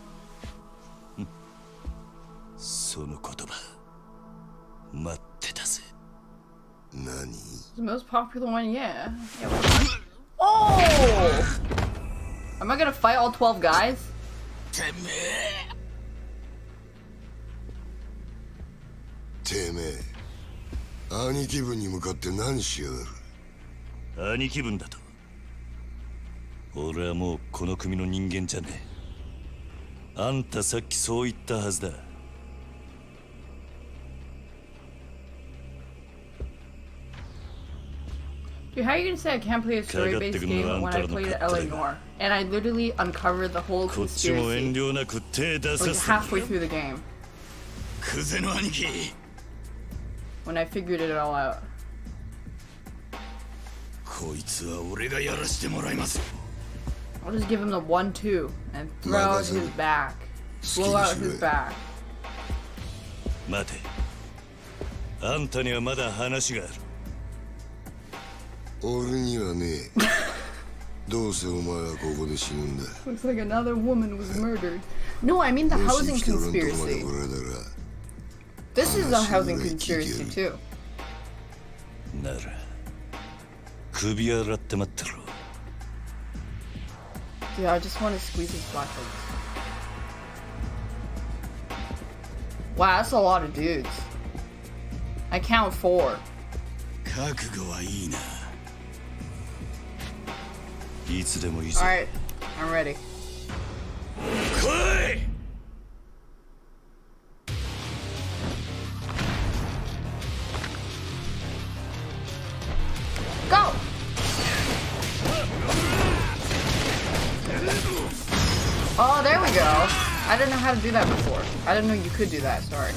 そうだその言葉 待ってたぜ何 The most popular one, yeah. yeah oh! Am I gonna fight all 12 guys? てめえてめえ兄貴分に向かって何しやがる兄貴分だと俺はもうこの組の人間じゃねえあんたさっきそう言ったはずだ Dude, how are you gonna say I can't play a story-based game when I played LA Noire? And I literally uncovered the whole conspiracy like halfway through the game. When I figured it all out. I'll just give him the one two and throw out his back. Blow out his back. 待て。あんたにはまだ話がある。俺にはねどうせお前はここで死ぬんだ Looks like another woman was murdered. No, I mean the housing conspiracy. This is a housing conspiracy too. なら首洗って待ってろ Dude, I just want to squeeze his black legs. Wow, that's a lot of dudes. I count four. 覚悟はいいな。 Alright, I'm ready. Go! Oh, there we go. I didn't know how to do that before. I didn't know you could do that, sorry.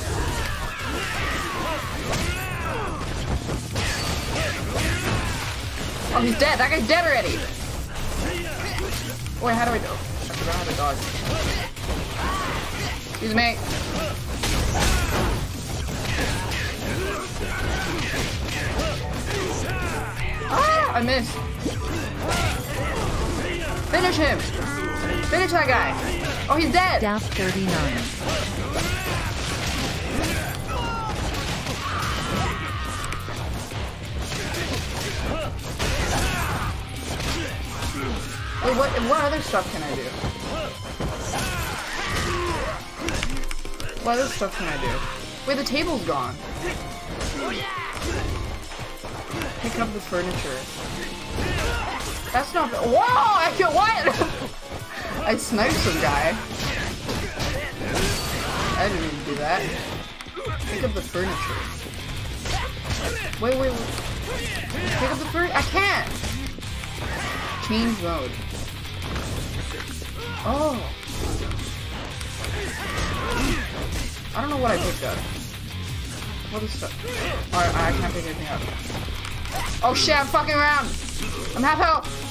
Oh, he's dead. That guy's dead already. Wait, how do I do? I forgot how to dodge. Excuse me. Ah, I missed. Finish him. Finish that guy. Oh, he's dead. Down 39. Wait, what, what other stuff can I do? What other stuff can I do? Wait, the table's gone. Pick up the furniture. That's not. Whoa! I killed what? (laughs) I sniped some guy. I didn't even do that. Pick up the furniture. Wait, wait, wait. Pick up the furniture. I can't. Change mode. Oh. I don't know what I picked up. What is stuff? Alright, I can't pick anything up. Oh shit, I'm fucking around! I'm half health!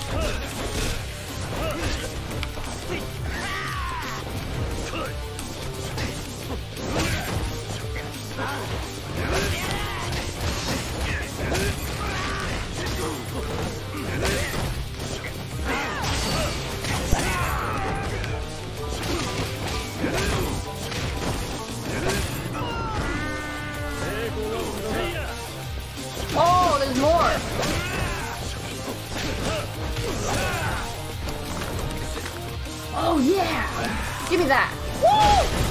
More! Oh yeah! Give me that! Woo!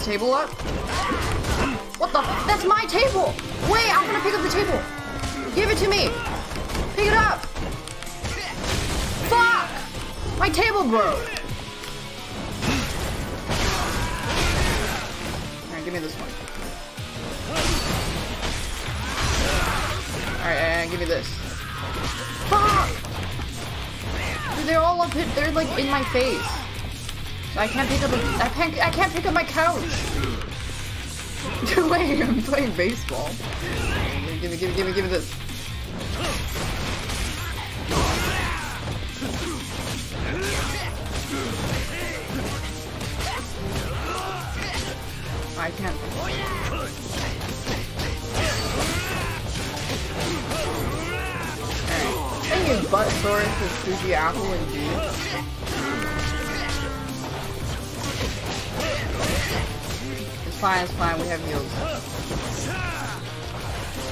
This table up? What the? That's my table! Wait, I want to pick up the table! Give it to me! Pick it up! Fuck! My table broke! Alright, give me this one. Alright, and give me this. Fuck! Dude, they're all up, they're like in my face. I can't pick up a, I can't, I can't pick up my couch! (laughs) Wait, I'm playing baseball. Give me, give me, give me, give me this. I can't. Alright. Thank you, Buttsaurus, and Sushi Apple, and Juice. It's fine, we have heals. It's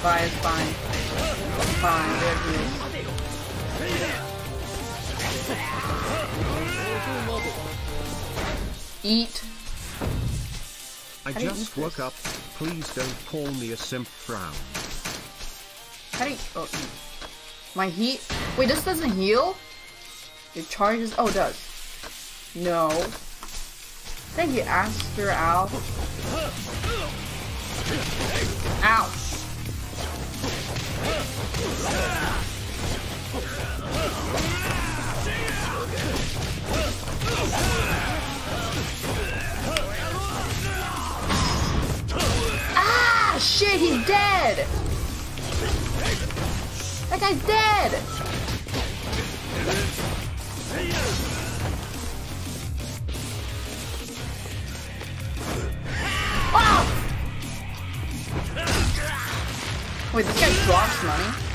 fine, fine. Fine, we have heals. Eat. I just woke up. Please don't call me a simp frown. How do you, oh, my heat? Wait, this doesn't heal? It charges, oh, it does. No. Thank you, Aster Ow. Ah, shit, he's dead! That guy's dead! Wow! Wait, this guy drops money?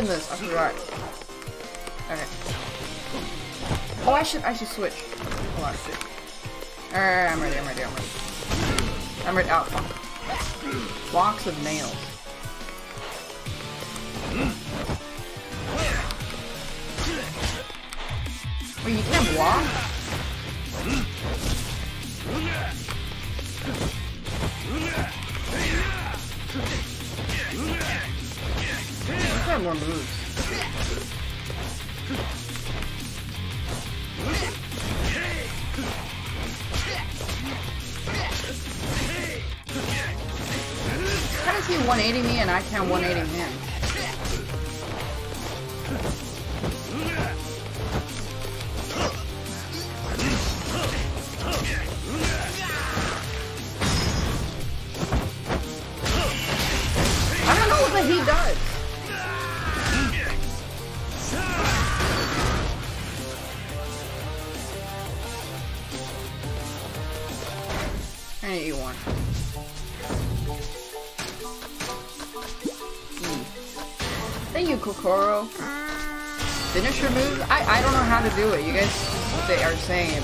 In this. I forgot. Okay. Oh, I should I should switch. Hold on. Alright, uh, I'm ready, I'm ready, I'm ready. I'm ready. Oh, fuck. Blocks of nails. Wait, you can't block? Do it. You guys they are saying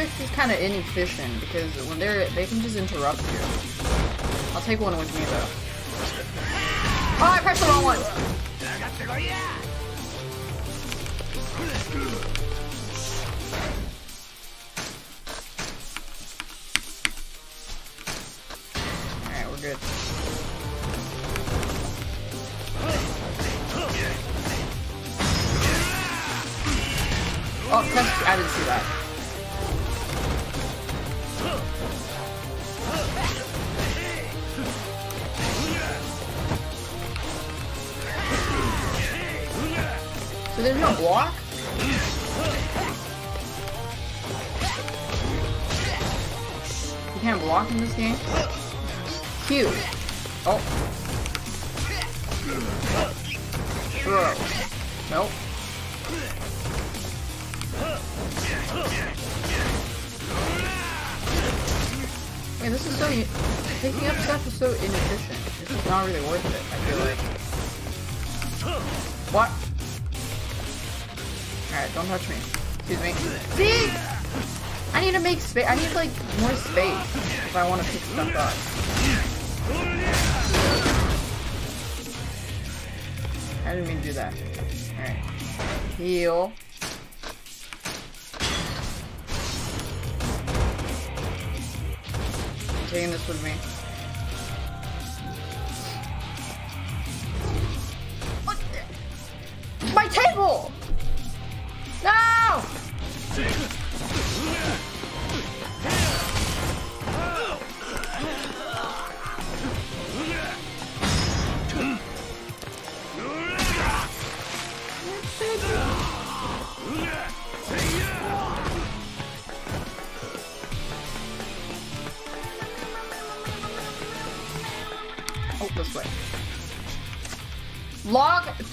It's is kind of inefficient because when they're they can just interrupt you. I'll take one with me though. Oh, I pressed the wrong one.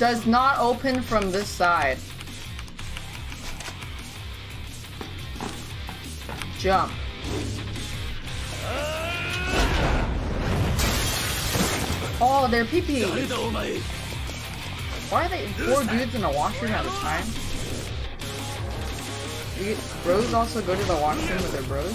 does not open from this side. Jump. Oh, they're pee pee. Why are they four dudes in a washroom at a time? You, bros also go to the washroom with their bros?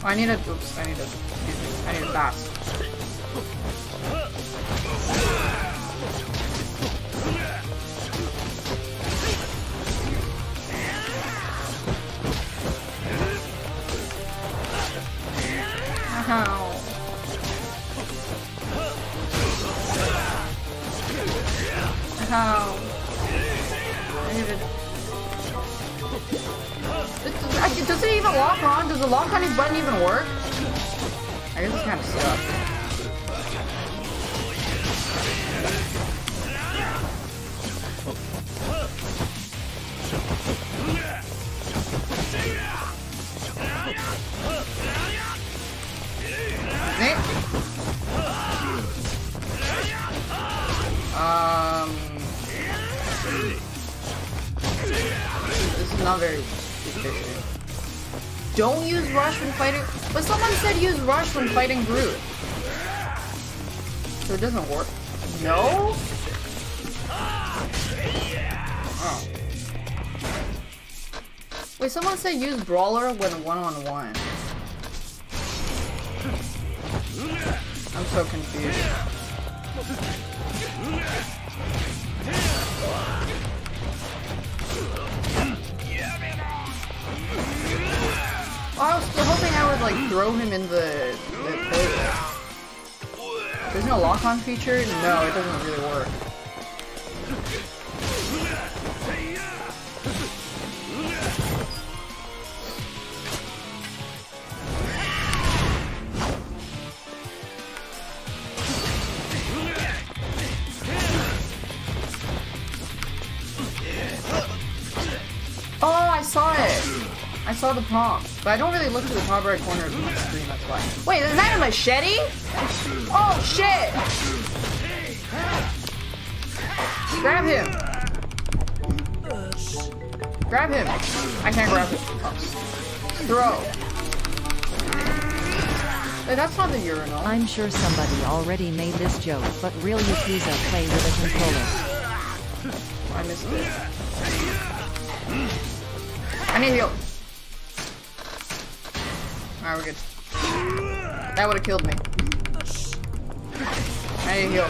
Oh, I need a. Oops, I need a. boost. I need a dot. Ow. Ow. Does the long on button even work? I guess it's kind of stuck. said use Rush when fighting Groot. So it doesn't work. No? Oh. Wait, someone said use Brawler when one-on-one. -on -one. I'm so confused. Throw him in the, the There's no lock-on feature? No, it doesn't really work. But I don't really look to the top right corner of the screen, that's why. Wait, is that a machete? Oh, shit! Grab him! Grab him! I can't grab him. Throw! Wait, that's not the urinal. I'm sure somebody already made this joke, but real Yakuza play with a controller. I missed it. I need heal. Alright, we're good. That would have killed me. I need heal.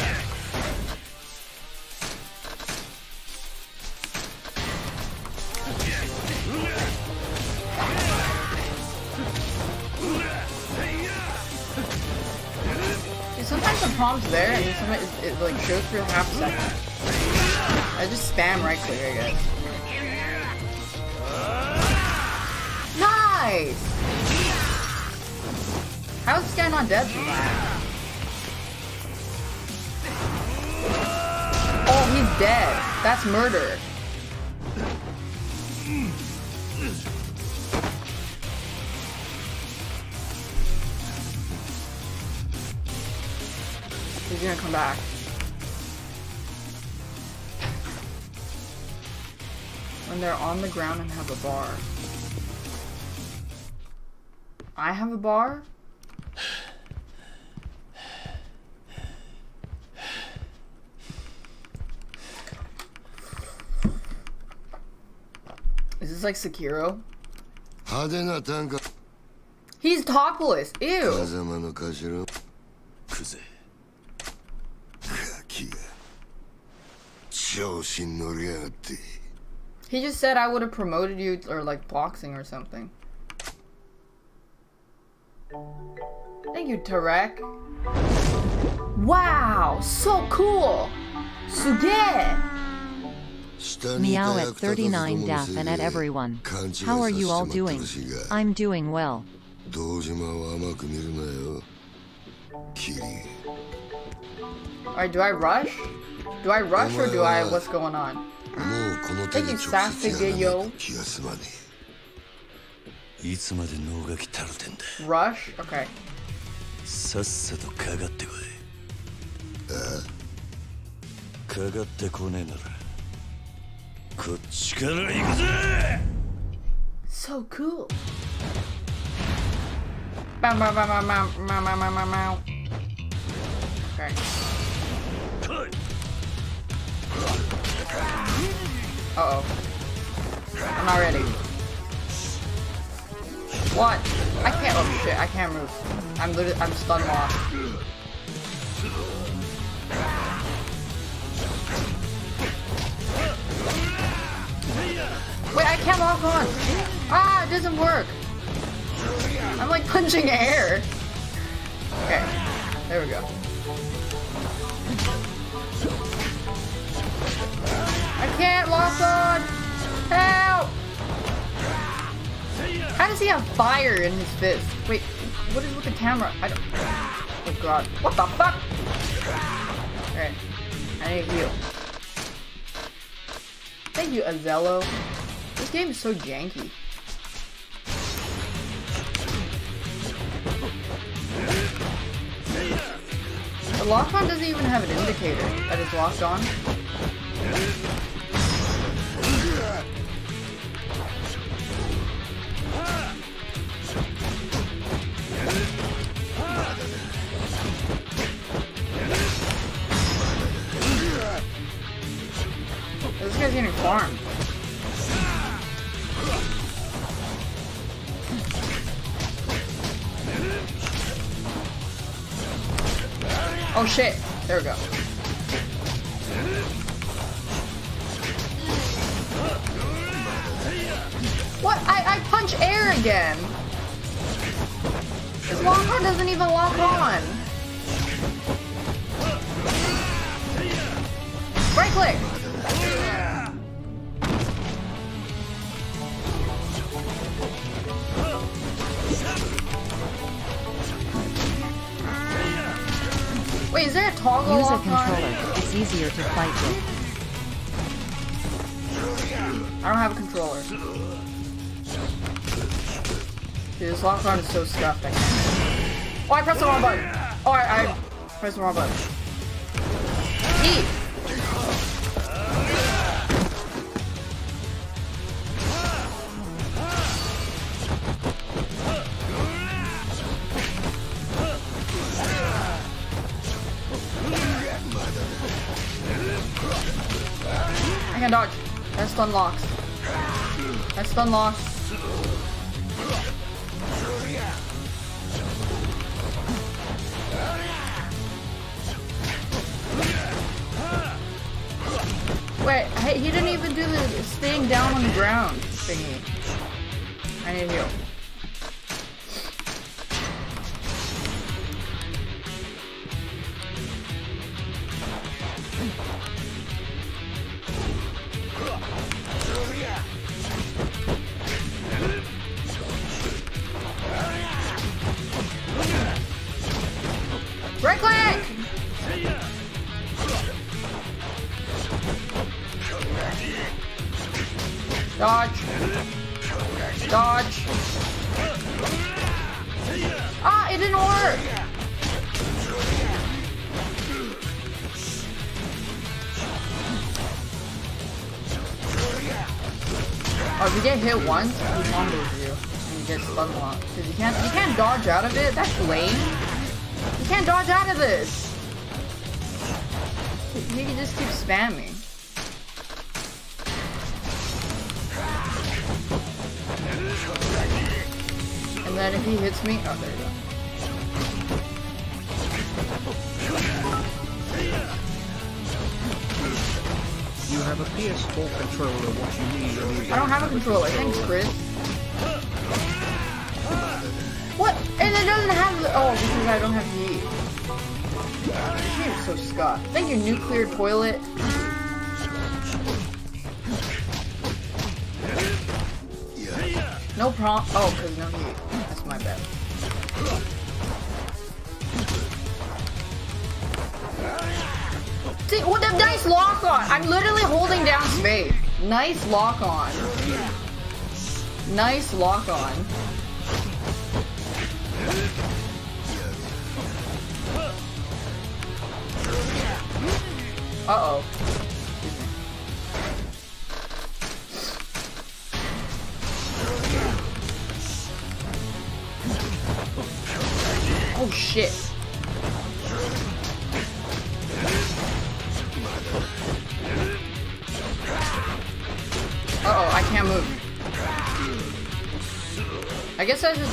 Sometimes the prompt's there and sometimes it, it like shows for half a second. I just spam right click, I guess. Nice! How's this guy not dead that? Oh, he's dead. That's murder. He's gonna come back. When they're on the ground and have a bar. I have a bar? Is this like Sekiro? He's topless. Ew. He just said I would have promoted you or like boxing or something. Thank you, Tarek. Wow, so cool. Suge. Meow at 39 daph and at everyone. How are you all doing? I'm doing well. Alright, do I rush? Do I rush or do I... What's going on? Thank you, Sasuke, Rush? Okay. さっさとかかってこい。ああ。かかってこねえなら こっちから行くぜ So cool Bow, bow, bow, bow, bow, bow, bow, bow, bow, bow. Okay. Uh oh. I'm not ready. What? I can't. Oh shit! I can't move. I'm literally. I'm stun locked. Wait, I can't lock on. Ah, it doesn't work. I'm like punching air. Okay, there we go. I can't lock on. Help! How does he have fire in his fist? Wait, what is with the camera? I don't. Oh god. What the fuck? Alright. I need heal. Thank you, Azello. This game is so janky. The lock-on doesn't even have an indicator that it's locked on. Getting farmed. Oh shit. There we go. What? I, I punch air again. This long one doesn't even lock on. Right click. Wait, is there a toggle Use a lock on? controller. It's easier to fight with. I don't have a controller. Dude, this lock on is so scuffed. I can't. Oh, I pressed the wrong button. Oh, I, I pressed the wrong button. E. I can dodge. That stun locks. That stun locks. Wait, hey, he didn't even do the staying down on the ground thingy. I need heal. Dodge. Dodge. Ah, it didn't work. Oh, if you get hit once, he combos you. And you get stun locked. Cause you can't you can't dodge out of it? That's lame. You can't dodge out of this. He can just keep spamming. Then if he hits me, oh there you go. You have a PS4 controller, what you need I don't have a controller. Thanks, Chris. What? And it doesn't have the. Oh, because I don't have the- game's so scuffed. Thank you, nuclear toilet. No prom. Oh, because no heat. My bad. See, oh, what the nice lock on. I'm literally holding down space. Nice lock on. Nice lock on. Uh-oh.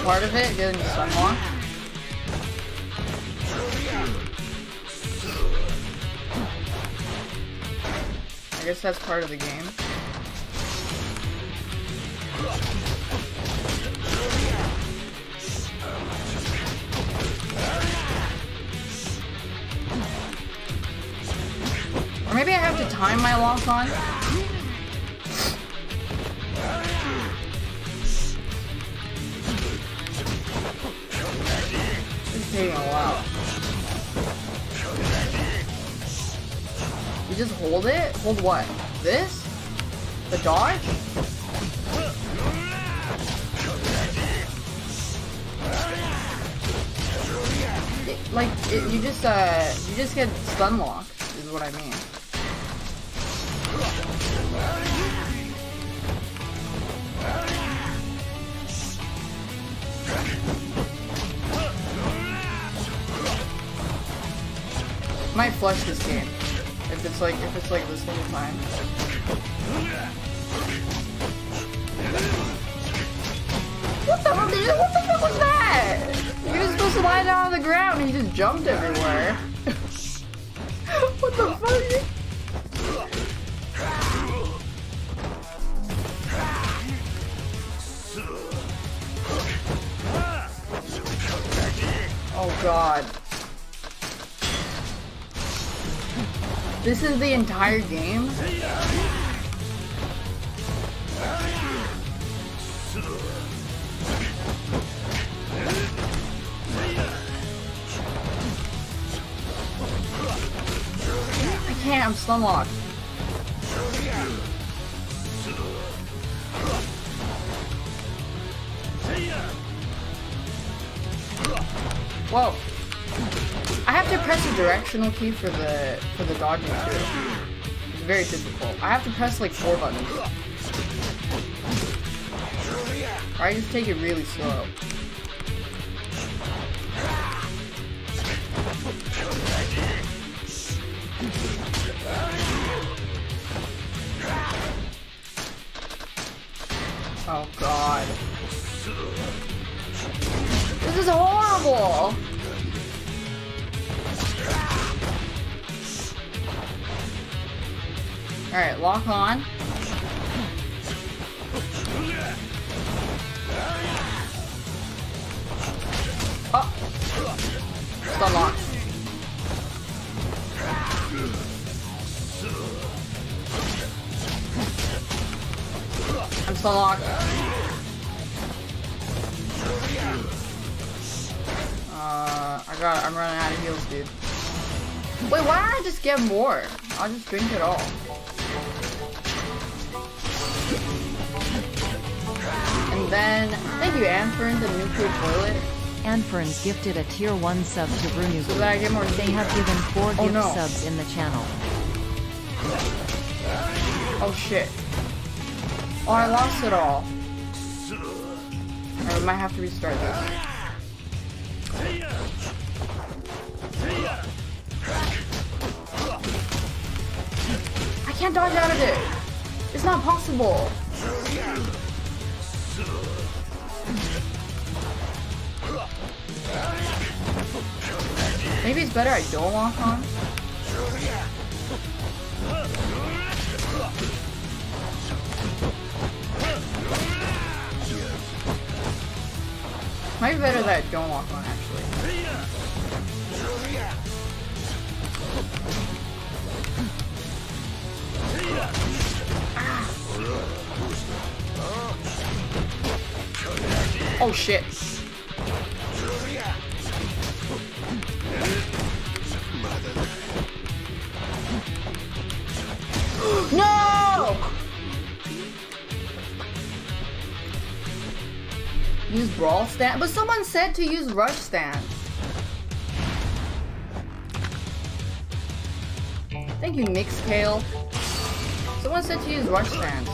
Part of it, getting stun lock. I guess that's part of the game. Just get entire game? I can't, I'm stun locked. Whoa. I have to press a directional key for the for the dodging too. Very difficult. I have to press like four buttons. I just take it really slow. More? I'll just drink it all. And then, thank you, Anfern, the nuclear toilet. Anfern's gifted a tier 1 sub to Brunu. So that I get more They have given 4 Oh, gift no. subs in the channel. Oh shit. Oh, I lost it all. I might have to restart this. Maybe it's better I don't walk on. Might be better that I don't walk on to use rush stand. Thank you, Mix Kale. Someone said to use rush stand.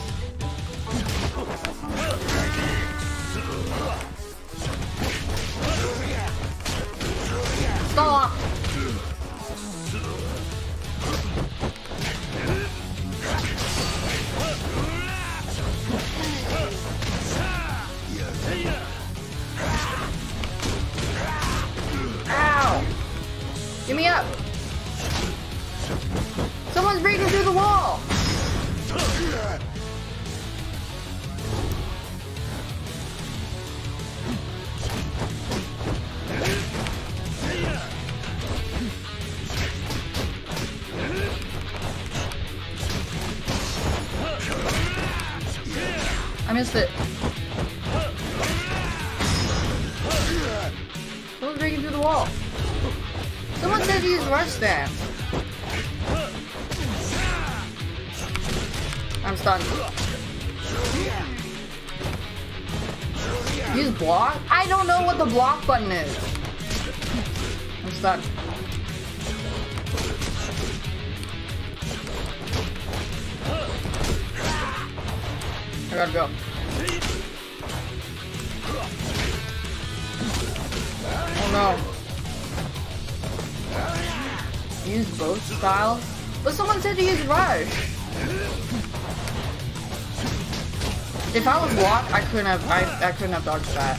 Have I, couldn't have dodged that.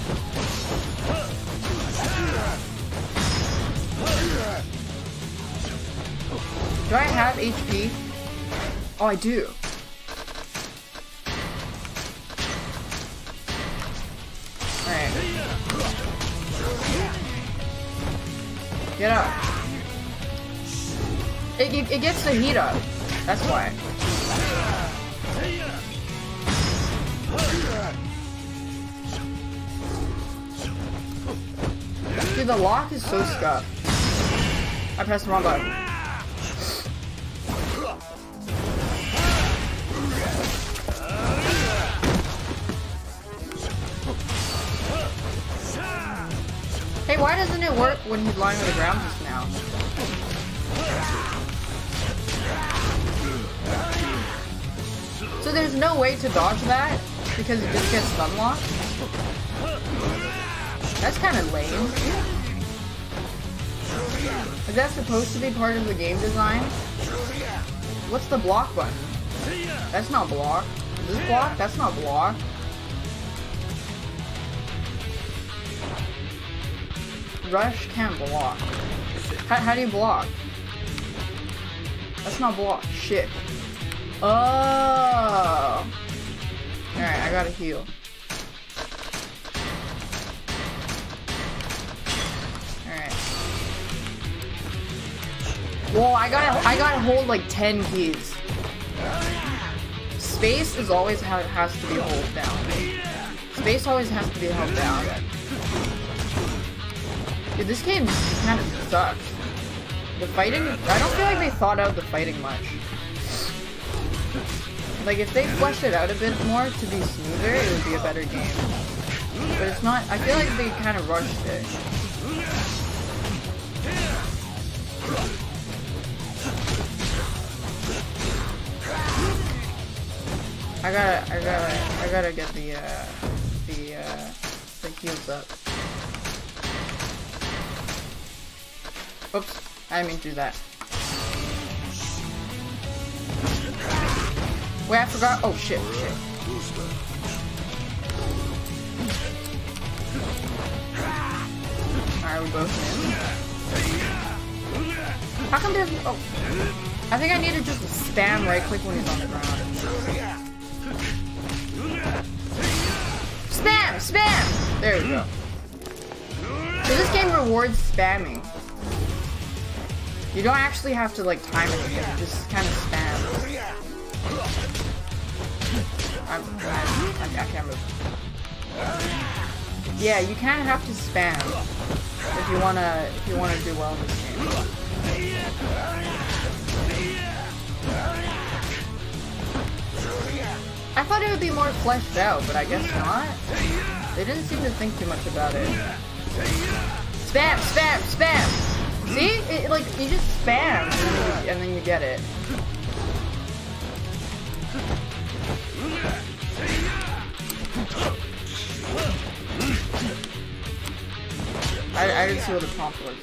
Do I have HP? Oh, I do. Alright. Get up. It, it, it gets the heat up. That's why. So scuffed. I pressed the wrong button. Hey, why doesn't it work when he's lying on the ground just now? So there's no way to dodge that? Because it just gets stun locked? That's kind of lame. Is that supposed to be part of the game design? What's the block button? That's not block. Is this block? That's not block. Rush can't block. How, how do you block? That's not block. Shit. Oh. Alright, I gotta heal. Whoa, I gotta I gotta hold like 10 keys. Space is always how it has to be held down. Space always has to be held down. Dude, this game kind of sucks. The fighting, I don't feel like they thought out the fighting much. Like, if they fleshed it out a bit more to be smoother, it would be a better game. But it's not, I feel like they kind of rushed it. I gotta, I gotta, I gotta get the, uh, the, uh, the heals up. Oops, I didn't mean to do that. Wait, I forgot. Oh shit, shit. Alright, we both in. How come there's oh I think I need to just spam right click when he's on the ground. Spam! Spam! There we go. So this game rewards spamming. You don't actually have to like time it, just kind of spam. I'm, I'm, I can't move. Yeah, you kind of have to spam if you wanna if you wanna do well in this game. I thought it would be more fleshed out, but I guess not. They didn't seem to think too much about it. Spam, spam, spam! See? It, like, you just spam, and then you, get it. I, I didn't see what the prompt was.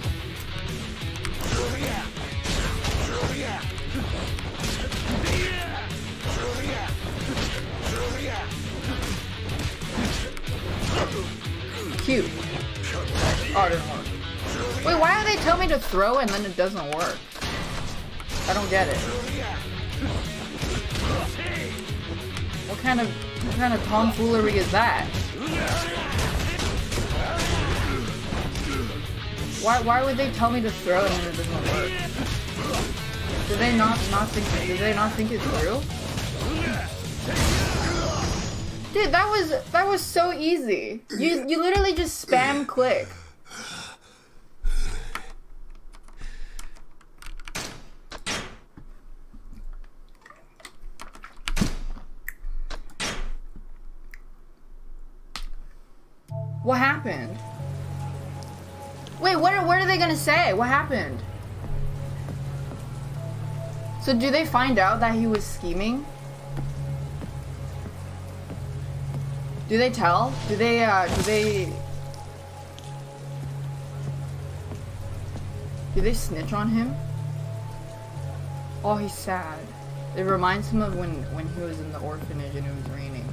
Cute. Oh. Wait, why do they tell me to throw and then it doesn't work? I don't get it. What kind of what kind of tomfoolery is that? Why why would they tell me to throw and then it doesn't work? Do they not not think do they not think it's real? Dude, that was that was so easy. You you literally just spam click. What happened? Wait, what are, what are they gonna say? What happened? So do they find out that he was scheming? Do they tell? Do they, uh, do they... Do they snitch on him? Oh, he's sad. It reminds him of when, when he was in the orphanage and it was raining.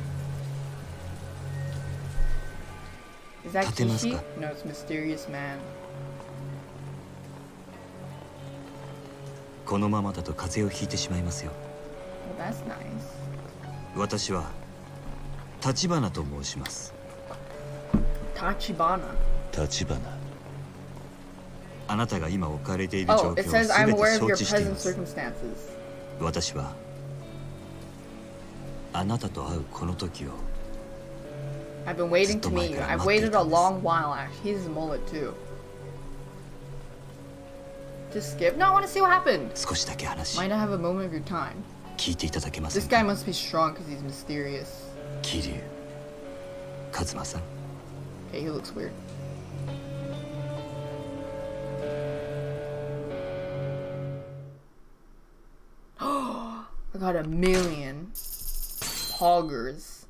Is that Kishi? No, it's Mysterious Man. このままだと風邪をひいてしまいますよ。Well, that's nice. 私は 立花と申します。Tachibana. 立花。あなたが今置かれている状況を全て承知しています。私はあなたと会うこの時を I've been waiting to meet you. I've waited a long while, actually. He's mullet, too. Just skip? No, I want to see what happened. Might I have a moment of your time? This guy must be strong because he's mysterious. Kiryu. Kazuma-san. Okay, he looks weird. (gasps) I got a million poggers.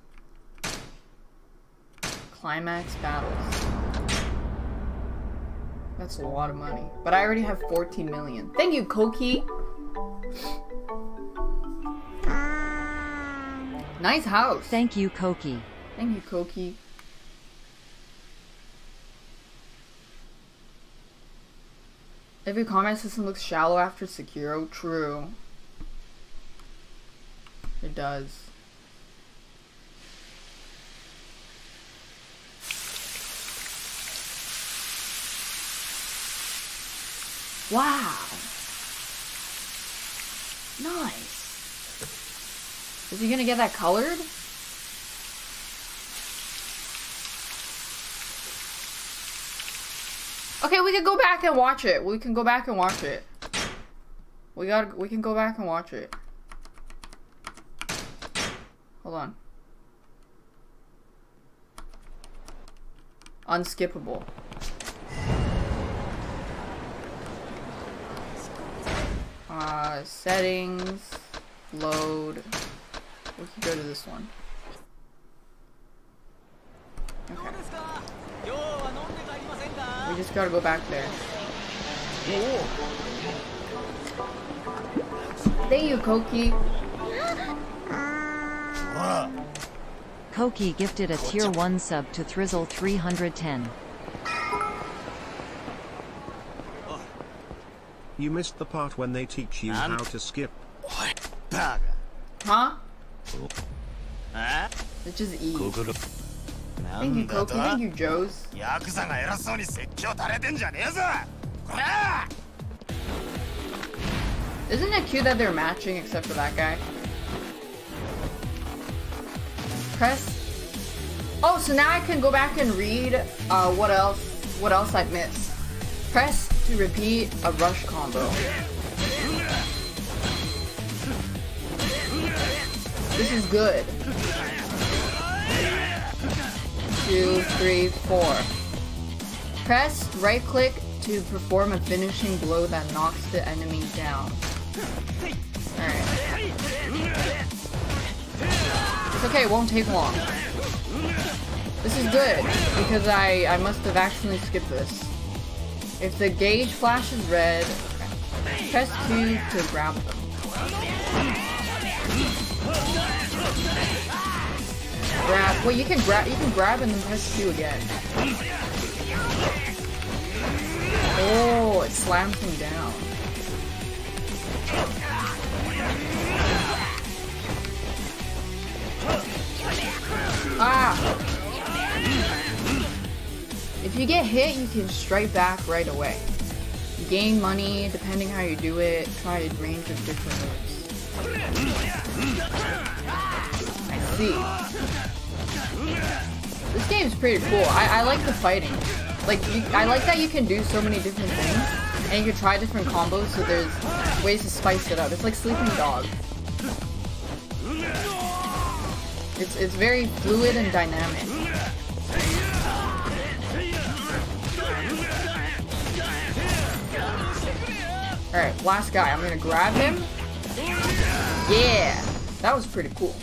Climax battles. That's a lot of money. But I already have 14 million. Thank you, Koki. Ah. Nice house. Thank you, Koki. Thank you, Koki. Every combat system looks shallow after Sekiro. True. It does. Wow. Nice. Is he gonna get that colored? Okay, we can go back and watch it. We can go back and watch it. We got we can go back and watch it. Hold on. Unskippable. Uh, settings, load. We can go to this one. Okay. We just gotta go back there. Thank you, Koki. Koki gifted a tier 1 sub to Thrizzle 310. You missed the part when they teach you how to skip. Huh? It's just E. Thank you, Koki. Thank you, Joes. Isn't it cute that they're matching except for that guy? Press. Oh, so now I can go back and read uh, what else what else I missed. Press to repeat a rush combo. This is good. Two, three, four. Press right click to perform a finishing blow that knocks the enemy down. Alright. It's okay, it won't take long. This is good, because I, I must have accidentally skipped this. If the gauge flashes red, press Q to grab them. Grab. Well, you can grab. You can grab and then press Q again. Oh, it slams him down. Ah! If you get hit, you can strike back right away. You gain money depending how you do it. Try a range of different moves. I see. This game's pretty cool. I, I like the fighting. Like, you, I like that you can do so many different things. And you can try different combos so there's ways to spice it up. It's like Sleeping Dog. It's, it's very fluid and dynamic. Alright, last guy. I'm gonna grab him. Yeah! That was pretty cool.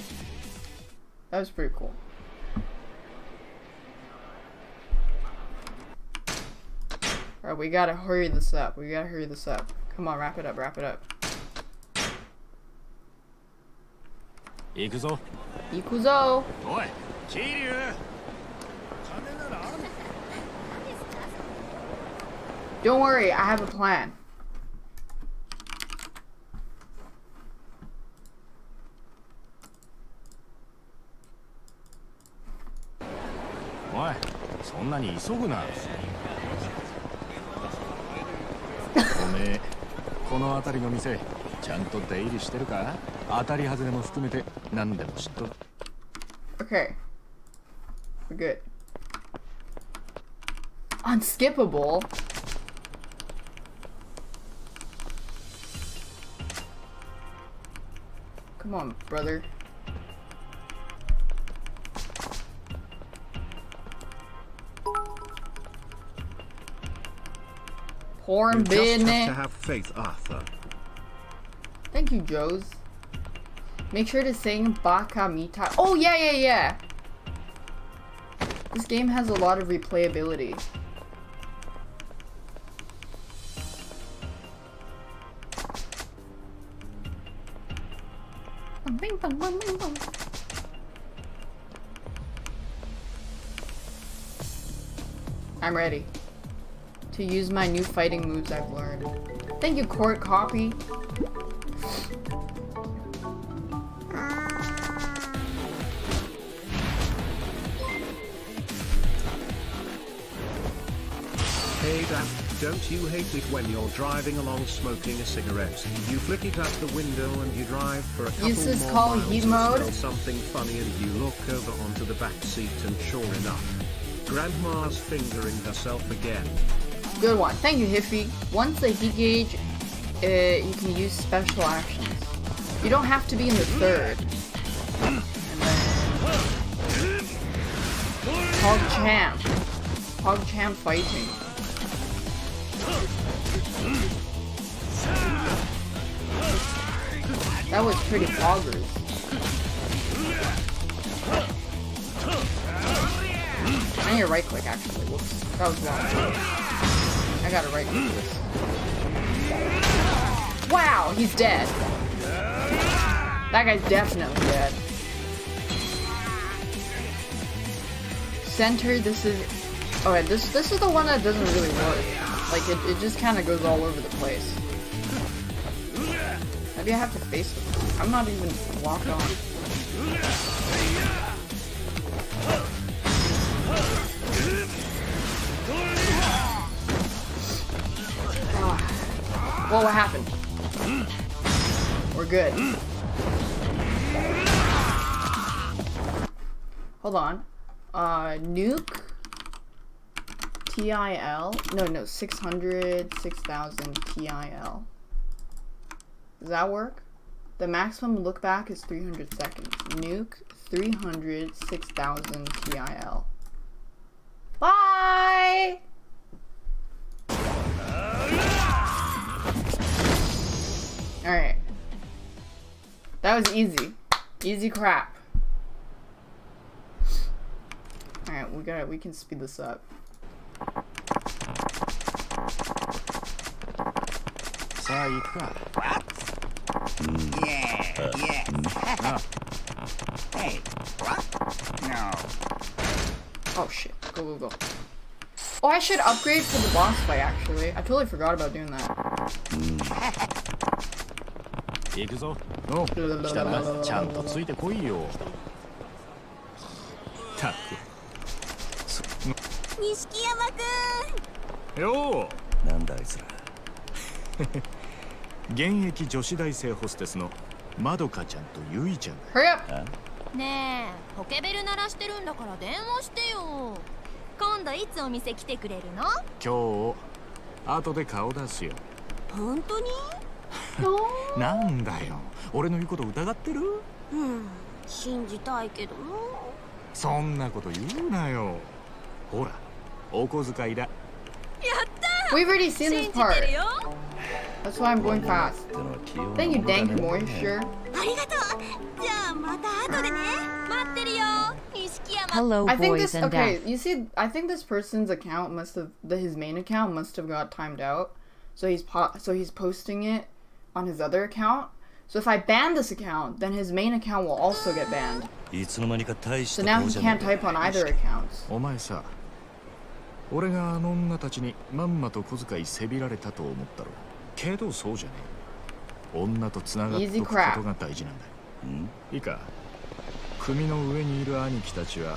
That was pretty cool. Alright, we gotta hurry this up. We gotta hurry this up. Come on, wrap it up, wrap it up. Ikuzo. Ikuzo. Kiryu. Don't worry, I have a plan. そんなに急ぐな。おめえ、この辺りの店、ちゃんと出入りしてるか？当たり外れも含めて何でも知っとる。Okay. We're good. Unskippable? Come on, brother. Porn you business. Have to have faith, Arthur. Thank you, Joes. Make sure to sing Baka Mitai. Oh, yeah, yeah, yeah. This game has a lot of replayability. I'm ready to use my new fighting moves I've learned. Thank you, Court Copy. Hey Dan, don't you hate it when you're driving along smoking a cigarette? You flick it out the window and you drive for a couple Use this more call miles heat mode. something funny and you look over onto the back seat and sure enough, Grandma's fingering herself again. Good one. Thank you, Hiffy. Once the heat gauge, uh, you can use special actions. You don't have to be in the third. Hog Champ. Hog Champ fighting. That was pretty poggers. I need a right click actually. Whoops. That was wrong. Gotta this. Wow, he's dead. That guy's definitely dead. Center, this is Okay, this this is the one that doesn't really work. Like it, it just kinda goes all over the place. Maybe I have to face it. I'm not even locked on. What happened? We're good. Hold on. Uh, nuke. TIL. No, no, 600, 6000 TIL. Does that work? The maximum look back is 300 seconds. Nuke 300 6000 TIL. Bye! Alright. That was easy. Easy crap. Alright, we got it. We can speed this up. Yeah, yeah. (laughs) hey, what? No. Oh shit. Go, go, go. Oh, I should upgrade for the boss fight, actually. I totally forgot about doing that. (laughs) 行くぞ。お。う来たなちゃんとついてこいよ。たく。錦山くん。よなんだあいつら。う (laughs) 現役女子大生ホステスのまどかちゃんとゆいちゃん!ねえポケベル鳴らしてるんだから電話してよ。今度いつお店来てくれるの？今日後で顔出すよ。本当に？(laughs) なんだよ俺の言うこと疑ってるうん信じたいけどなそんなこと言うなよほらお小遣いだやった We've already seen this 信じ part. てるよ That's why I'm going fast. Thank you, Dank Moisture. ありがとうじゃあまた後でね待ってるよ錦山 Hello, I think boys this and okay. death. You see, I think this person's account must have the, his main account must have got timed out, so he's po- so he's posting it On his other account. So if I ban this account, then his main account will also get banned. いつの間にか大し So た now 顔 he can't type on either accounts. お前さ俺があの女たちにまんまと小遣いせびられたと思ったろけどそうじゃねえ女と繋がっておくことが大事なんだいいか組の上にいる兄貴たちは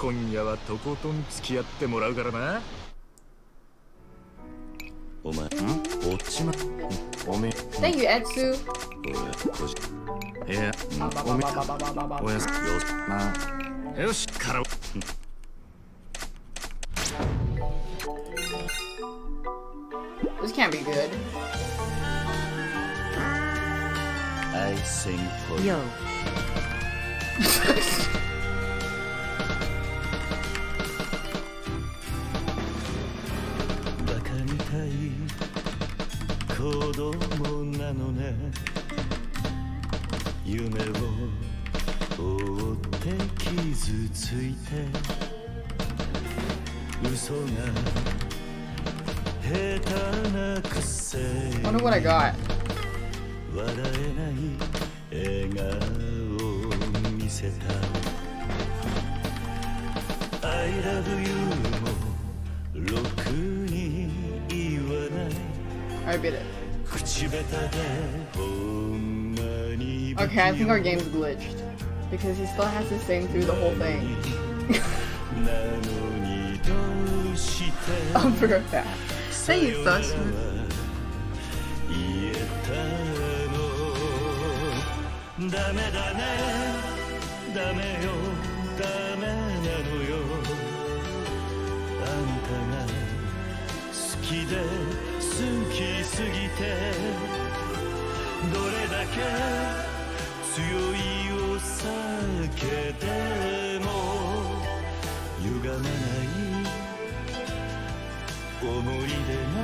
今夜はとことん付き合ってもらうからなお前ん？おっちまおめ Thank you, Etsu. いやおめおやすよまあよしから This can't be good. I sing for Yo. (laughs) Call 子供なのね。夢を追って傷ついて。嘘が下手なくせ Wonder what I got. 笑えない笑顔を見せた。I love you もろくに I beat it. Okay, I think our game's glitched. Because he still has to sing through the whole thing. oh, for a fact. Say you first. きすぎてどれだけ強いお酒でも歪まない思い出が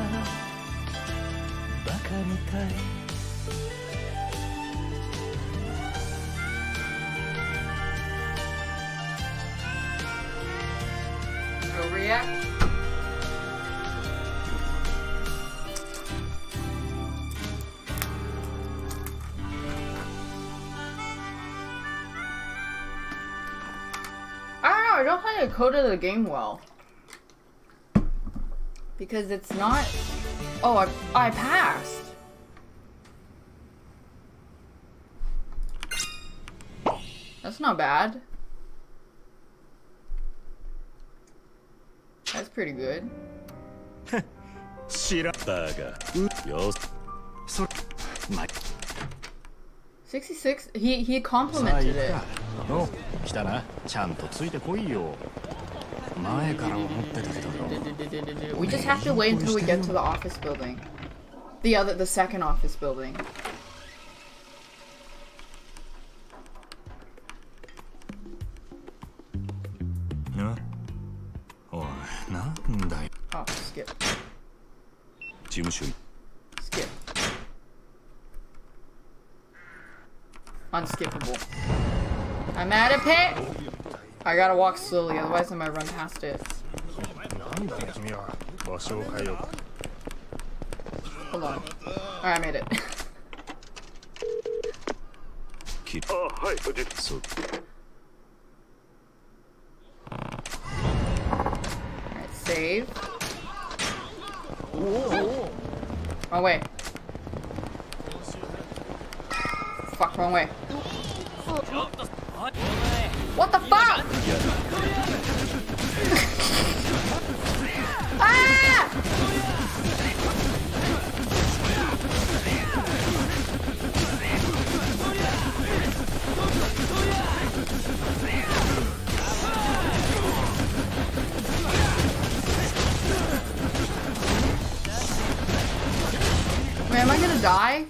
バカみたい I don't think it coded the game well. Because it's not... Oh, I, I passed! That's not bad. That's pretty good. Shira Burger. Yours. So, my. 66? He he さあ complimented 行く it. かお来たなちゃんとついてこいよ前から思ってたけど We just have to wait until we get to the office building. The other, the second office building. なおいなんだよ Oh, skip. 事務所 unskippable. I'm at a pit! I gotta walk slowly, otherwise I might run past it. Hold on. Alright, I made it. Keep. Oh, hi, so. Alright, save. Ooh. Wrong way. Fuck, wrong way. What the fuck? ah! Wait, am I gonna die?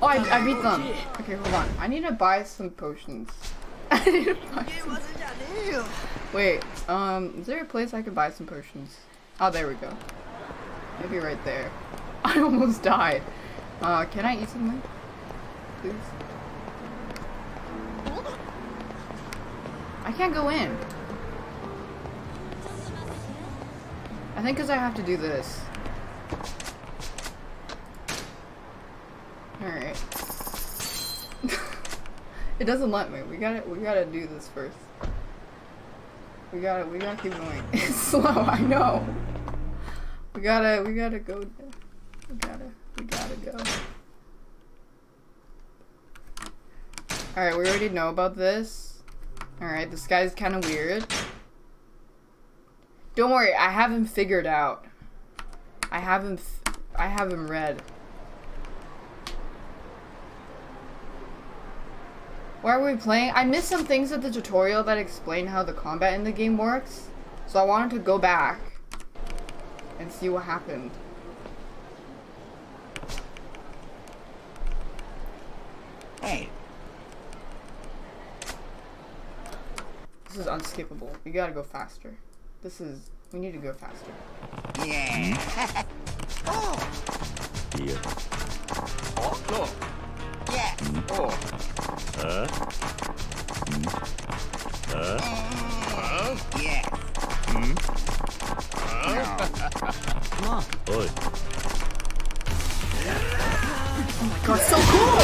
Oh, I, I beat them. Okay, hold on. I need to buy some potions. (laughs) I need to buy some... Wait, um, is there a place I could buy some potions? Oh, there we go. Maybe right there. (laughs) I almost died. Uh, can I eat something? Please? I can't go in. I think because I have to do this. Alright. It doesn't let me. We gotta we gotta do this first. We gotta we gotta keep going. (laughs) It's slow, I know. We gotta we gotta go we gotta we gotta go. Alright, we already know about this. Alright, this guy's kinda weird. Don't worry, I have him figured out. I have him I have him read. Why are we playing? I missed some things at the tutorial that explain how the combat in the game works. So I wanted to go back and see what happened. Hey. This is unskippable. We gotta go faster. This is... We need to go faster. Yeah. Hmm? (laughs) oh. Yeah. Oh, look. Yeah. Oh. Huh? Huh? Huh? Yeah. Hmm? Huh? Come on. Oi. Oh my god, so cool!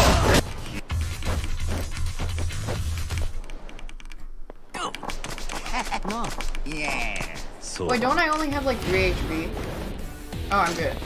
Come on. Yeah. So Wait, don't I only have like 3 HP? Oh, I'm good.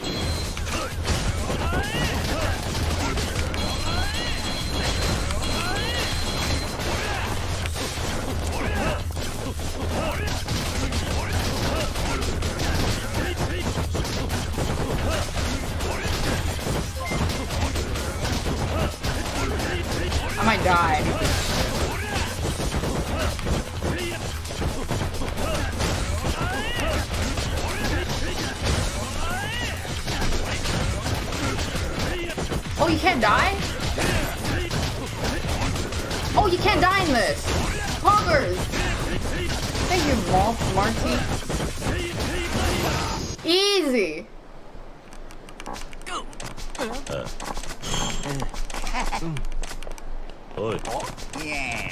I might die. Oh, you can't die? Oh, you can't die in this! Poggers! Thank you, Mal Marty. Easy! Uh. Oi. Yeah.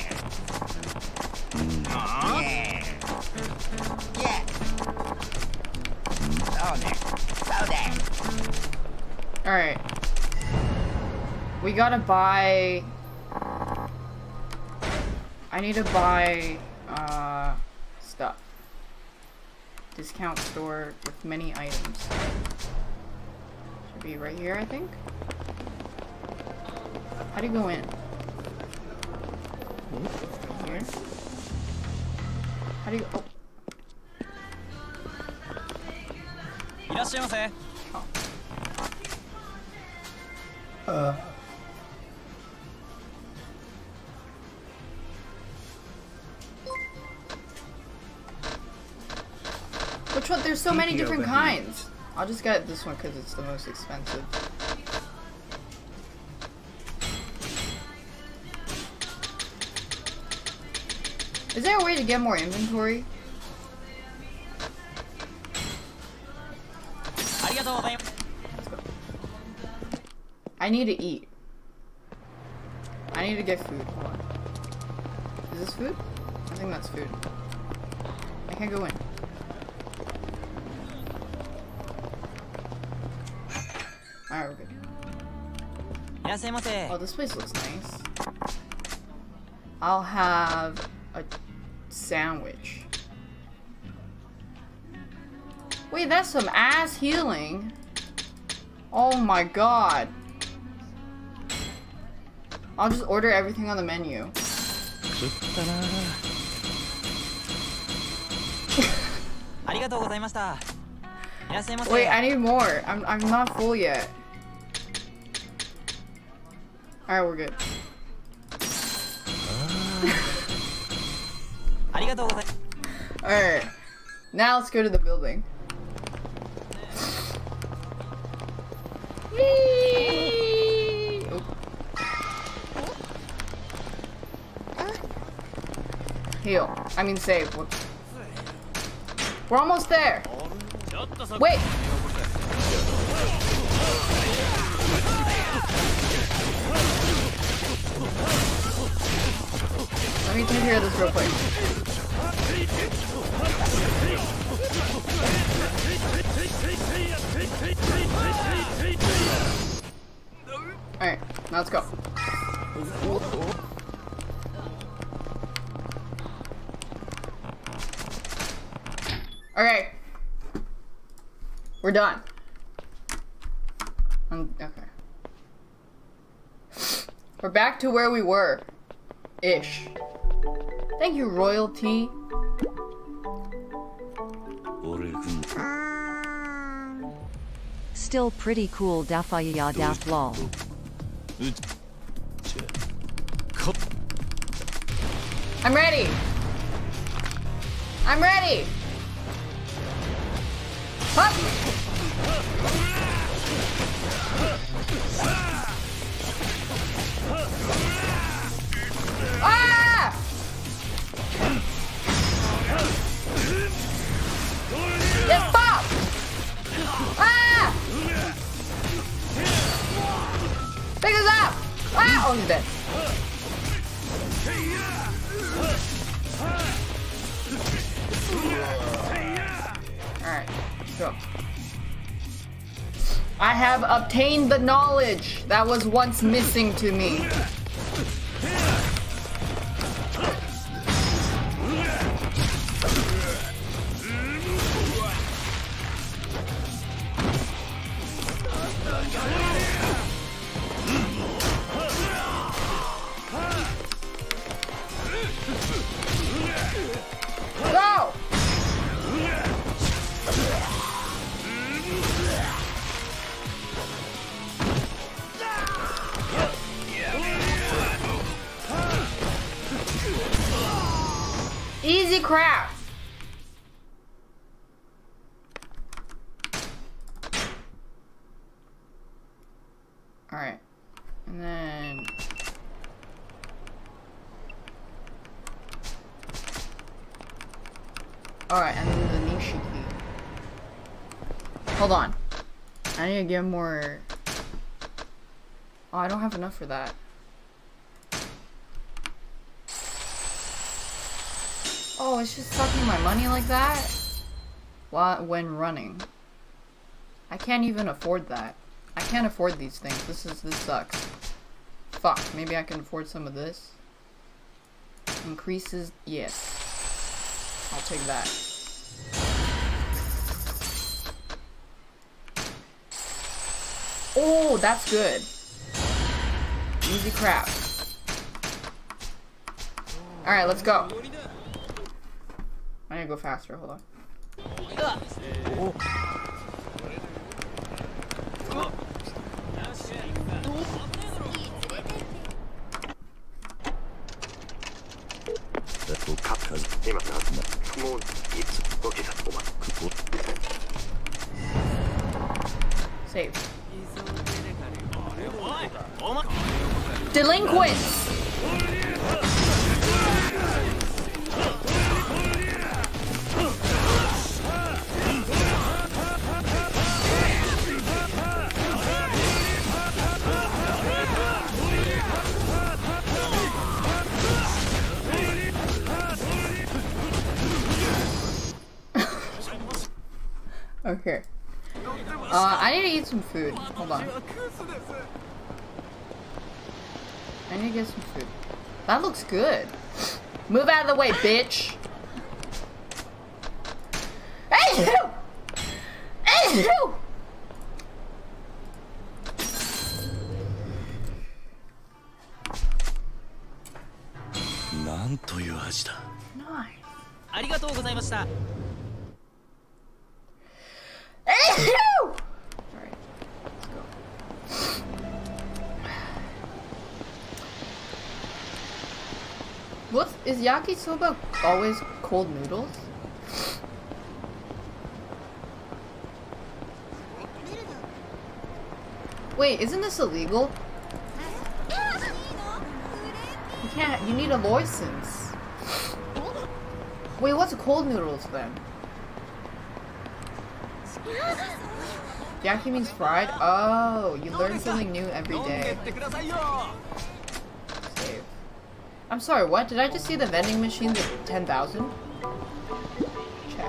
Mm. Yeah. Yeah. So there. So there. Alright. We gotta buy... I need to buy, uh, stuff. Discount store with many items. Should be right here, I think? How do you go in? Here? How do you- oh. いらっしゃいませ。Uh. Which one? There's so many different kinds. I'll just get this one because it's the most expensive. Is there a way to get more inventory? I need to eat. I need to get food. Hold on. Is this food? I think that's food. I can't go in. Alright, we're good. Oh, this place looks nice. I'll have a sandwich. Wait, that's some ass healing. Oh my god. I'll just order everything on the menu. (laughs) Wait, I need more. I'm I'm not full yet. Alright, we're good. (laughs) Alright. Now let's go to the building. Heal. I mean save. We're almost there. Wait! Let me take care of this real quick. Alright, let's go. Okay. We're done. Um, okay. We're back to where we were. Ish. Thank you, royalty. Um, still pretty cool dafaya daf lol. I'm ready. I'm ready. Up. Ah! Yes! Ah! Up! Ah! Alright, go. I have obtained the knowledge that was once missing to me. Go! Easy crap. All right, and then. All right, and then the Nishiki. Hold on. I need to get more. Oh, I don't have enough for that. Oh, it's just sucking my money like that? While, when running. I can't even afford that. I can't afford these things. This is, this sucks. Fuck, maybe I can afford some of this. Increases, yes. I'll take that. Oh, that's good. Easy crap. Alright, let's go. I need to go faster, hold on. Save. Delinquents! Hold on. I need to get some food. That looks good. Move out of the way, bitch. Yakisoba always cold noodles? Wait, isn't this illegal? You can't. You need a license. Wait, what's cold noodles then? Yaki means fried? Oh, you learn something new every day. Save. I'm sorry, what? Did I just see the vending machines at 10,000? Check.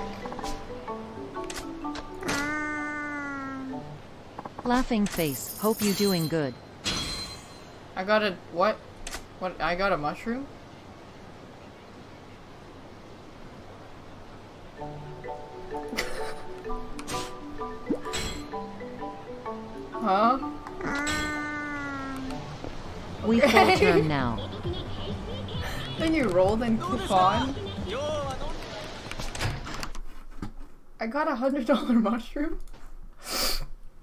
Um. Laughing face, hope you doing good. I got a, what? What, I got a mushroom? (laughs) Huh? Um. We full turn now. (laughs) then you roll, then keep on. I got a hundred dollar mushroom.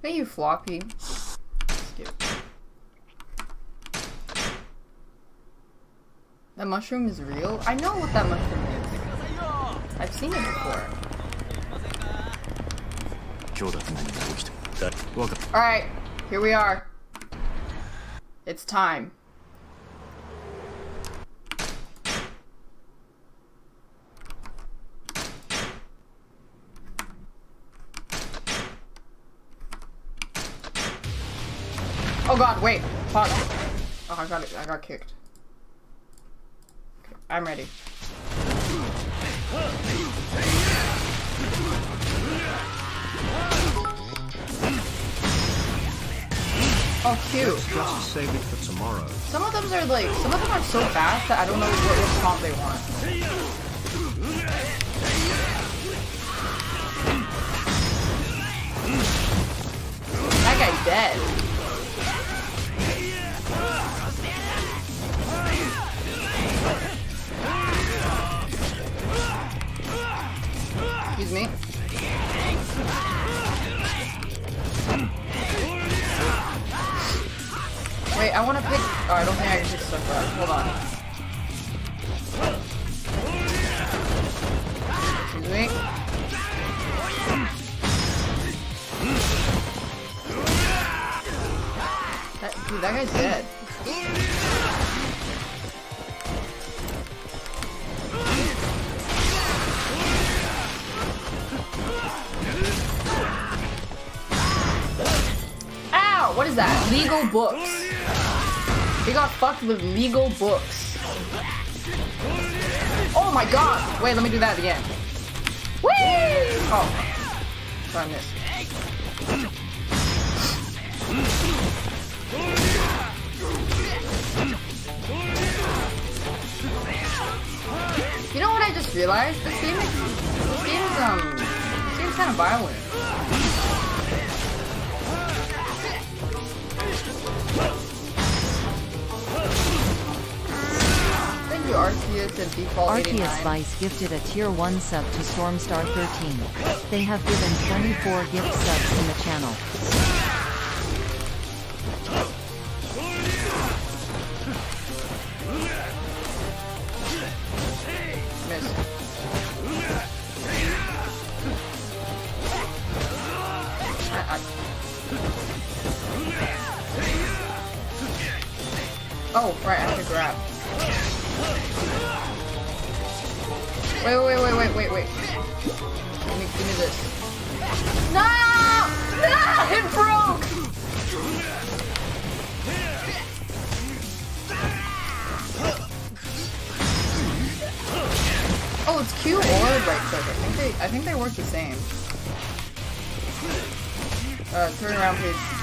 Thank you, Floppy. Skip. The mushroom is real? I know what that mushroom is. I've seen it before. Alright, here we are. It's time. Oh god, wait. Pause. Oh, I got it. I got kicked. Okay, I'm ready. Oh, cute. Just save it for tomorrow. Some of them are like, some of them are so fast that I don't know what, what comp they want. That guy's dead. Excuse me. Wait, I want to pick. Oh, I don't think I can pick stuff up. Hold on. Excuse me. That, dude, that guy's dead. What is that? Legal books. We got fucked with legal books. Oh my god! Wait, let me do that again. Whee! Oh. Sorry, I missed. You know what I just realized? This game is, this game is, um, this game's kind of violent. Thank you, Arceus and Default Arceus Vice gifted a tier 1 sub to Stormstar 13. They have given 24 gift subs in the channel. Oh, right, I have to grab. Wait, wait, wait, wait, wait, wait. Give me, give me this. No! No! It broke! Oh, it's Q or right click. I think they, I think they work the same. Uh, turn around, please.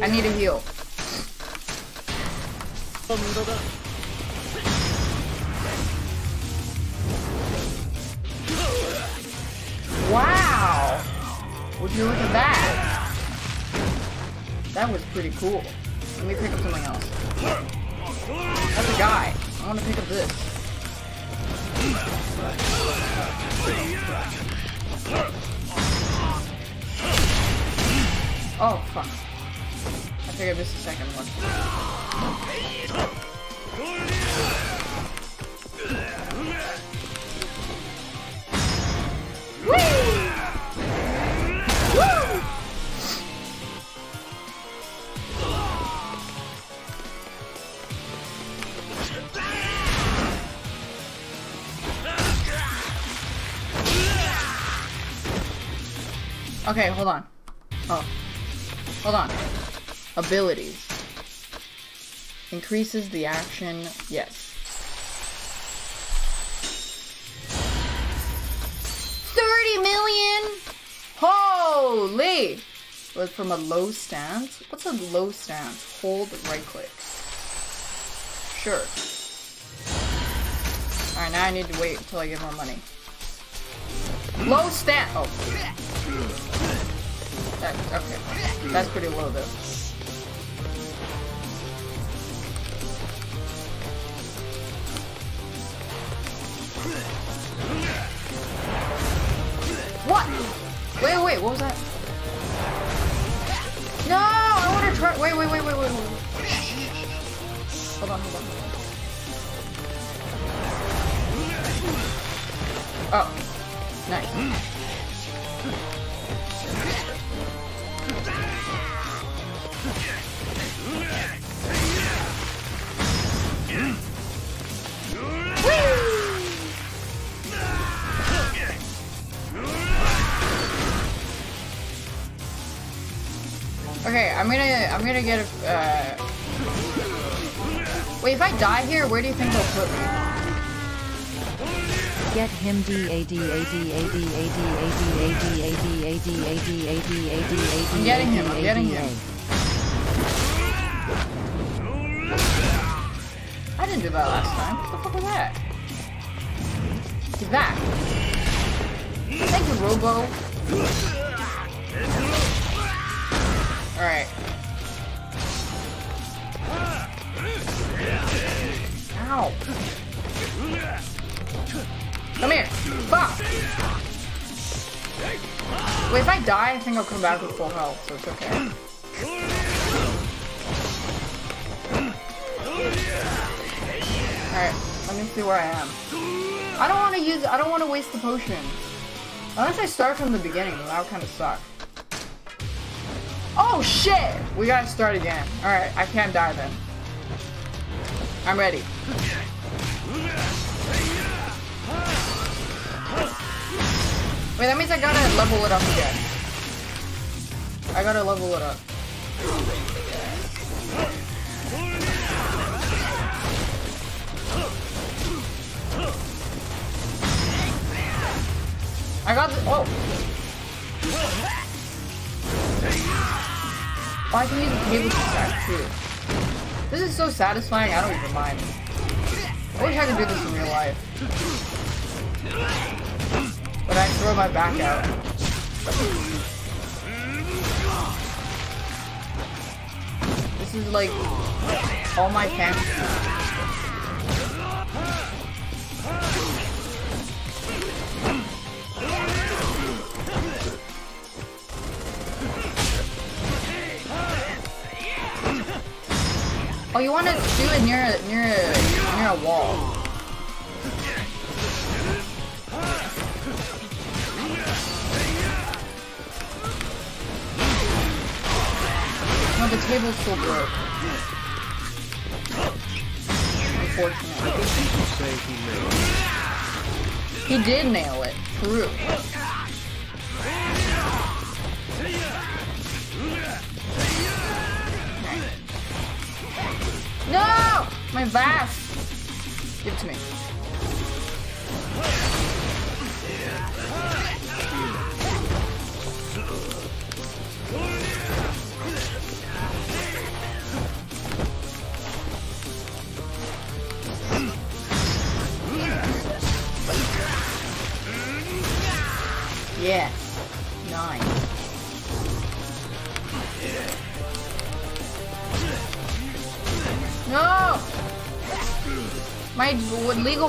I need a heal. Wow! Would you look at that? That was pretty cool. Let me pick up something else. That's a guy. I want to pick up this. Oh, fuck think I missed the second one. Okay, hold on. Oh. Hold on. Abilities. Increases the action. Yes. 30 million? Holy! Was from a low stance? What's a low stance? Hold right click. Sure. Alright, now I need to wait until I get more money. Low stance. Oh. That, okay. That's pretty low though. What? Wait, wait, what was that? No, I want to try. Wait, wait, wait, wait, wait, wait. Hold on, hold on. Oh, nice. Hmm. Okay, I'm gonna I'm gonna get a. Uh... Wait, if I die here, where do you think they'll put me? Get him D A D A D A D A D A D A D A D A D A D A D A D A D I'm getting him. I'm getting him. I didn't do that last time. What the fuck was that? Get back. Thank you, Robo. Alright. Ow. Come here. Fuck. Wait, if I die, I think I'll come back with full health, so it's okay. Alright, let me see where I am. I don't want to use- I don't want to waste the potion. Unless I start from the beginning, that would kind of suck. Oh shit! We gotta start again. Alright, I can't die then. I'm ready. Wait, that means I gotta level it up again. I gotta level it up. I got the- oh! I can use the table to stack too. This is so satisfying, I don't even mind. I wish I could do this in real life. But I throw my back out. This is like all my fantasy. Oh, you want to do it near a near near a wall. No, the table's still broke. Unfortunately. He did nail it. True. My vase! Give it to me.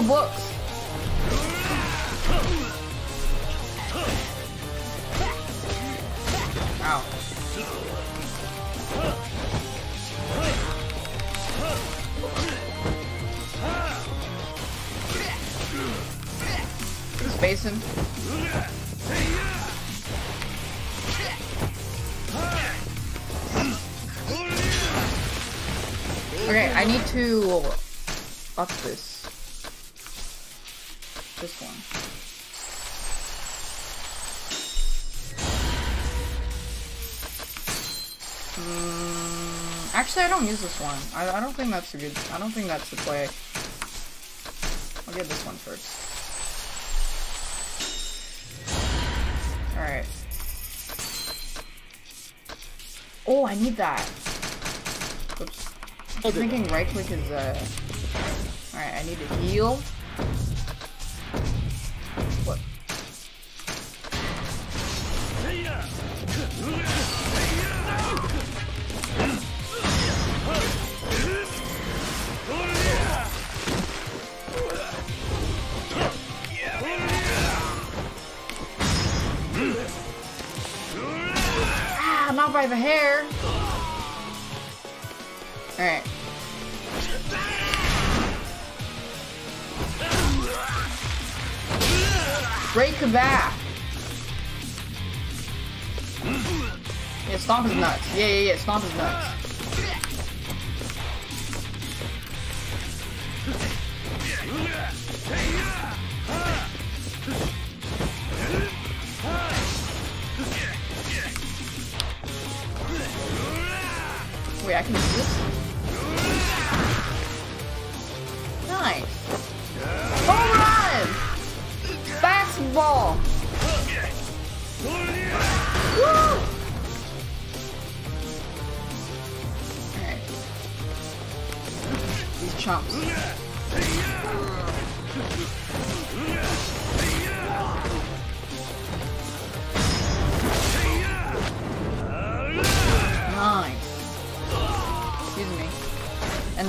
Look. Actually, I don't use this one. I, I don't think that's a good... I don't think that's the play. I'll get this one first. Alright. Oh, I need that. Oops. I'm thinking right click is, uh... Alright, I need to heal. Yeah, yeah,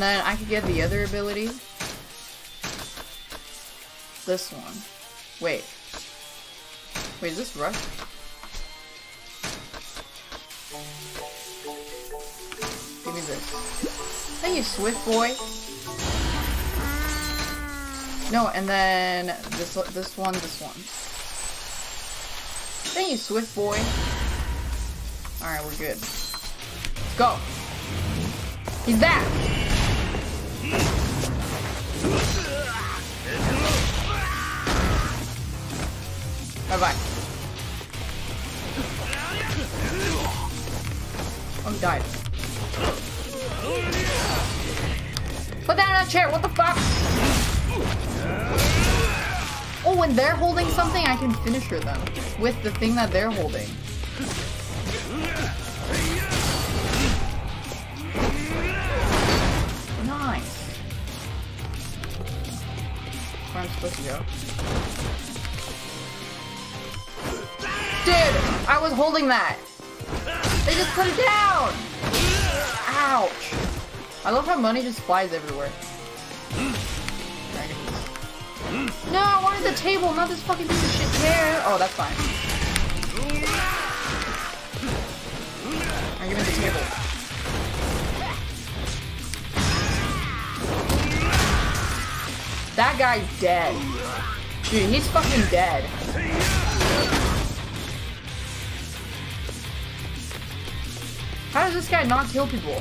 And then I could get the other ability. This one. Wait. Wait, is this rush? Give me this. Thank you, Swift Boy. No, and then this this one, this one. Thank you, Swift Boy. Alright, we're good. Let's go. He's back. When they're holding something, I can finisher them with the thing that they're holding. Nice. Where I'm supposed to go. Dude, I was holding that. They just put it down. Ouch. I love how money just flies everywhere. I the table, not this fucking piece of shit chair. Oh, that's fine. Alright, give me the table. That guy's dead. Dude, he's fucking dead. How does this guy not kill people?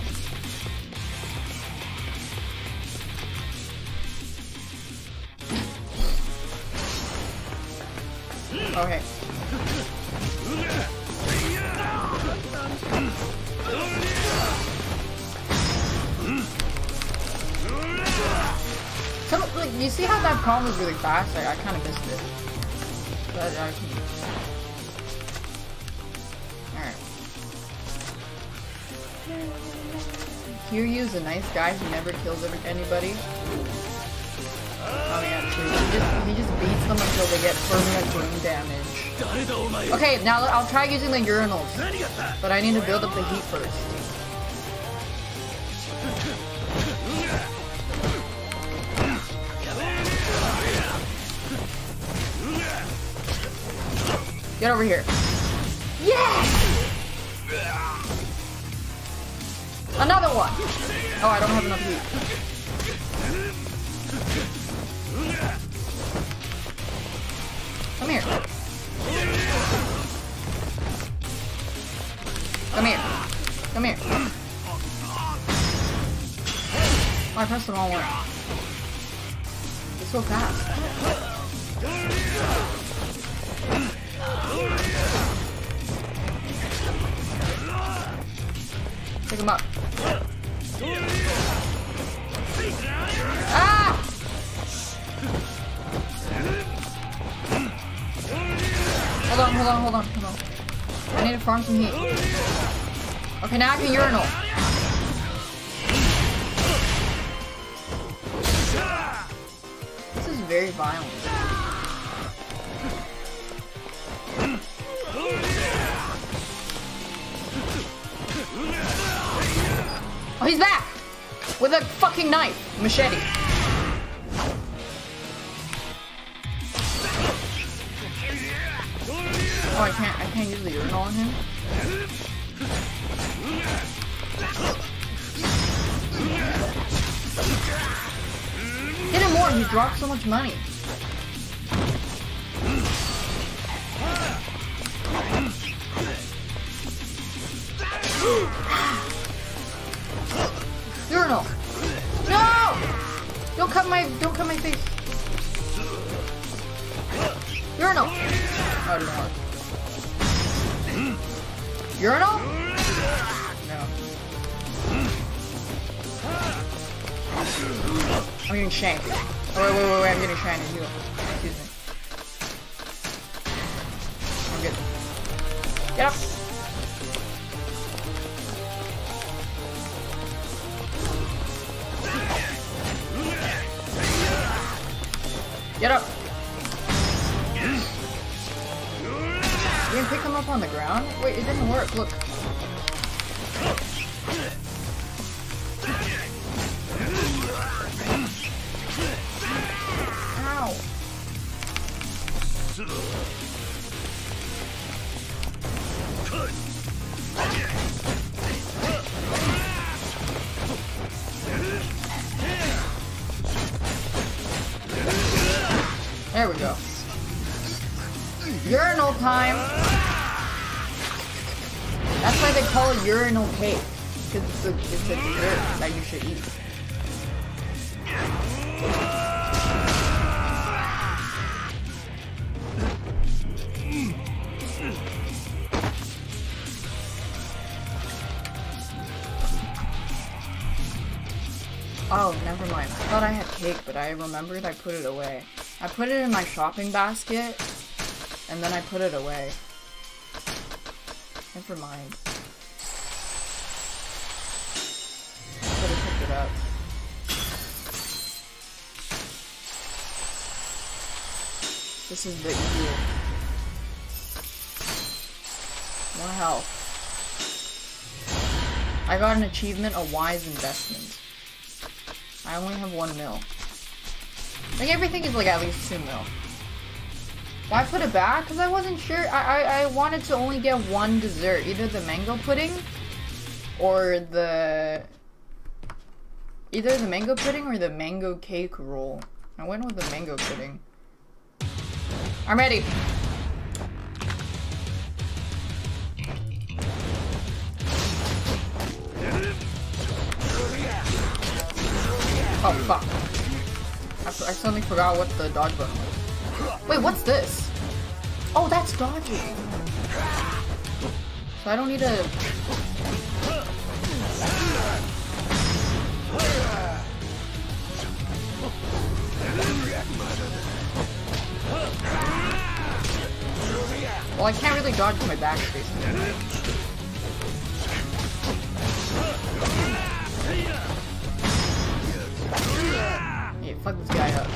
Palm was really fast? Like, I kind of missed it. But I can... Alright. Kiryu's a nice guy who never kills anybody. Oh yeah, true. He just, he just beats them until they get permanent wound damage. Okay, now I'll try using the urinals. But I need to build up the heat first. Get over here. Yes! Another one! Oh, I don't have enough heat. Come here. Come here. Come here. Oh, I pressed the wrong one. It's so fast. Urinal. Get up! You can pick him up on the ground? Wait, it didn't work, look. Cake, but I remembered I put it away. I put it in my shopping basket, and then I put it away. Never mind. Could have picked it up. This is the eagle. More health. I got an achievement, a wise investment. I only have one mil. Like everything is like at least two mil. Why put it back? Because I wasn't sure. I, I, I wanted to only get one dessert. Either the mango pudding or the... Either the mango pudding or the mango cake roll. I went with the mango pudding. I'm ready. Oh, fuck. I, suddenly forgot what the dodge button was. Wait, what's this? Oh, that's dodging. So I don't need to... Well, I can't really dodge my backspace. Yeah, fuck this guy up.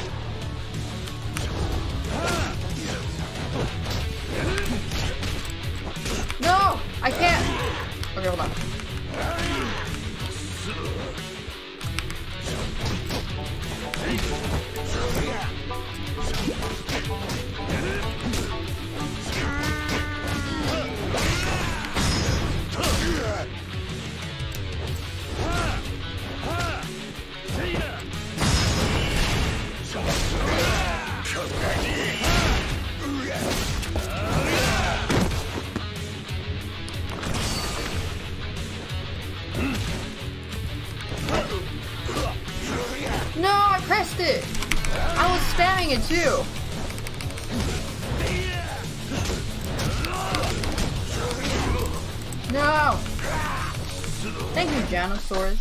No! I can't! Okay, hold on. No, pressed it! I was spamming it too! No! Thank you, Janosaurus.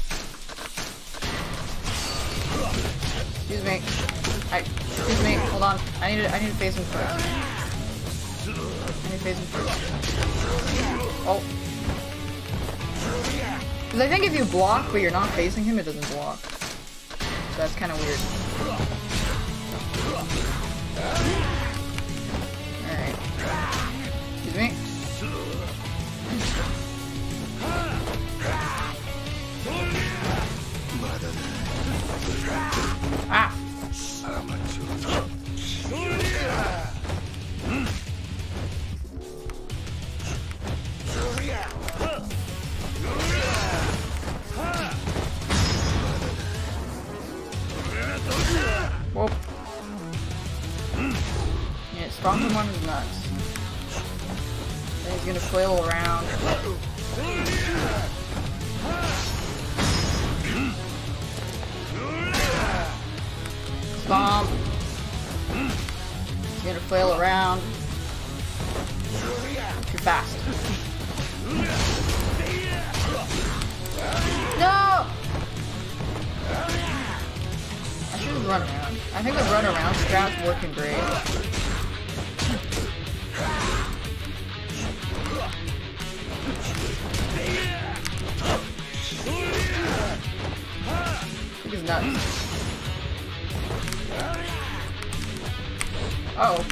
Excuse me. I, excuse me. Hold on. I need to. I need to face him first. I need to face him first. Oh. Because I think if you block, but you're not facing him, it doesn't block. So that's kind of weird. Excuse me. Ah! One is nuts. Then he's gonna flail around. Stomp. He's gonna flail around. Too fast. No! I should run around. I think the run around strat's working great. It's nuts. Oh.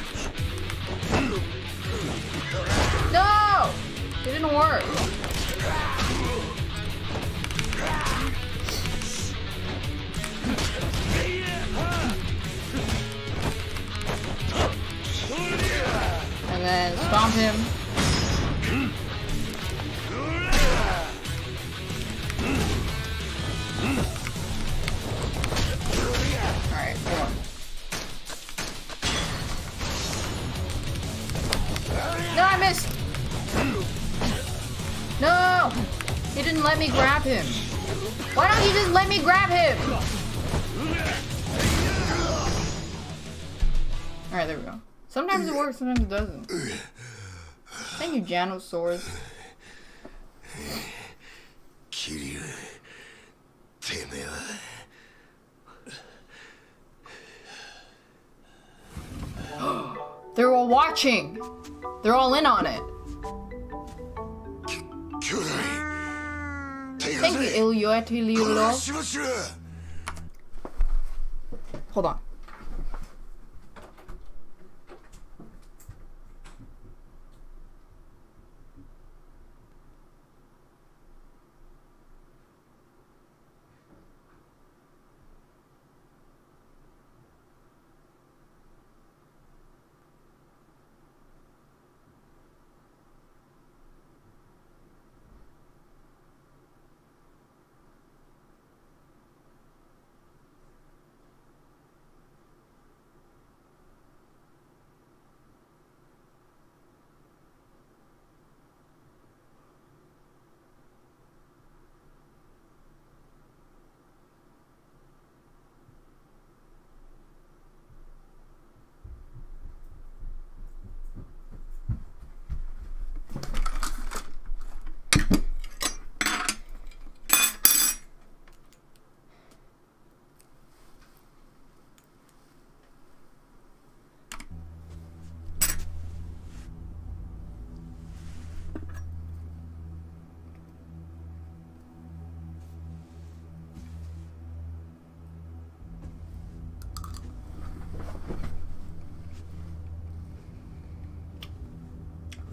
No! It didn't work. And then stomp him. No, I missed! No! He didn't let me grab him. Why don't you just let me grab him? Alright, there we go. Sometimes it works, sometimes it doesn't. Thank you, Janosaurus. Kiryu, temeva. They watching! They're all in on it. Thank you. Hold on.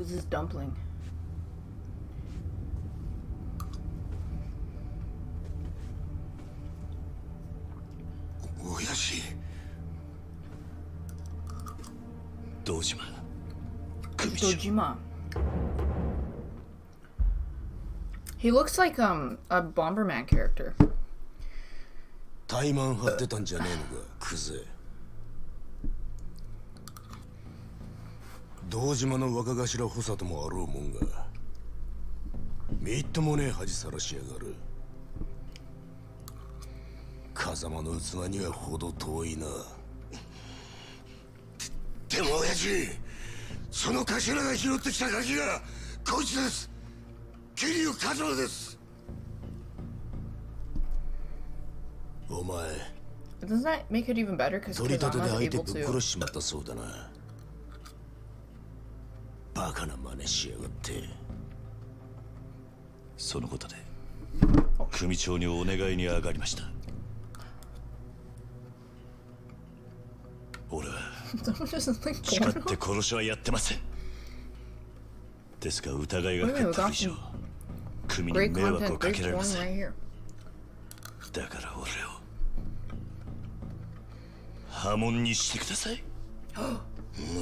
Who's this dumpling? Oyashi. Dojima. Dojima. He looks like um a Bomberman character. 怠慢張ってたんじゃねえのかクゼ 堂島の若頭補佐ともあろうもんがみっともねえ恥さらしやがる。風間の器には程遠いな。でも親父その頭が拾ってきた鍵がこいつです。桐生一馬です。お前取り立てで相手ぶっ.殺しちまったそうだなバカな真似しやがって。そのことで組長にお願いに上がりました。俺は誓って殺しはやってません。ですが疑いがかかってる以上組に迷惑をかけられません.だから俺を破門にしてください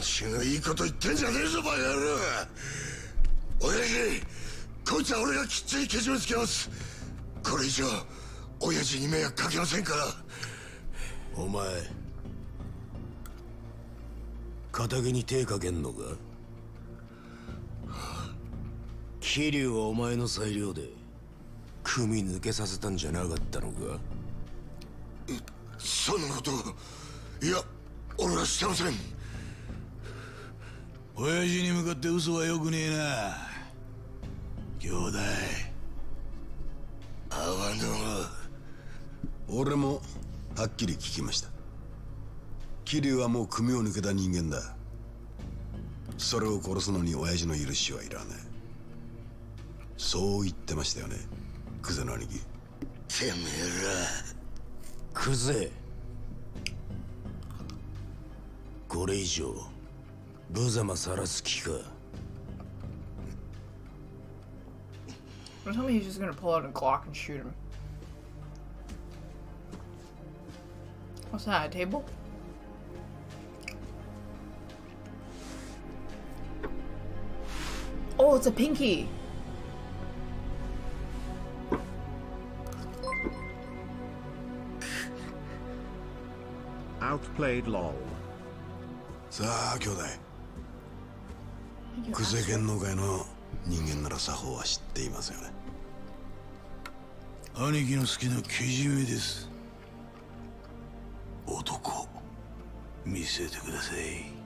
虫がいいこと言ってんじゃねえぞバカ野郎。親父こいつは俺がきっちりけじめつけます。これ以上親父に迷惑かけませんから。お前仇に手かけんのか？桐生はお前の裁量で組抜けさせたんじゃなかったのか？そんなこといや俺はしてません親父に向かって嘘はよくねえな。兄弟。アワンド俺もはっきり聞きました。桐生はもう組を抜けた人間だ。それを殺すのに親父の許しはいらないそう言ってましたよね。クゼの兄貴。てめえら。クゼ。これ以上無様さらす気か Don't tell me he's just gonna pull out a Glock and shoot him. What's that? A table? Oh, it's a pinky. Outplayed lol. さあ兄弟 クゼ剣能界の人間なら作法は知っていますよね。兄貴の好きなけじめです。男見せてください。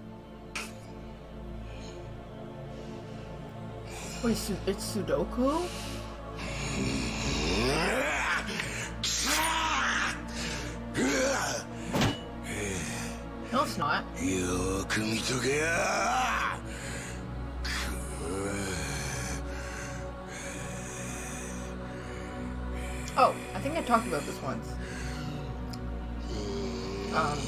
Wait, Su- it's Sudoku? No, it's not. よーく見とけよ Oh, I think I talked about this once. Um.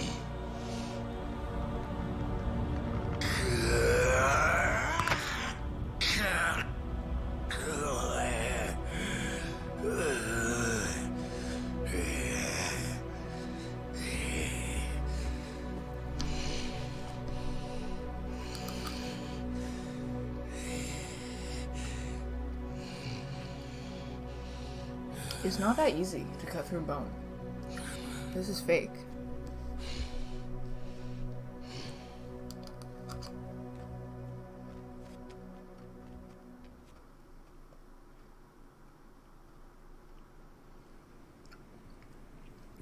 It's not that easy to cut through bone. This is fake.「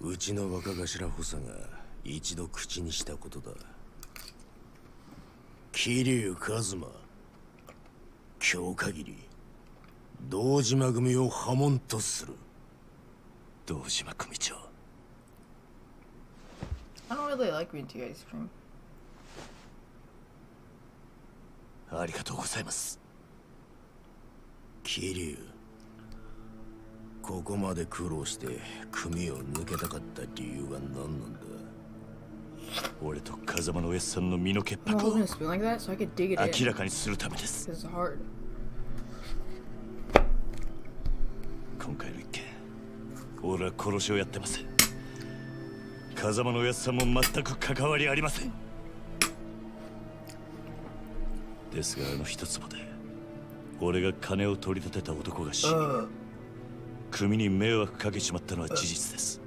うちの若頭補佐が一度口にしたことだ桐生一馬今日限り堂島組を破門とする道島組長。I don't really like green ありがとうございます。キリュウ、ここまで苦労して組を抜けたかった理由は何なんだ？俺と風間のエスさんの身の潔白を明らかにするためです。今回の一件、俺は殺しをやってません風間のおやっさんも全く関わりありません。ですがあの一坪で俺が金を取り立てた男が死に組に迷惑かけちまったのは事実です。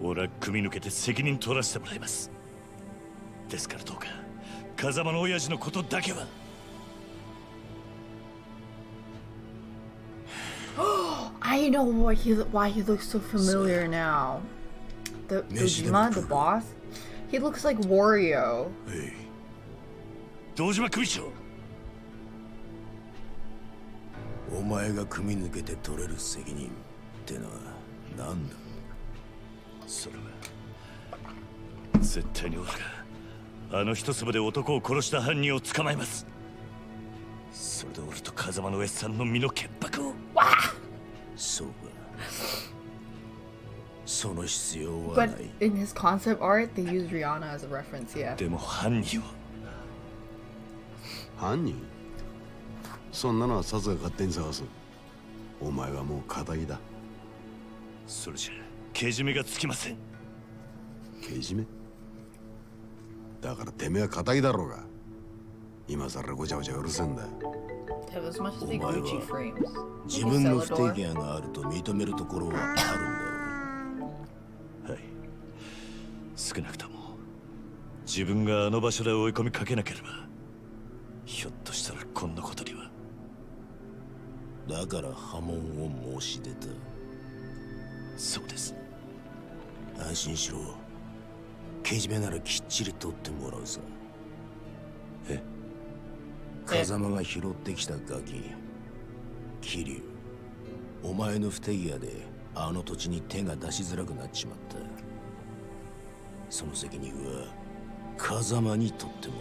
俺は組抜けて責任取らせてもらいます。ですからどうか風間の親父のことだけは I know why he why he looks so familiar now. The Dojima, the boss, he looks like Wario. 堂島組長お前が組抜けて取れる責任ってのは何だそれは絶対に俺があの一粒で男を殺した犯人を捕まえますそれで俺と風間の S さんの身の潔白を？そうか。その必要は But in his concept art, they use Rihanna as a reference, yeah. でも犯人は？犯人？そんなのはさすが勝手に探す。お前はもう仇だ。それじゃけじめがつきません。けじめ？だからてめえは仇だろうが今さらごちゃごちゃうるせんだお前は自分の不手際があると認めるところはあるんだはい。少なくとも自分があの場所で追い込みかけなければひょっとしたらこんなことには。だから波紋を申し出た。そうです。安心しろ。けじめならきっちり取ってもらうさ。え？風間が拾ってきたガキ桐生。お前の不手際であの土地に手が出しづらくなっちまった。その責任は風間に取っても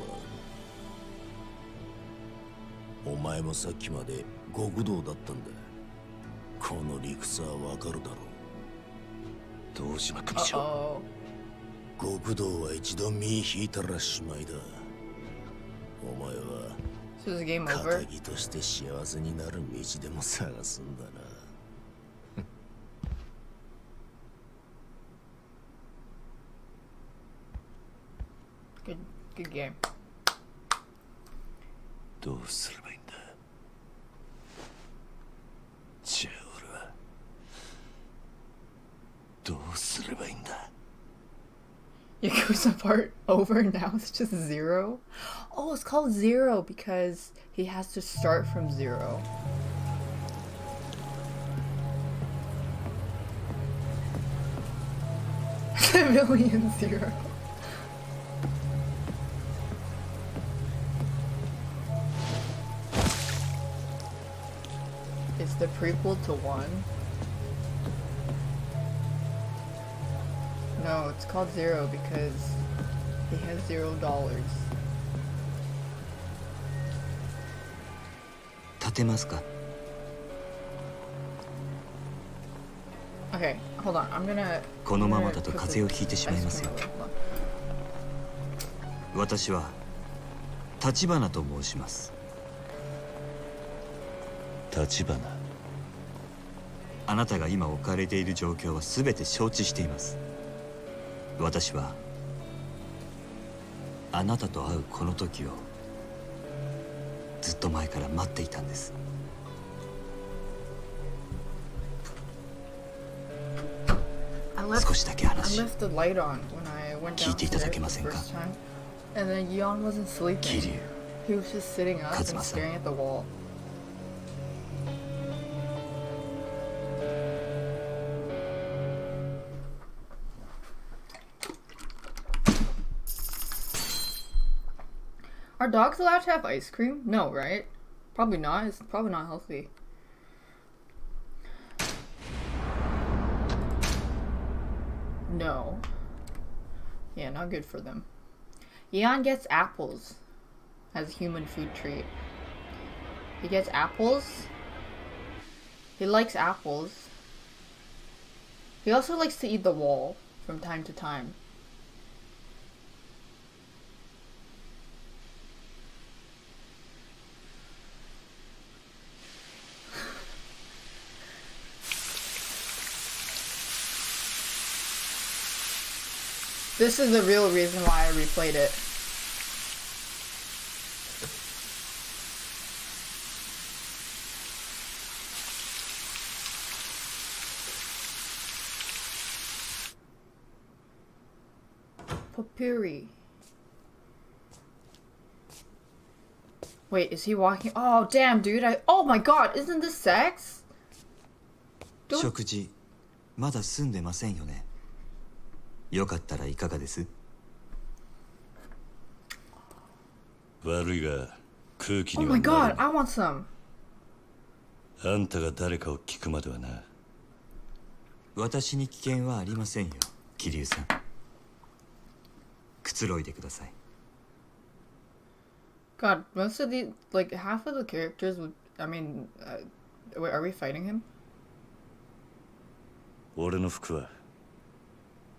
らう。お前もさっきまで極道だったんだ。この理屈はわかるだろう。堂島組長極道は一度身引いたらしまいだ。お前は So is game over? 仇として幸せになる道でも探すんだな Good, (laughs) good game. どうすればいいんだじゃあ俺はどうすればいいんだ Yakuza part over now it's just zero? Oh, it's called zero because he has to start from zero. (laughs) Civilian zero. It's the prequel to one. No, it's called zero because he has zero dollars. 立てますか？Okay, hold on. I'm gonna. このままだと風邪をひいてしまいますよ私は立花と申します立花あなたが今置かれている状況は全て承知しています私はあなたと会うこの時をずっと前から待っていたんです。少しだけ話。聞いていただけませんか？And then Yon wasn't sleeping. Kiryu. Are dogs allowed to have ice cream? No, right? Probably not. It's probably not healthy. No. Yeah, not good for them. Yeon gets apples as a human food treat. He gets apples. He likes apples. He also likes to eat the wall from time to time. This is the real reason why I replayed it. Papuri. Wait, is he walking? Oh, damn, dude. I. Oh my god, isn't this sex? 食事まだ済んでませんよね よかったらいかがです悪いが空気に Oh は my なれ god, I want some. あんたが誰かを聞くまではな私に危険はありませんよ桐生さんくつろいでください God, most of the like half of the characters would. I mean, uh, wait, are we fighting him? 俺の服は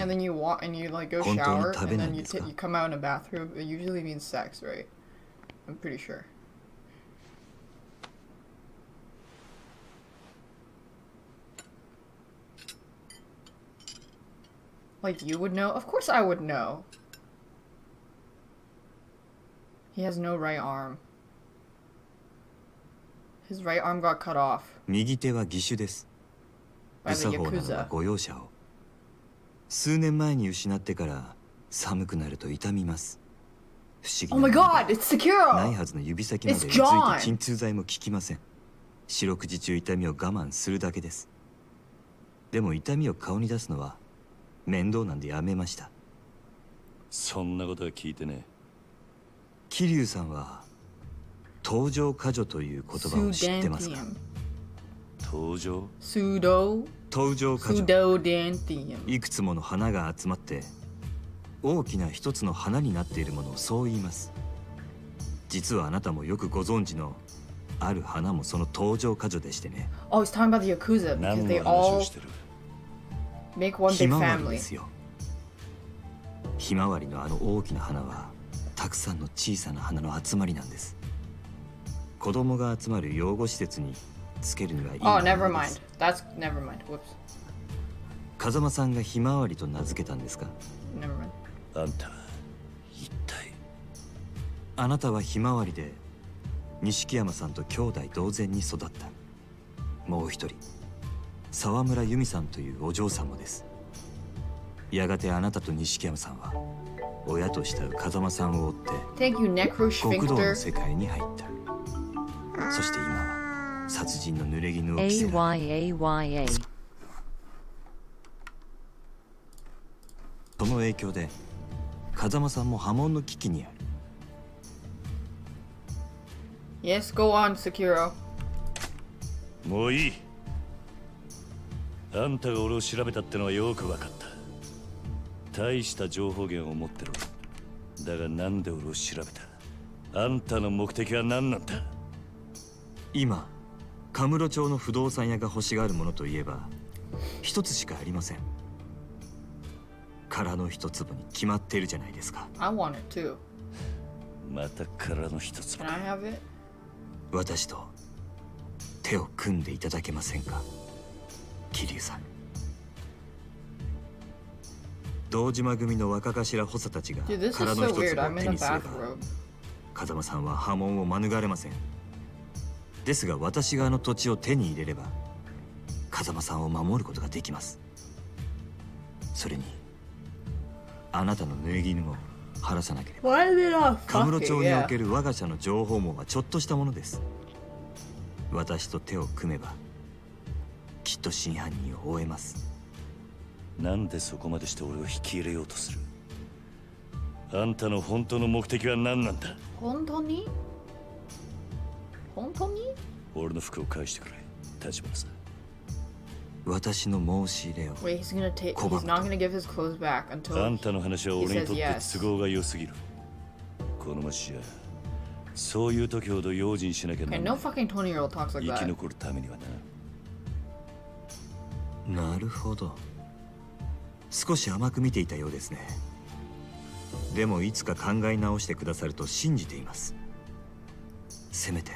And then you walk and you like go shower and then you t- you come out in a bathroom. It usually means sex, right? I'm pretty sure. Like you would know? Of course I would know. He has no right arm. His right arm got cut off. By the Yakuza. 数年前に失ってから寒くなると痛みます。不思議 Oh god, it's! ないはずの指先までずい!て鎮痛剤も効きません。四六時中痛みを我慢するだけです。でも痛みを顔に出すのは面倒なんでやめました。そんなことは聞いてね。桐生さんは登場過剰という言葉を知ってますか？登場？Pseudo 登場過剰 Pseudodantium. いくつもの花が集まって大きな一つの花になっているものをそう言います。実はあなたもよくご存知のある花もその登場過剰でしてね。Oh, he's talking about the Yakuza because 何 they の話 all をしてる make one ひ big まわりで family. すよひまわりのあの大きな花はたくさんの小さな花の集まりなんです。子供が集まる養護施設につけるにはいい Oh, 花で never す mind. That's never mind. Whoops. 風間さんがひまわりと名付けたんですか？Never mind. あんた一体あなたはひまわりで錦山さんと兄弟同然に育ったもう一人沢村由美さんというお嬢さんもですやがてあなたと錦山さんは親と慕う風間さんを追って Thank you, 極道の.世界に入ったそして今は殺人の濡れ衣を着せられ.その影響で風間さんも波紋の危機にある。Yes, go on, Sekiro. もういい。あんたが俺を調べたってのはよく分かった。大した情報源を持ってるだがなんで俺を調べた？あんたの目的は何なんだ？今カムロ町の不動産屋が欲しがるものといえば一つしかありません空の一粒に決まっているじゃないですか I want it too. また殻の一つ Can I have it? 私と手を組んでいただけませんか？桐生さん堂島組の若頭補佐たちが空の一粒.を手にすれば.風間さんは波紋を免れませんですが私があの土地を手に入れれば風間さんを守ることができます。それにあなたの縫い衣も晴らさなければカムロ?町にお.ける我が社の情報網はちょっとしたものです。私と手を組めばきっと真犯人を追えます。なんでそこまでして俺を引き入れようとする？あんたの本当の目的は何なんだ？本当に？本当に？俺の服を返してくれ。立花さん。私の申し入れを。Wait, he's gonna take. He's not gonna give his clothes back あんたの話は俺にとって.都合が良すぎる。この街じゃそういう時ほど用心しなきゃな Okay, らな no い。fucking 20 year old talks like 生き.残るためにはな。なるほど。少し甘く見ていたようですね。でもいつか考え直してくださると信じています。せめて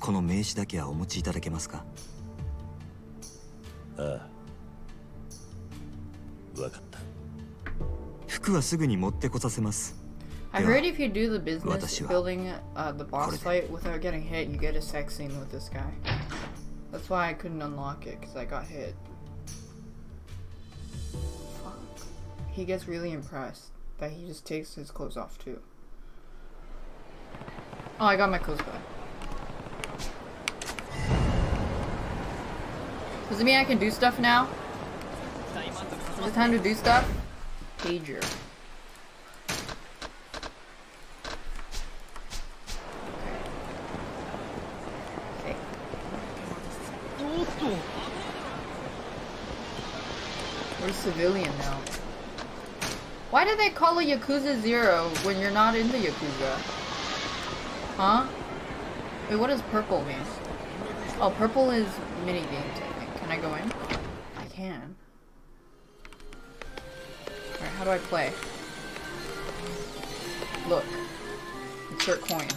この名刺だけはお持ちいただけますかああ分かった服はすぐに持ってこさせます I heard if you do the business 私は building uh, the boss fight without getting hit, you get a sex scene with this guy. That's why I couldn't unlock it because I got hit. Fuck. He gets really impressed. that he just takes his clothes off too. Oh, I got my clothes back. Does it mean I can do stuff now? Is it time to do stuff? Pager. Okay. We're civilian now. Why do they call it Yakuza Zero when you're not in the Yakuza? Huh? Wait, what does purple mean? Oh, purple is mini think. Can I go in? I can. Alright, how do I play? Look. Insert coin.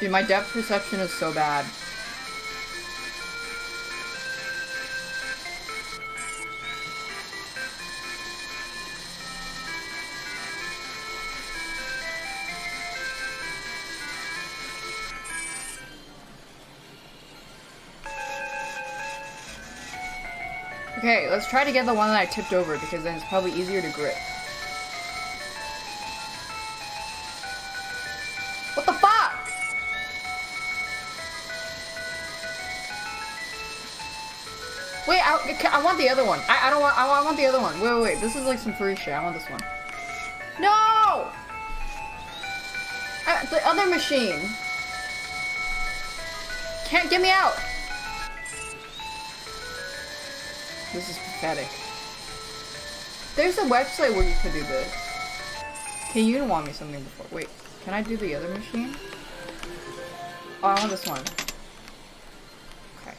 Dude, my depth perception is so bad. Okay, let's try to get the one that I tipped over because then it's probably easier to grip. What the fuck? Wait, I, I want the other one. I, I don't want, I want, I want the other one. Wait, wait, wait. This is like some free shit. I want this one. No! I, the other machine. Can't get me out. This is pathetic. There's a website where you could do this. Okay, you want me something before. Wait, can I do the other machine? Oh, I want this one. Okay.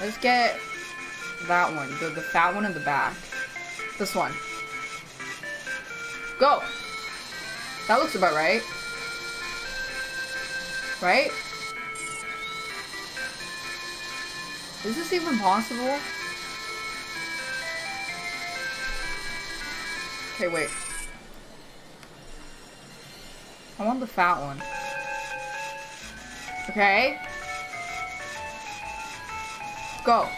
Let's get that one. The, the fat one in the back. This one. Go! That looks about right. Right? Is this even possible? Okay, wait. I want the fat one. Okay. Go.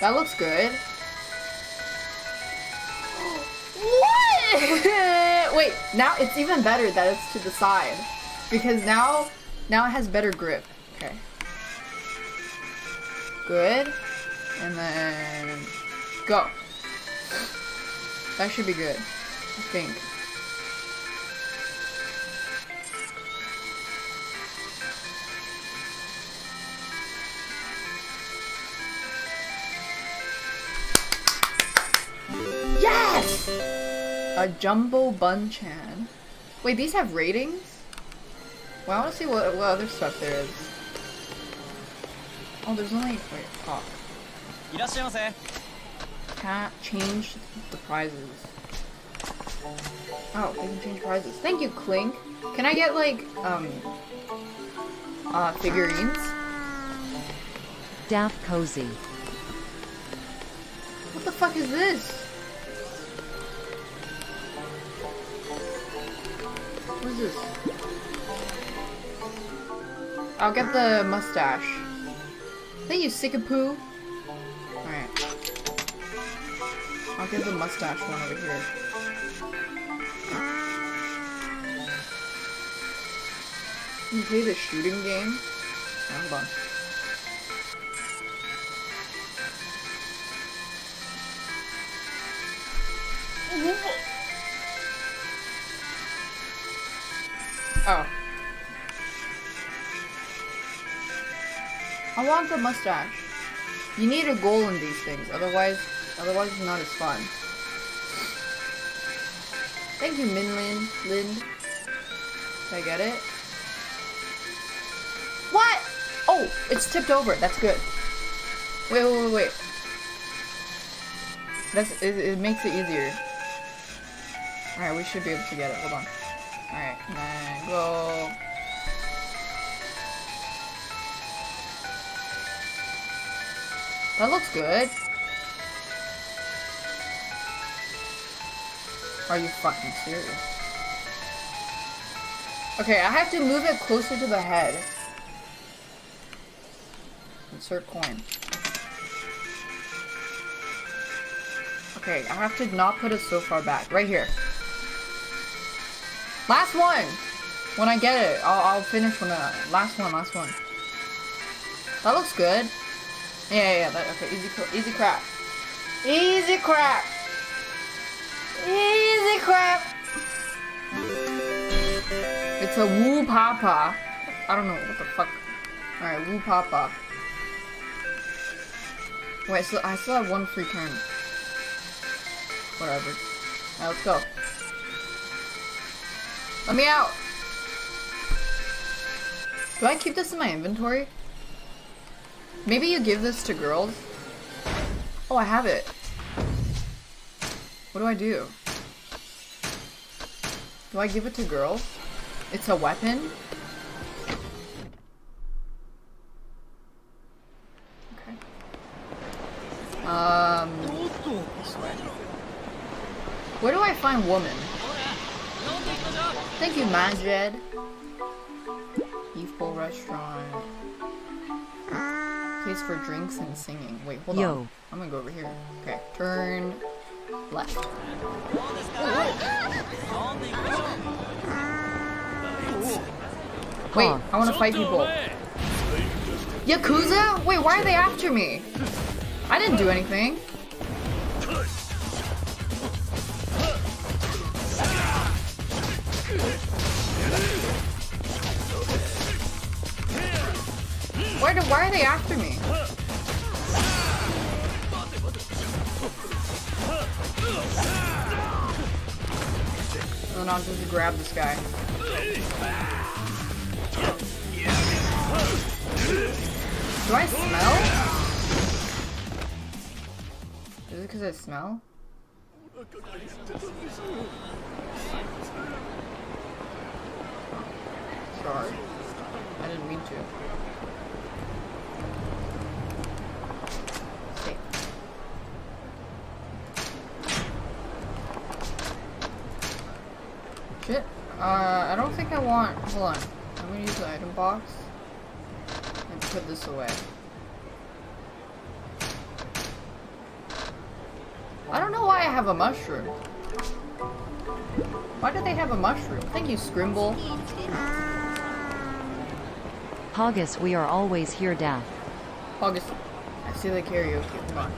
That looks good. What? (laughs) Wait, now it's even better that it's to the side. Because now, now it has better grip. Okay. Good. And then, go. That should be good. I think. Yes! A Jumbo Bunchan. Wait, these have ratings? Well, I want to see what, what other stuff there is. Oh, there's only... Wait, talk. Can't change the prizes. Oh, they can change prizes. Thank you, Clink. Can I get, like, um... Uh, figurines? Daft Cozy. What the fuck is this? What is this? I'll get the mustache. Thank you, Sickapoo. Alright. I'll get the mustache one over here. Can you play the shooting game? Hold on. I want the mustache. You need a goal in these things, otherwise, otherwise it's not as fun. Thank you, Minlin. Lin. Did I get it? What? Oh, it's tipped over. That's good. Wait, wait, wait, wait. That's it, it makes it easier. Alright, we should be able to get it. Hold on. Alright, go. That looks good. Are you fucking serious? Okay, I have to move it closer to the head. Insert coin. Okay, I have to not put it so far back. Right here. Last one! When I get it, I'll, I'll finish when I... Last one, last one. That looks good. Yeah, yeah. That, okay, easy, easy crap. Easy crap! Easy crap! It's a Woo Papa. I don't know what the fuck. Alright, Woo Papa. Wait, so I still have one free turn. Whatever. Alright, let's go. Let me out! Do I keep this in my inventory? Maybe you give this to girls? Oh, I have it. What do I do? Do I give it to girls? It's a weapon? Okay. Um. Where do I find woman? Thank you, Majed. Bowl Restaurant. Place for drinks and singing. Wait, hold Yo. on. I'm gonna go over here. Okay, turn left. Wait, I wanna fight people. Yakuza? Wait, why are they after me? I didn't do anything. Why, do, why are they after me? And then I'll just grab this guy. Do I smell? Is it because I smell? Sorry. I didn't mean to. Shit. Uh, I don't think I want... Hold on. I'm gonna use the item box. And put this away. I don't know why I have a mushroom. Why do they have a mushroom? Thank you, Scrimble. Hoggus, we are always here, Daph. Hoggus, I see the karaoke. Come on.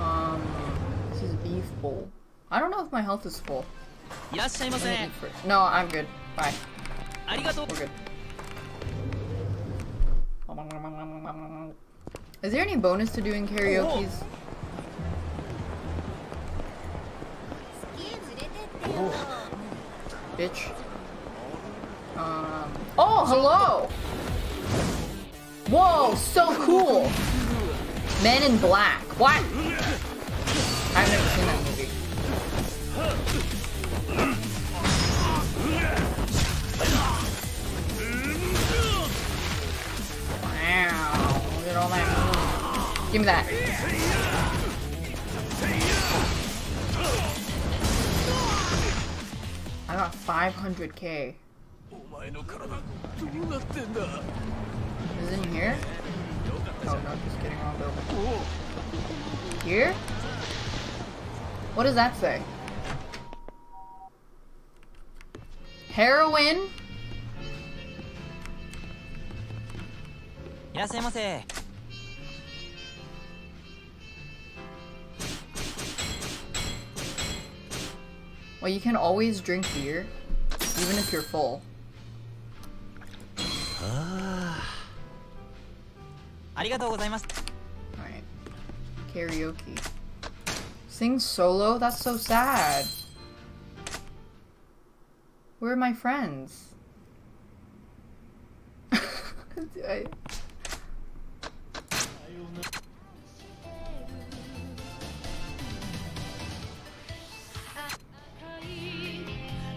Um, this is a beef bowl. I don't know if my health is full. No, I'm good. Bye. We're good. Is there any bonus to doing karaoke's? Bitch. Um. Oh, hello! Whoa, so cool! Men in Black. What? I've never seen that movie. Give me that. I got 500k. Is in here? Oh no, just kidding, wrong building. Here? What does that say? Heroin? Well, you can always drink beer, even if you're full. Ah. Alright. Karaoke. Sing solo? That's so sad. Where are my friends? I...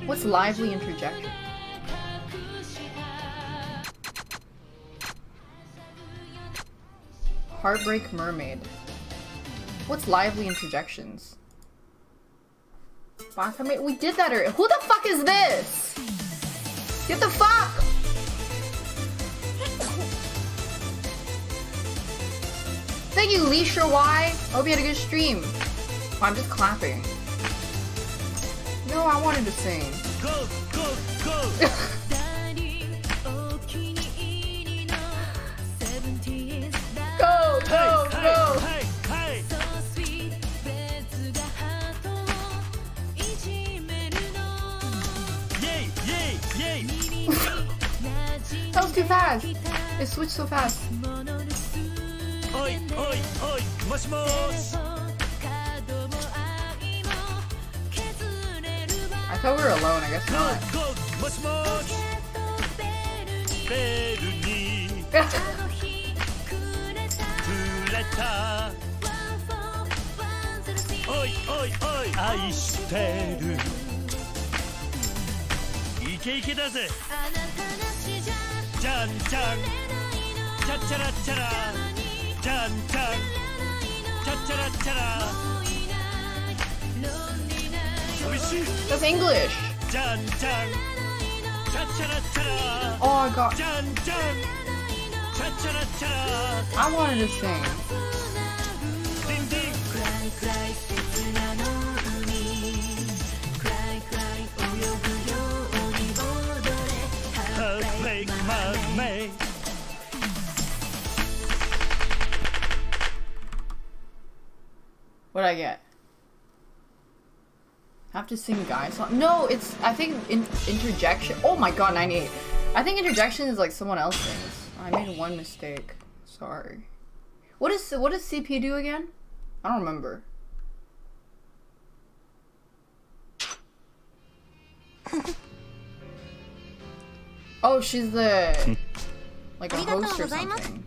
What's lively interjection? Heartbreak Mermaid. What's lively interjections? Fuck, I mean, we did that already. Who the fuck is this? Get the fuck! Thank you, Leisha Y. Hope you had a good stream. Oh, I'm just clapping. No, I wanted to sing. Go, go, go! (laughs) go, go, go! was too fast. It switched so fast. Oi, oi, oi, mush mush. I thought we were alone, I guess not. Mush mush. Oi, oi, oi. 愛してる。イケイケだぜ。 じゃんじゃん。チャッチャラッチャラ。じゃんじゃん。チャッチャラッチャラ。That's English. Oh, I got. I wanted to sing. What'd I get? Have to sing guy song? No, it's I think in, interjection. Oh my god, 98. I think interjection is like someone else sings. I made one mistake. Sorry. What is what does CP do again? I don't remember. (laughs) oh, she's the (laughs) like a host or something.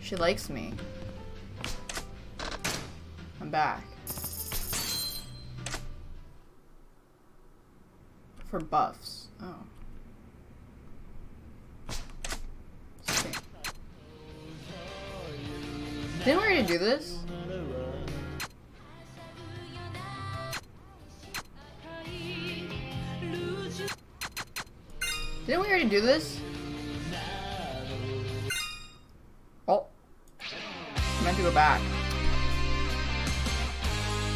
She likes me. I'm back. For buffs. Oh. Didn't we already do this? Didn't we already do this? Oh. I meant to go back.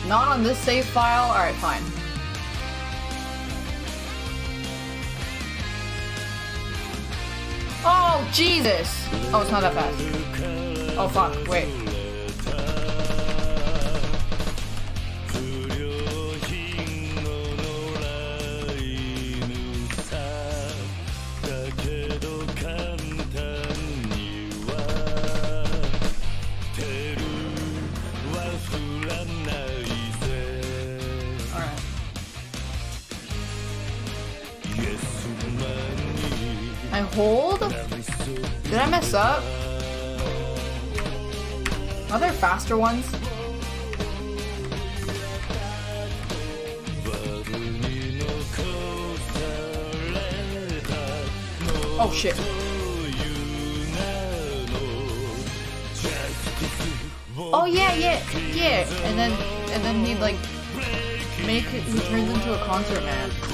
Not on this save file? Alright, fine. Oh, Jesus! Oh, it's not that fast. Oh, fuck. Wait. Ones? Oh shit. Oh yeah, yeah, yeah. And then and then he like make it he turns into a concert man.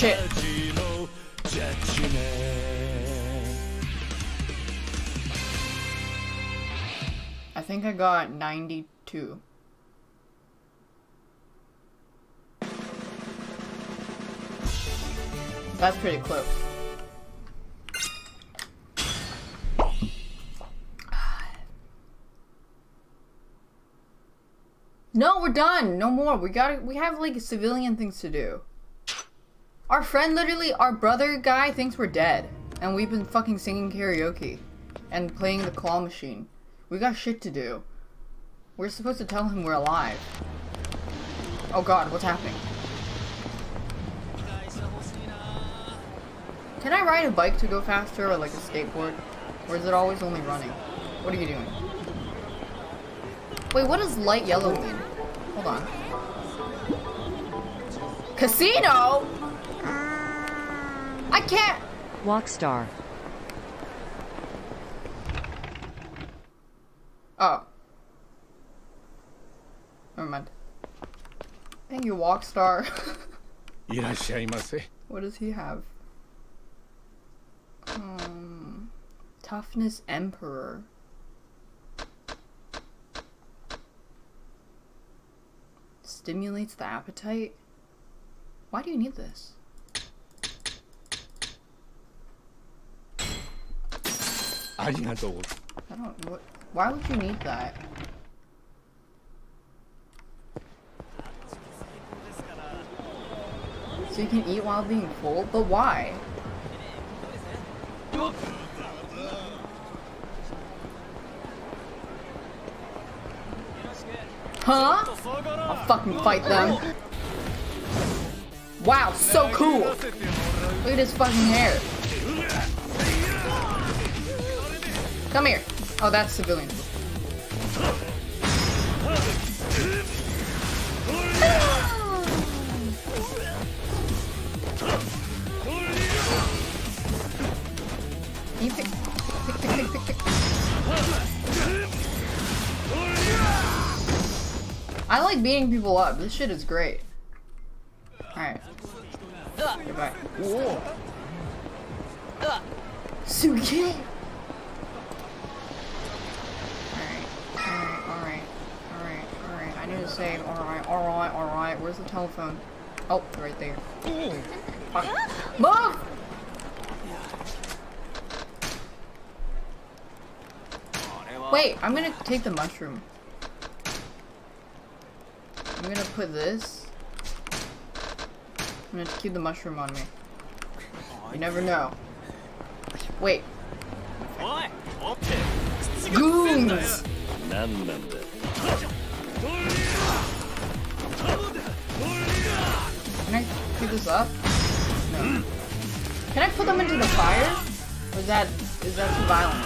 I think I got 92. That's pretty close. No, we're done. No more. We got we have like civilian things to do. Our friend literally our brother guy thinks we're dead and we've been fucking singing karaoke and playing the claw machine. We got shit to do. We're supposed to tell him we're alive. Oh god, what's happening? Can I ride a bike to go faster or like a skateboard? Or is it always only running? What are you doing? Wait, what does light yellow mean? Hold on. Casino? I can't. Walkstar. Oh. Never mind. Thank you, Walkstar. (laughs) what does he have? Um, toughness Emperor. Stimulates the appetite? Why do you need this? I don't. What, why would you need that? So you can eat while being full? But why? Huh? I'll fucking fight them. Wow, so cool! Look at his fucking hair. Come here. Oh, that's civilian. (gasps) I like beating people up. This shit is great. Alright. Goodbye. Whoa. Suge! Need to say, alright, alright, alright. Where's the telephone? Oh, right there. Move! Wait, I'm gonna take the mushroom. I'm gonna put this. I'm gonna keep the mushroom on me. You never know. Wait. Goons! Can I pick this up? No. Can I put them into the fire? Or is that is that too violent?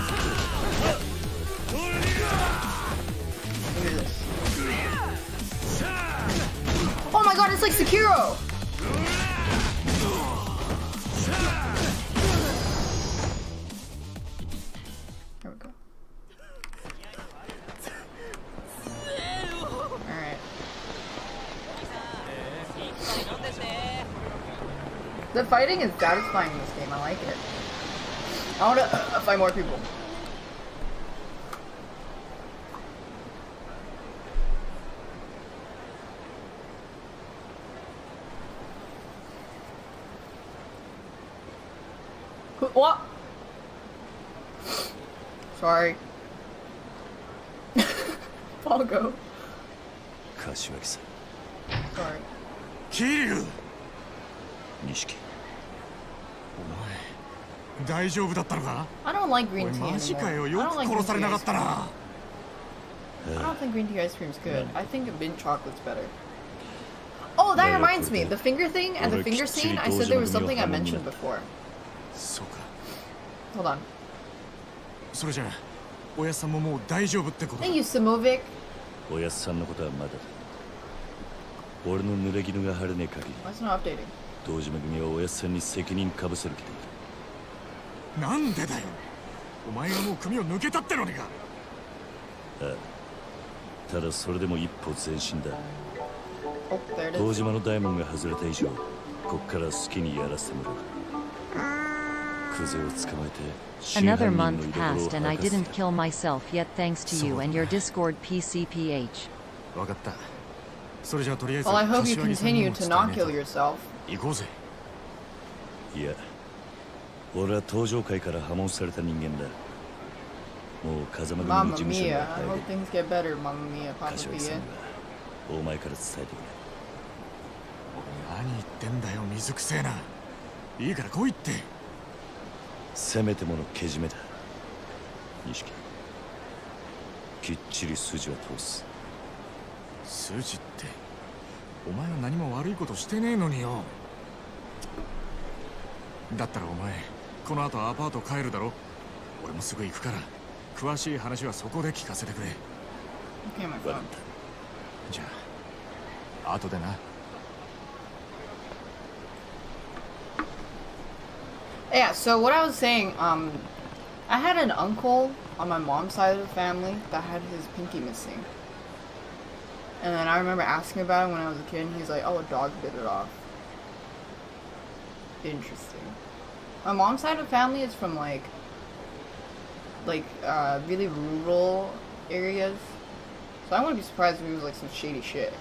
Look at this. Oh my god, it's like Sekiro! The fighting is satisfying in this game. I like it. I want to uh, fight more people. What? Sorry. (laughs) I'll go. Sorry. Kiryu! 錦大丈夫だったのか I don't like green tea マジかよよく殺されなかったな I don't think green tea ice cream is good. I think mint chocolate's better. Oh, that reminds me. The finger thing and the finger scene, I said there was something I mentioned before. Hold on. それじゃあ、おやさんももう大丈夫ってこと Thank you, Simovic. おやさんのことはまだだ。俺の濡れ衣が晴れねえ限り。Why is it not updating? 堂島組はおやさんに責任かぶせる気だなんでだよお前がもう組を抜けたってのにかああただそれでも一歩前進だ堂島の大門が外れた以上こっから好きにやらせてもらうクゼを捕まえて Another month passed and I didn't kill myself yet thanks to you and your Discord PCPH. わかった。それじゃとりあえず Well, I hope you continue to not kill yourself. 行こうぜ。いや俺は登場界から破門された人間だ。もう風間組の事務所には入れ柏木さんがお前から伝えてくれ。何言ってんだよ水くせえな。いいから来いって。せめてものけじめだ。錦きっちり筋は通す。筋ってお前は何も悪いことしてねえのによだったらお前この後アパート帰るだろ俺もすぐ行くから詳しい話はそこで聞かせてくれ.じゃあ後でな Yeah, so what I was saying, um, I had an uncle on my mom's side of the family that had his pinky missing. And then I remember asking about it when I was a kid, and he's like, oh, a dog bit it off. Interesting. My mom's side of family is from, like, like, uh, really rural areas. So I wouldn't be surprised if it was, like, some shady shit.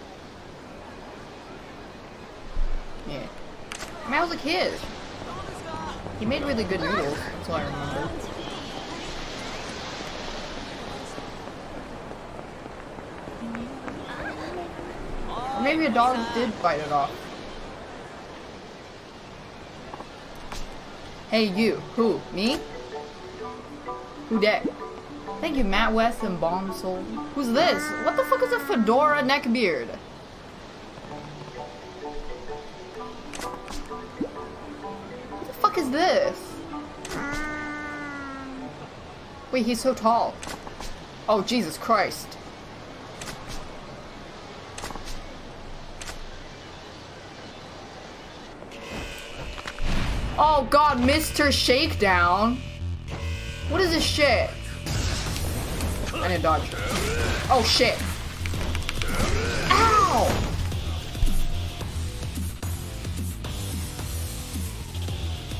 Yeah. I mean, I was a kid. He made really good noodles, that's all I remember. Maybe a dog did bite it off. Hey you, who? Me? Who dat? Thank you, Matt West and Bomb Soul. Who's this? What the fuck is a fedora neckbeard? What the fuck is this? Wait, he's so tall. Oh, Jesus Christ. Oh god, Mr. Shakedown. What is this shit? I need dodge. Oh shit. Ow!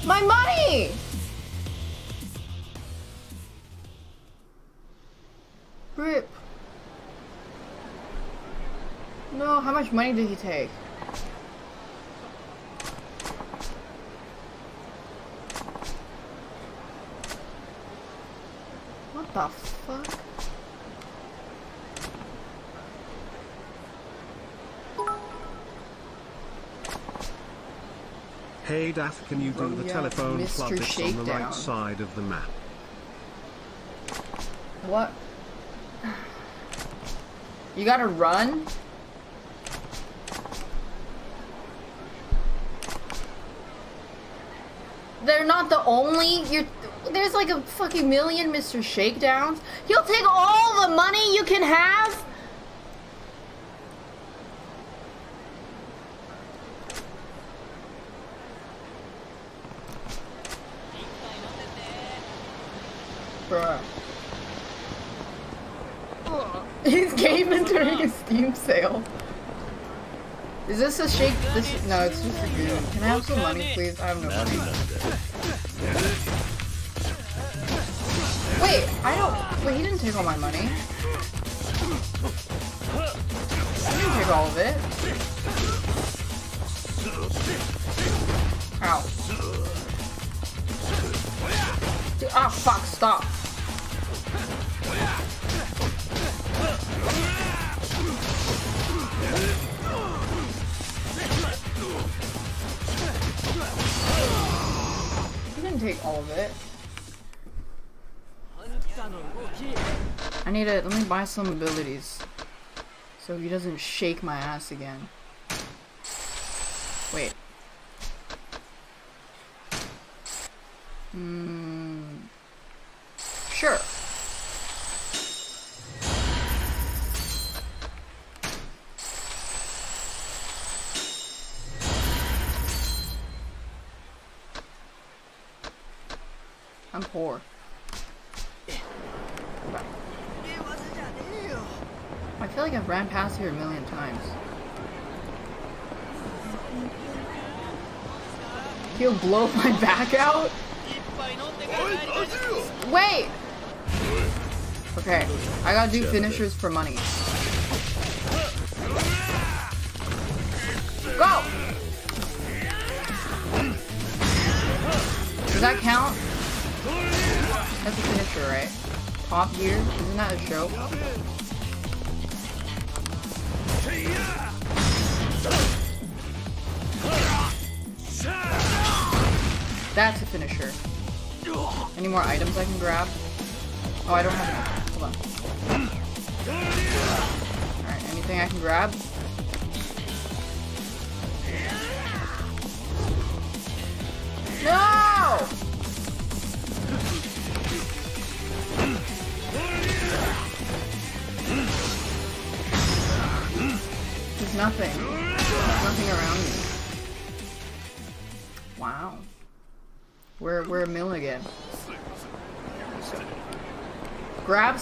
My money! Rip. No, how much money did he take? The fuck? Hey Daph, can you do Oh, the yeah, telephone Mr. plug that's on the right side of the map? What? You gotta run? They're not the only. You're. There's like a fucking million Mr. Shakedowns. He'll take all the money you can have. Bruh. (laughs) He's gaming during a Steam sale. Is this a shake? This no, it's just a game. Can I have some money, please? I have no money. I don't. Wait, he didn't take all my money. He didn't take all of it. Ow. Dude, ah, fuck! Stop. He didn't take all of it. I need to let me buy some abilities. So he doesn't shake my ass again. Wait. Out? Wait! Okay, I gotta do finishers for money. Go! Does that count? That's a finisher, right? Top gear? Isn't that a show? Oh, I don't have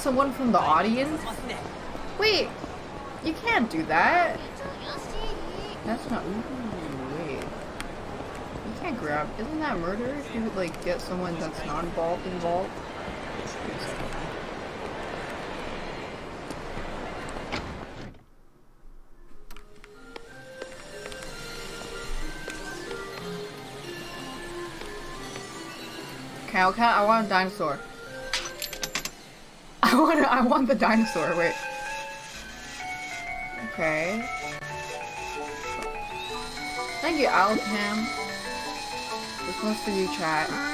someone from the audience? Wait, you can't do that. That's not. Wait. You can't grab. Isn't that murder if you like get someone that's not involved involved? Okay, okay, I want a dinosaur. I want I want the dinosaur, wait. Okay. Thank you, Alcam. This one's for you, chat.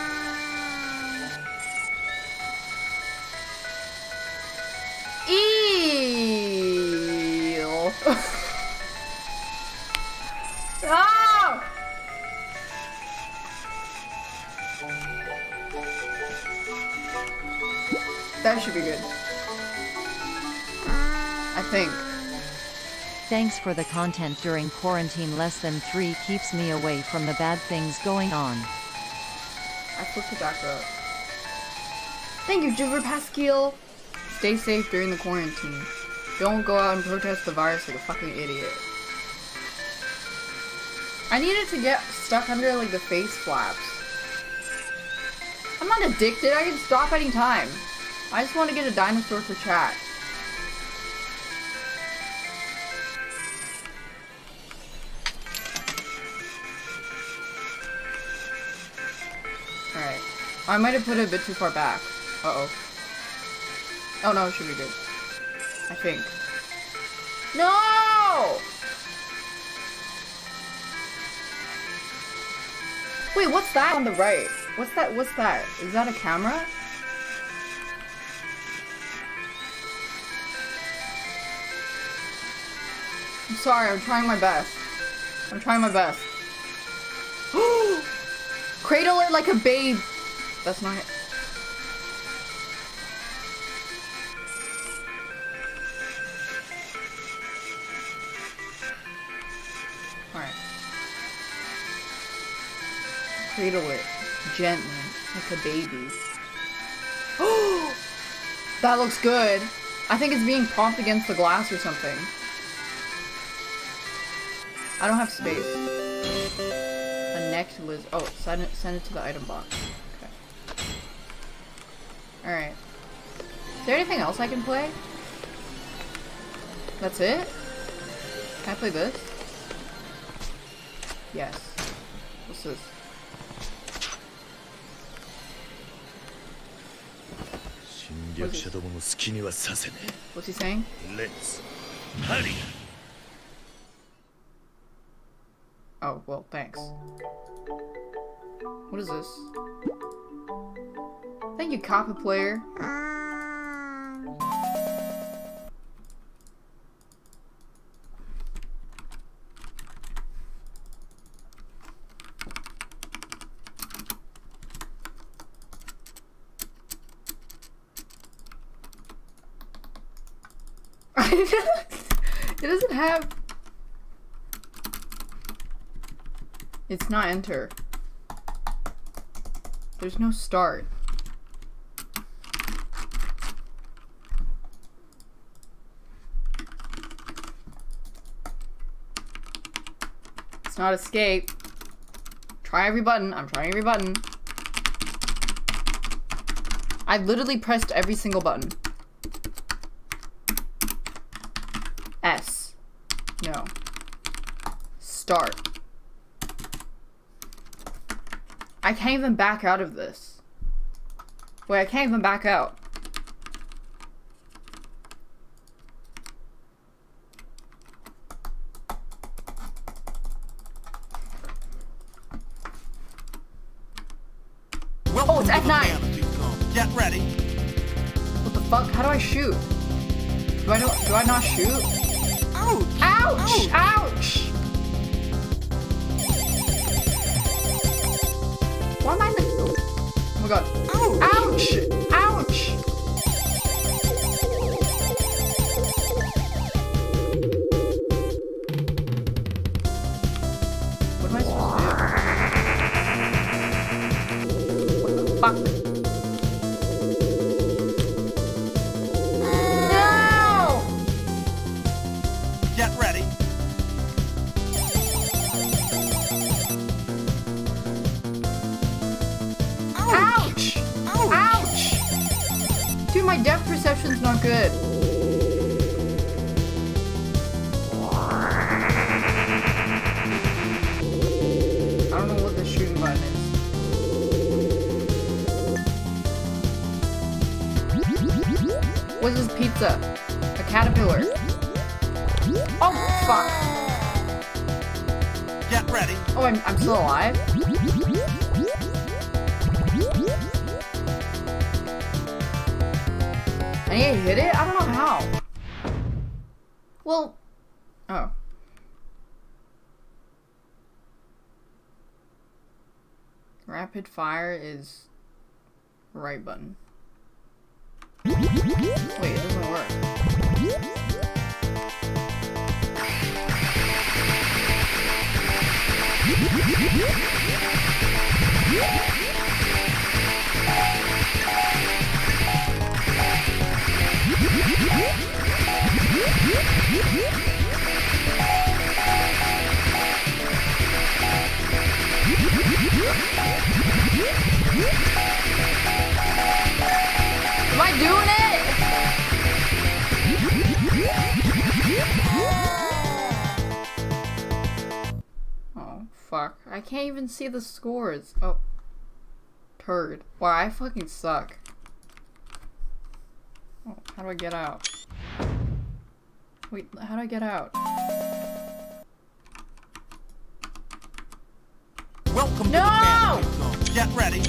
Thanks for the content during quarantine. Less than three keeps me away from the bad things going on. I flipped it back up. Thank you, Jiver Pascal. Stay safe during the quarantine. Don't go out and protest the virus like a fucking idiot. I needed to get stuck under like the face flaps. I'm not addicted, I can stop any time. I just want to get a dinosaur for chat. I might have put it a bit too far back. Uh-oh. Oh no, it should be good. I think. No! Wait, what's that on the right? What's that? What's that? Is that a camera? I'm sorry, I'm trying my best. I'm trying my best. (gasps) Cradle it like a babe. That's not it. Alright. Cradle it gently, like a baby. Oh! (gasps) that looks good. I think it's being propped against the glass or something. I don't have space. A necked lizard. Oh, send it, send it to the item box. Alright. Is there anything else I can play? That's it? Can I play this? Yes. What's this? What's he saying? Let's hurry. Oh, well, thanks. What is this? Thank you, copy player. (laughs) it doesn't have It's not enter. There's no start. It's not escape. Try every button. I'm trying every button. I literally pressed every single button. S. No. Start. I can't even back out of this. Wait, I can't even back out. Rapid fire is right button. Wait, it doesn't work. Am I can't even see the scores. Oh. Turd. Wow, I fucking suck. Oh, how do I get out? Wait, how do I get out? Welcome No! to the family. Get ready.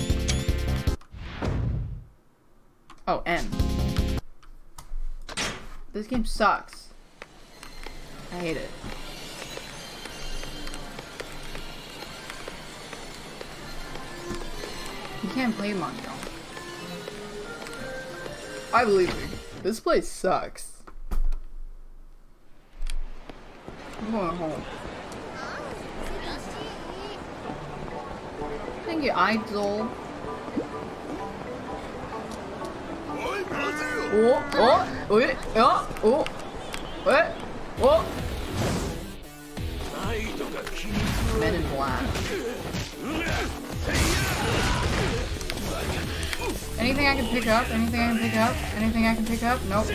Oh, N. This game sucks. I hate it. Can't play Mahjong. I believe you. This place sucks. I'm going home. Thank you, Idol. Oh, oh, wait, oh, oh, wait, oh. Men in Black. Anything I can pick up? Anything I can pick up? Anything I can pick up? Nope.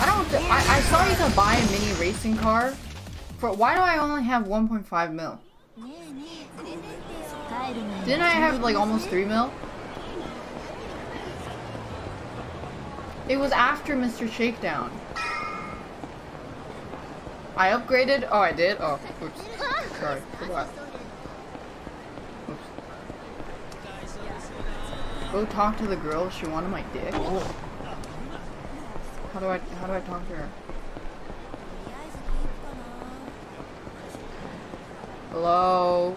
I don't. I, I saw you could buy a mini racing car. For why do I only have 1.5 mil? Didn't I have like almost 3 mil? It was after Mr. Shakedown. I upgraded. Oh, I did. Oh, oops. Sorry, forgot. Go talk to the girl. She wanted my dick. How do I? How do I talk to her? Hello.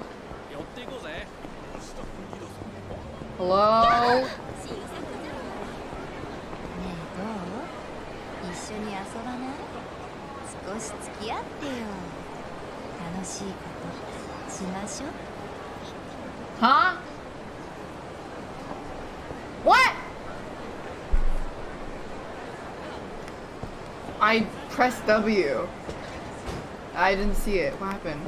Hello. (laughs) 一緒に遊ばない少し付き合ってよ楽しいことしましょう Huh? What? I pressed W. I didn't see it. What happened?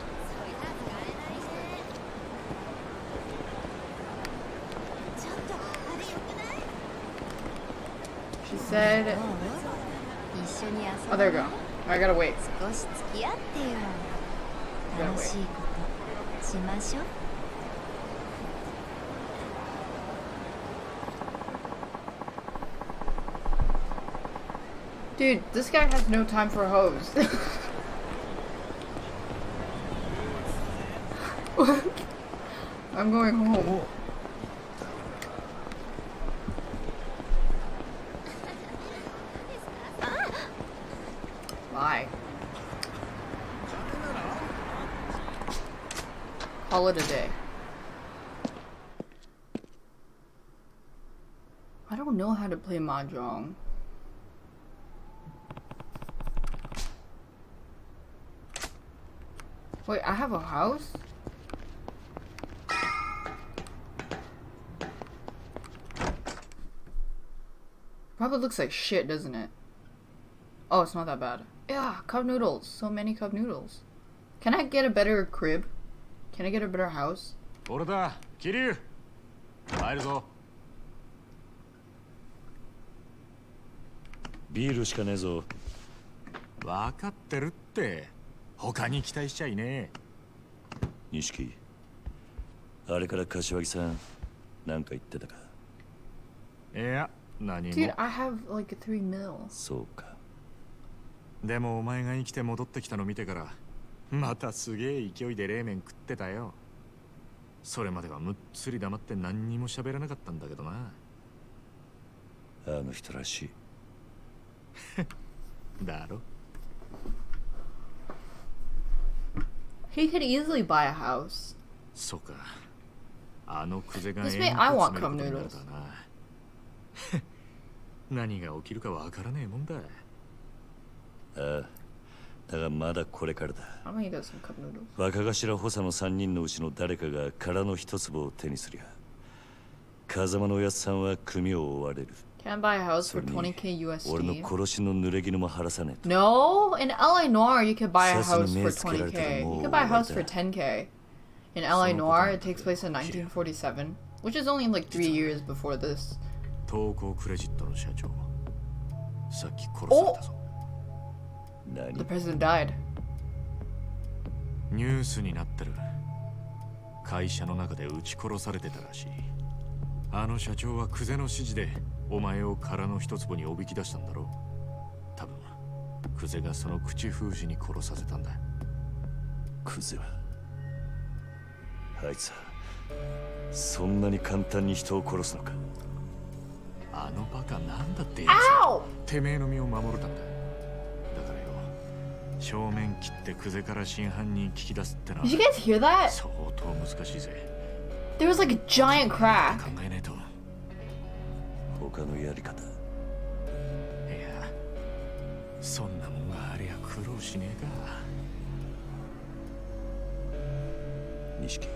She said. Oh, there we go. I gotta wait. Dude, this guy has no time for hoes. (laughs) I'm going home. Bye. Call it a day. I don't know how to play Mahjong. Wait, I have a house? Probably looks like shit, doesn't it? Oh, it's not that bad. Yeah, cup noodles. So many cup noodles. Can I get a better crib? Can I get a better house? 俺だ、キリュウ。入るぞ。ビールしかねえぞ。分かってるって。他に期待しちゃいねえ。錦。あれから柏木さん、なんか言ってたかいや、何も。Dude, I have like a three mil. そうか。 でもお前が生きて戻ってきたの見てからまたすげえ勢いで冷麺食ってたよそれまではむっつり黙って何にも喋らなかったんだけどなあの人らしい (laughs) だろ？He could easily buy a house. そうか。あのクゼが noodles. (laughs) 何が起きるかわからねえもんだ。ああだがまだこれからだ若頭補佐の3人のうちの誰かが空の一粒を手にすりゃ風間のおやつさんは組を追われる Can buy a house for 20k USD. 俺の殺しの濡れ衣も晴らさねえ No, in LA Noir you could buy a house for 20k. You could buy a house for 10k. In LA Noir it takes place in 1947, which is only like 3 years before this. 東光クレジットの社長さっき殺されたぞ The president died. ニュースになってる。会社の中で撃ち殺されてたらしい。あの社長はクゼの指示でお前を殻の一坪におびき出したんだろう。多分、クゼがその口封じに殺させたんだ。クゼ？はあいつはそんなに簡単に人を殺すのか？あのバカなんだっててめえの身を守るためだ。正面切ってクゼから真犯人聞き出すってな Did you guys hear that? 相当難しいぜ。There was like a giant crack. 考えねえと。他のやり方。いやそんなもんがありゃ苦労しねえか。錦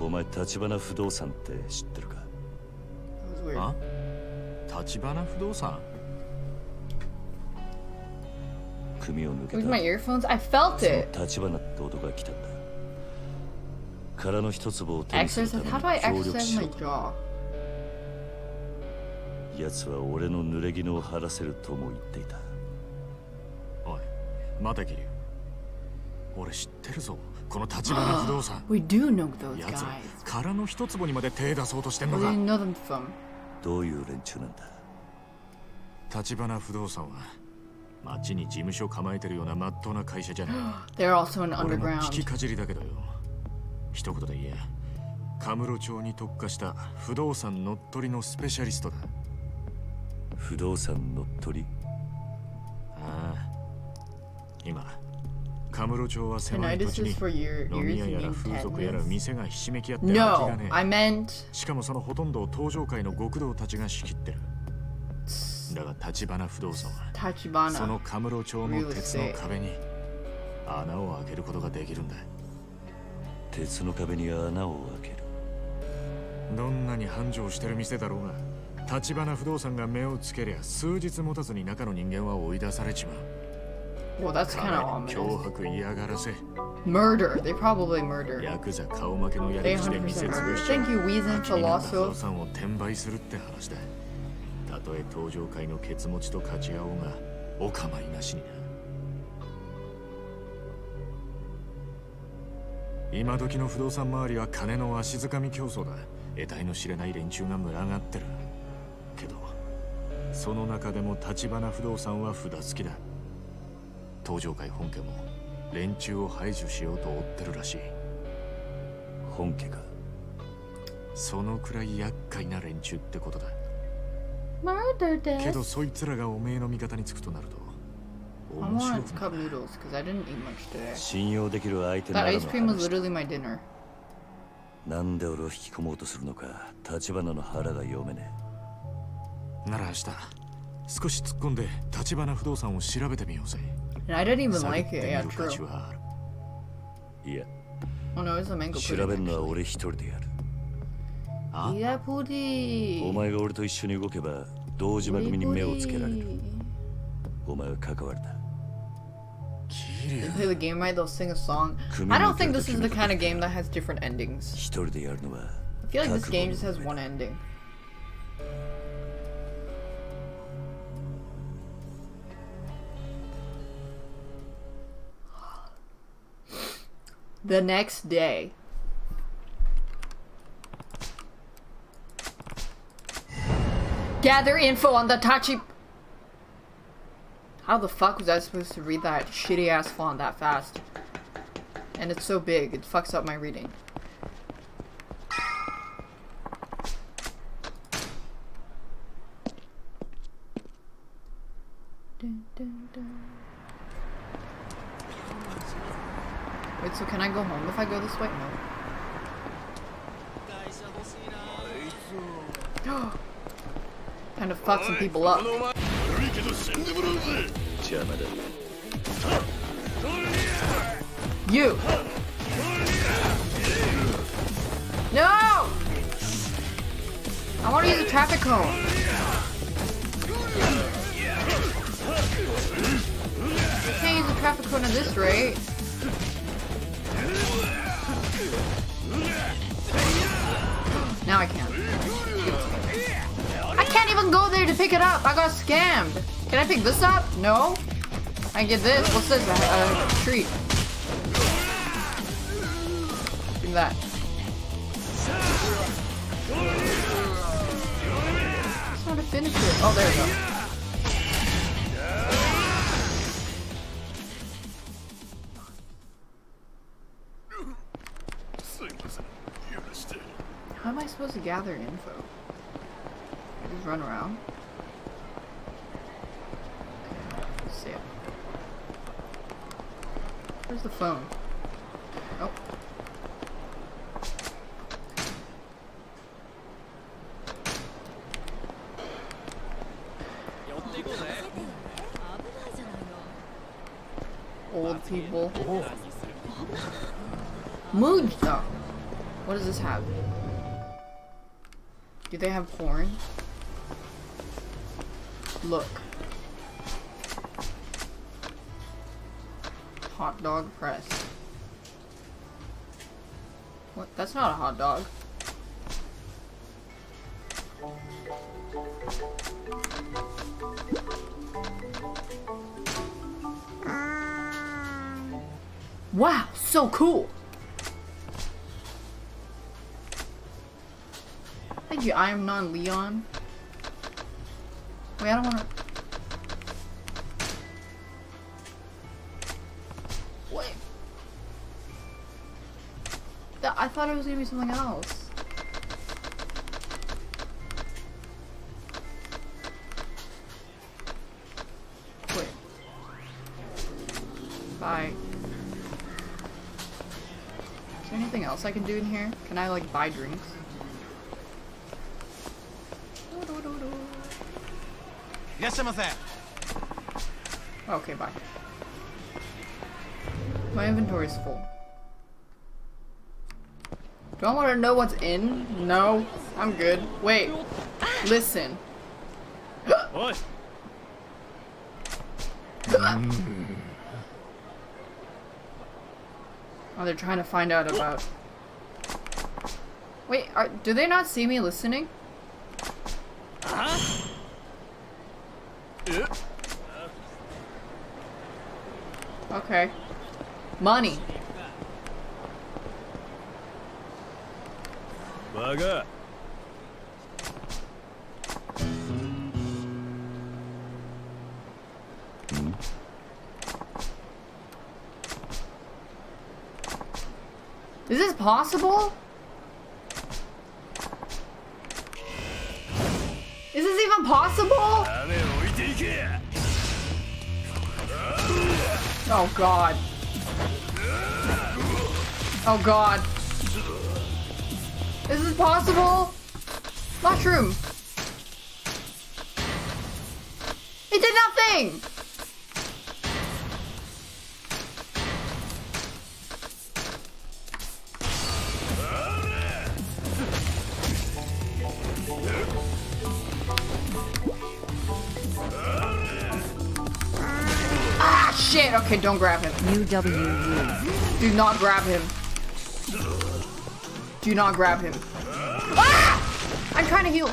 お前立花不動産って知ってるか？あ？立花不動産？組を抜けた With my earphones? I felt it! 立花って男が来たんだ殻の一粒を手にする Exercise? How do I ために協力 exercise しう jaw? 奴は俺の濡れ衣を晴らせるとも言っていたおい待てキリ俺知ってるぞこの立花不動産 (gasps) We do know those 奴 guys 殻の一坪にまで手出そうとしてんのか do you know them from? どういう連中なんだ立花不動産は町に事務所構えてるようなまっとうな会社じゃない。(gasps) They're also an underground. 聞きかじりだけどよ。一言で言えカムロ町に特化した不動産乗っ取りのスペシャリストだ。不動産乗っ取り？ああ。今カムロ町は狭い土地に飲み屋やら風俗やら.店がひしめき合って空きが No, ね I え meant しかもそのほとんどを登場界の極道たちが仕切ってるだが立花不動産は Tachibana. そのカムロ町の鉄の壁に穴を開けることができるんだ鉄の壁に穴を開けるどんなに繁盛してる店だろうが立花不動産が目をつけりゃ数日持たずに中の人間は追い出されちまう Well, that's kind of 脅 ominous. 迫嫌がらせ Murder. They probably murder. ヤクザ顔負けのやり They 口で店100%潰 murder. しちゃう Thank you, ったとえ登場界のケツ持ちと勝ち合おうがお構いなしにな。今時の不動産周りは金の足づかみ競争だ。得体の知れない連中が群がってる。けどその中でも立花不動産は札付きだ。登場界本家も連中を排除しようと追ってるらしい。本家か。そのくらい厄介な連中ってことだけどそいつらがおめえの味方につくとなると。信用できる相手な。んで俺を引き込もうとするのか、立の腹が読めね。なら明日、少し突っ込んで立不動産を調べてみようぜ。I やるの俺一人でやる。お前が俺と一緒に動けば。堂島組に目をつけられるお前は関わるな They play the game right, they'll sing a song. I don't think this is the kind of game that has different endings. 一人でやるのは I feel like this game just has one ending. The next day. Gather info on the Tachi. How the fuck was I supposed to read that shitty ass font that fast? And it's so big, it fucks up my reading. Dun, dun, dun. Wait, so can I go home if I go this way? No. Kind of fuck some people up. You! No! I want to use a traffic cone. I can't use a traffic cone at this rate. Now I can. I can't even go there to pick it up. I got scammed. Can I pick this up? No. I get this. What's this? A, a treat. Give me that. Just want to. Oh, there we go. How am I supposed to gather info? Run around? Let's see it. Where's the phone? Oh. Old people. Mood stuff. What does this have? Do they have porn? Look. Hot dog press. What? That's not a hot dog. Wow, so cool! Thank you, I am non-Leon. I don't wanna... Wait. Th I thought it was gonna be something else. Wait. Bye. Is there anything else I can do in here? Can I, like, buy drinks? Okay, bye. My inventory is full. Do I want to know what's in? No. I'm good. Wait. Listen. (gasps) What? Oh, they're trying to find out about... Wait, are, do they not see me listening? Huh? Okay. Money. Baga. Is this possible? Is this even possible? Oh god. Oh god. Is this possible? Mushroom. It did nothing! Okay, don't grab him. UWU. Do not grab him. Do not grab him. Ah! I'm trying to heal.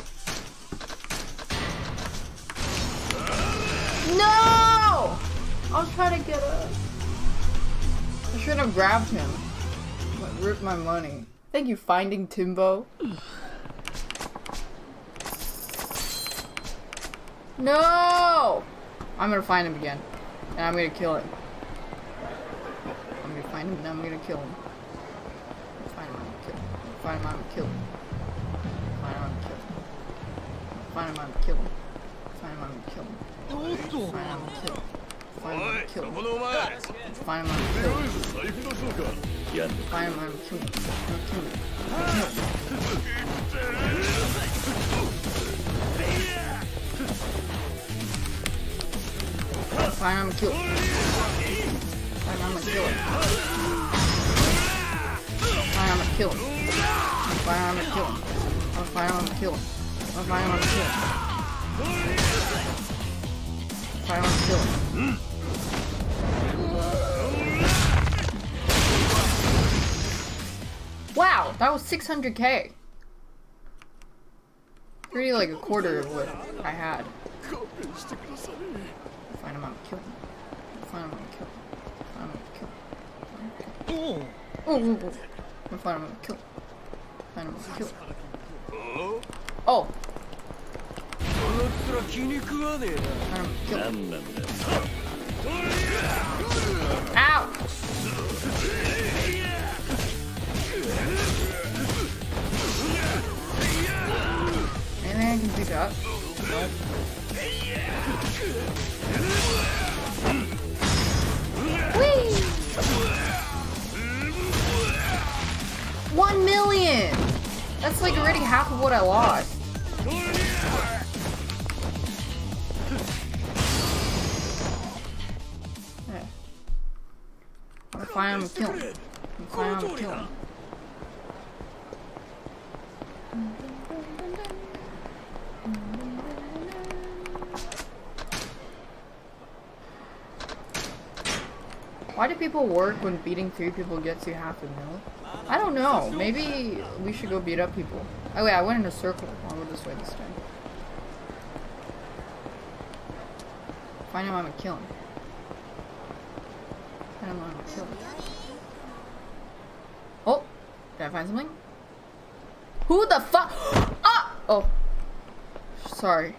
No! I was trying to get up. I should have grabbed him. Rip my money. Thank you, Finding Timbo. No! I'm gonna find him again. And I'm gonna kill him. I'm gonna find him and I'm gonna kill him. Find him, I'm gonna kill him. Find him, I'm gonna kill him. Find him, I'm gonna kill him. Find him, I'm gonna kill him. Find him, I'm kill him. Find him, I'm kill him. Find him, I'm gonna kill him. Find him, I'm kill him. Find him, I'm kill him. Fine, I'm gonna kill him. Fine, I'm gonna kill him. Fine, I'm gonna kill him. Fine, I'm gonna kill him. I'm fine, gonna kill him. I'm fine, gonna kill him. Fine, I'm gonna kill him. Wow, that was 600k. Really like a quarter of what I had. Him, I'm kill him. Find I'm kill him. Oh, oh, oh. We're fighting with a kill. Fighting with a kill. Oh. Ow! Anything I can pick up? Nope. Whee! 1 million! That's like already half of what I lost. I'm gonna find him and kill him. I'm gonna kill. Why do people work when beating three people gets you half a mil? I don't know. Maybe we should go beat up people. Oh wait, I went in a circle. I'll go this way this time. Find him, I'm gonna kill him. Find him, I'm gonna kill him. Oh! Did I find something? Who the fuck? (gasps) Ah! Oh. Sorry.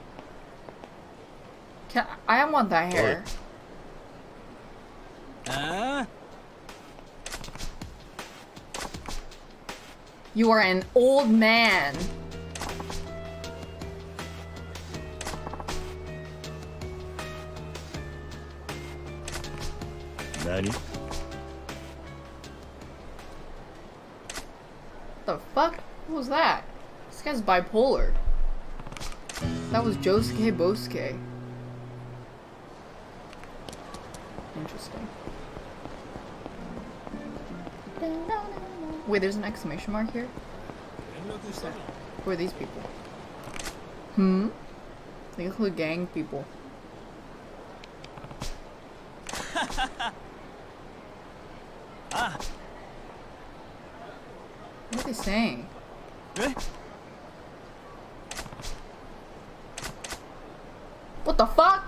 Can I want that hair. Huh? You are an old man. Nani? The fuck? What was that? This guy's bipolar. That was Josuke Bosuke. Interesting. Wait, there's an exclamation mark here? Who are these people? Hmm? They include gang people. ah. What are they saying? What the fuck?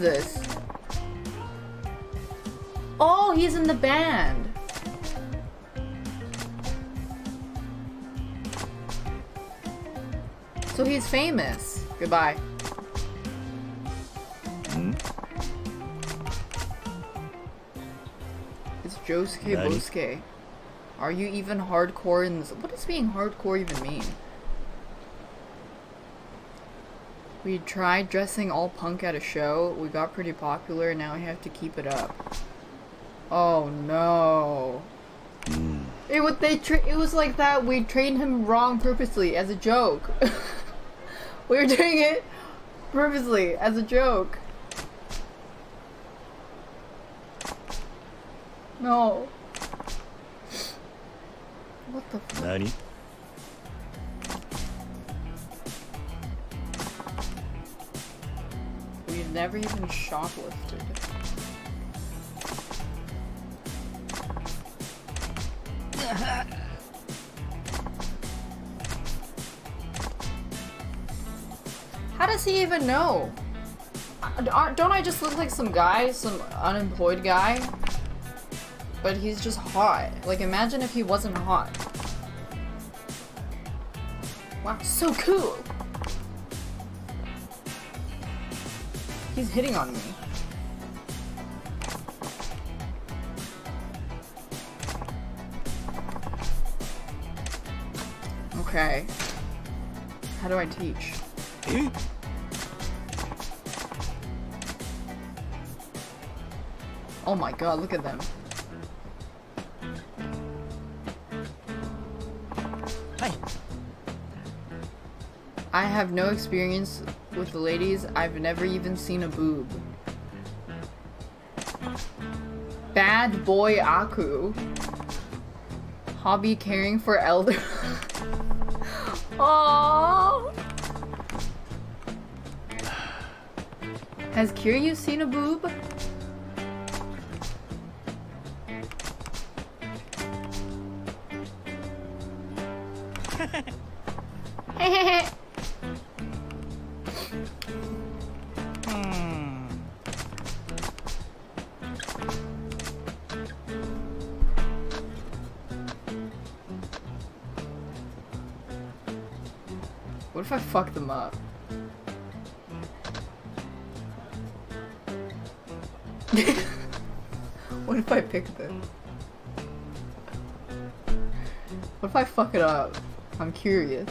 This? Oh, he's in the band. So he's famous. Goodbye. Hmm? It's Josuke? Bosuke. Are you even hardcore in this? What does being hardcore even mean? We tried dressing all punk at a show. We got pretty popular. Now we have to keep it up. Oh no. Mm. It was they. it was like that. We trained him wrong purposely as a joke. (laughs) we were doing it purposely as a joke. No. What the fuck? Never even shoplifted. How does he even know? Uh, don't I just look like some guy, some unemployed guy? But he's just hot. Like, imagine if he wasn't hot. Wow, so cool! He's hitting on me. Okay. How do I teach? oh my god, look at them. Hi. I have no experience with the ladies. I've never even seen a boob. Bad boy Aku. Hobby caring for elder. (laughs) Aww. Has Kiryu seen a boob? It up? I'm curious.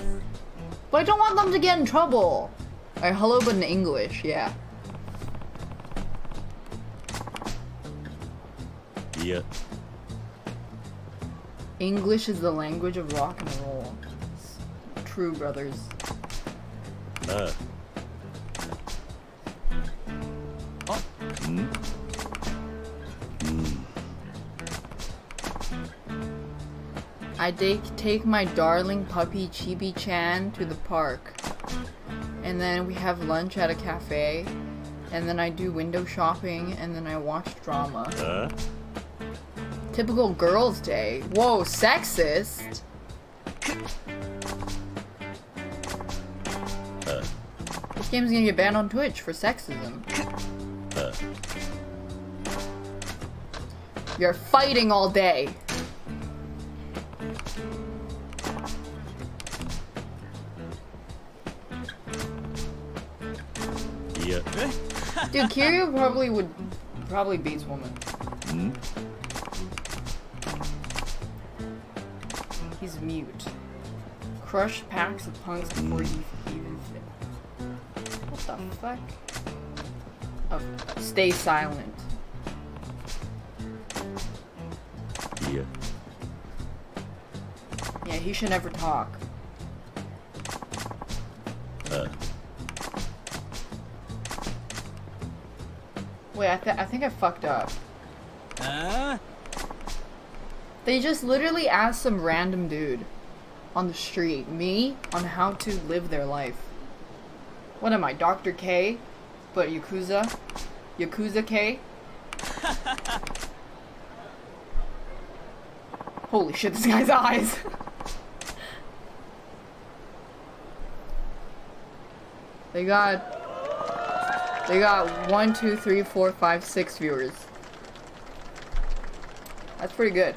But I don't want them to get in trouble! Alright, hello but in English, yeah. Yeah. English is the language of rock and roll. true, brothers. Take take my darling puppy Chibi Chan to the park. And then we have lunch at a cafe. And then I do window shopping and then I watch drama. Uh. Typical girls' day. Whoa, sexist. This game's gonna get banned on Twitch for sexism. Uh. You're fighting all day. Dude, Kiryu probably would probably beats woman. Mm. He's mute. Crush packs of punks before mm. even fit the fuck? Oh, stay silent. Yeah. Yeah, he should never talk. I, th I think I fucked up. Uh? They just literally asked some random dude on the street, me, on how to live their life. What am I, Dr. K? But Yakuza? Yakuza K? (laughs) Holy shit, this guy's eyes! (laughs) they got... They got one, two, three, four, five, six viewers. That's pretty good.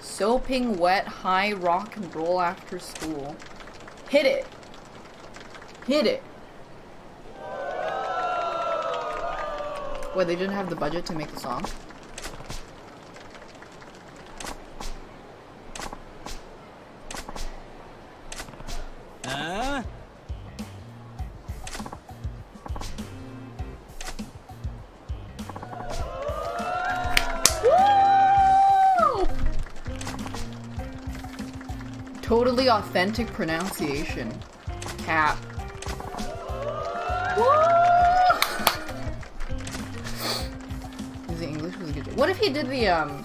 Soaping wet high rock and roll after school. Hit it! Hit it! Wait, they didn't have the budget to make the song? Authentic pronunciation. Cap. His English was good. What if he did the um?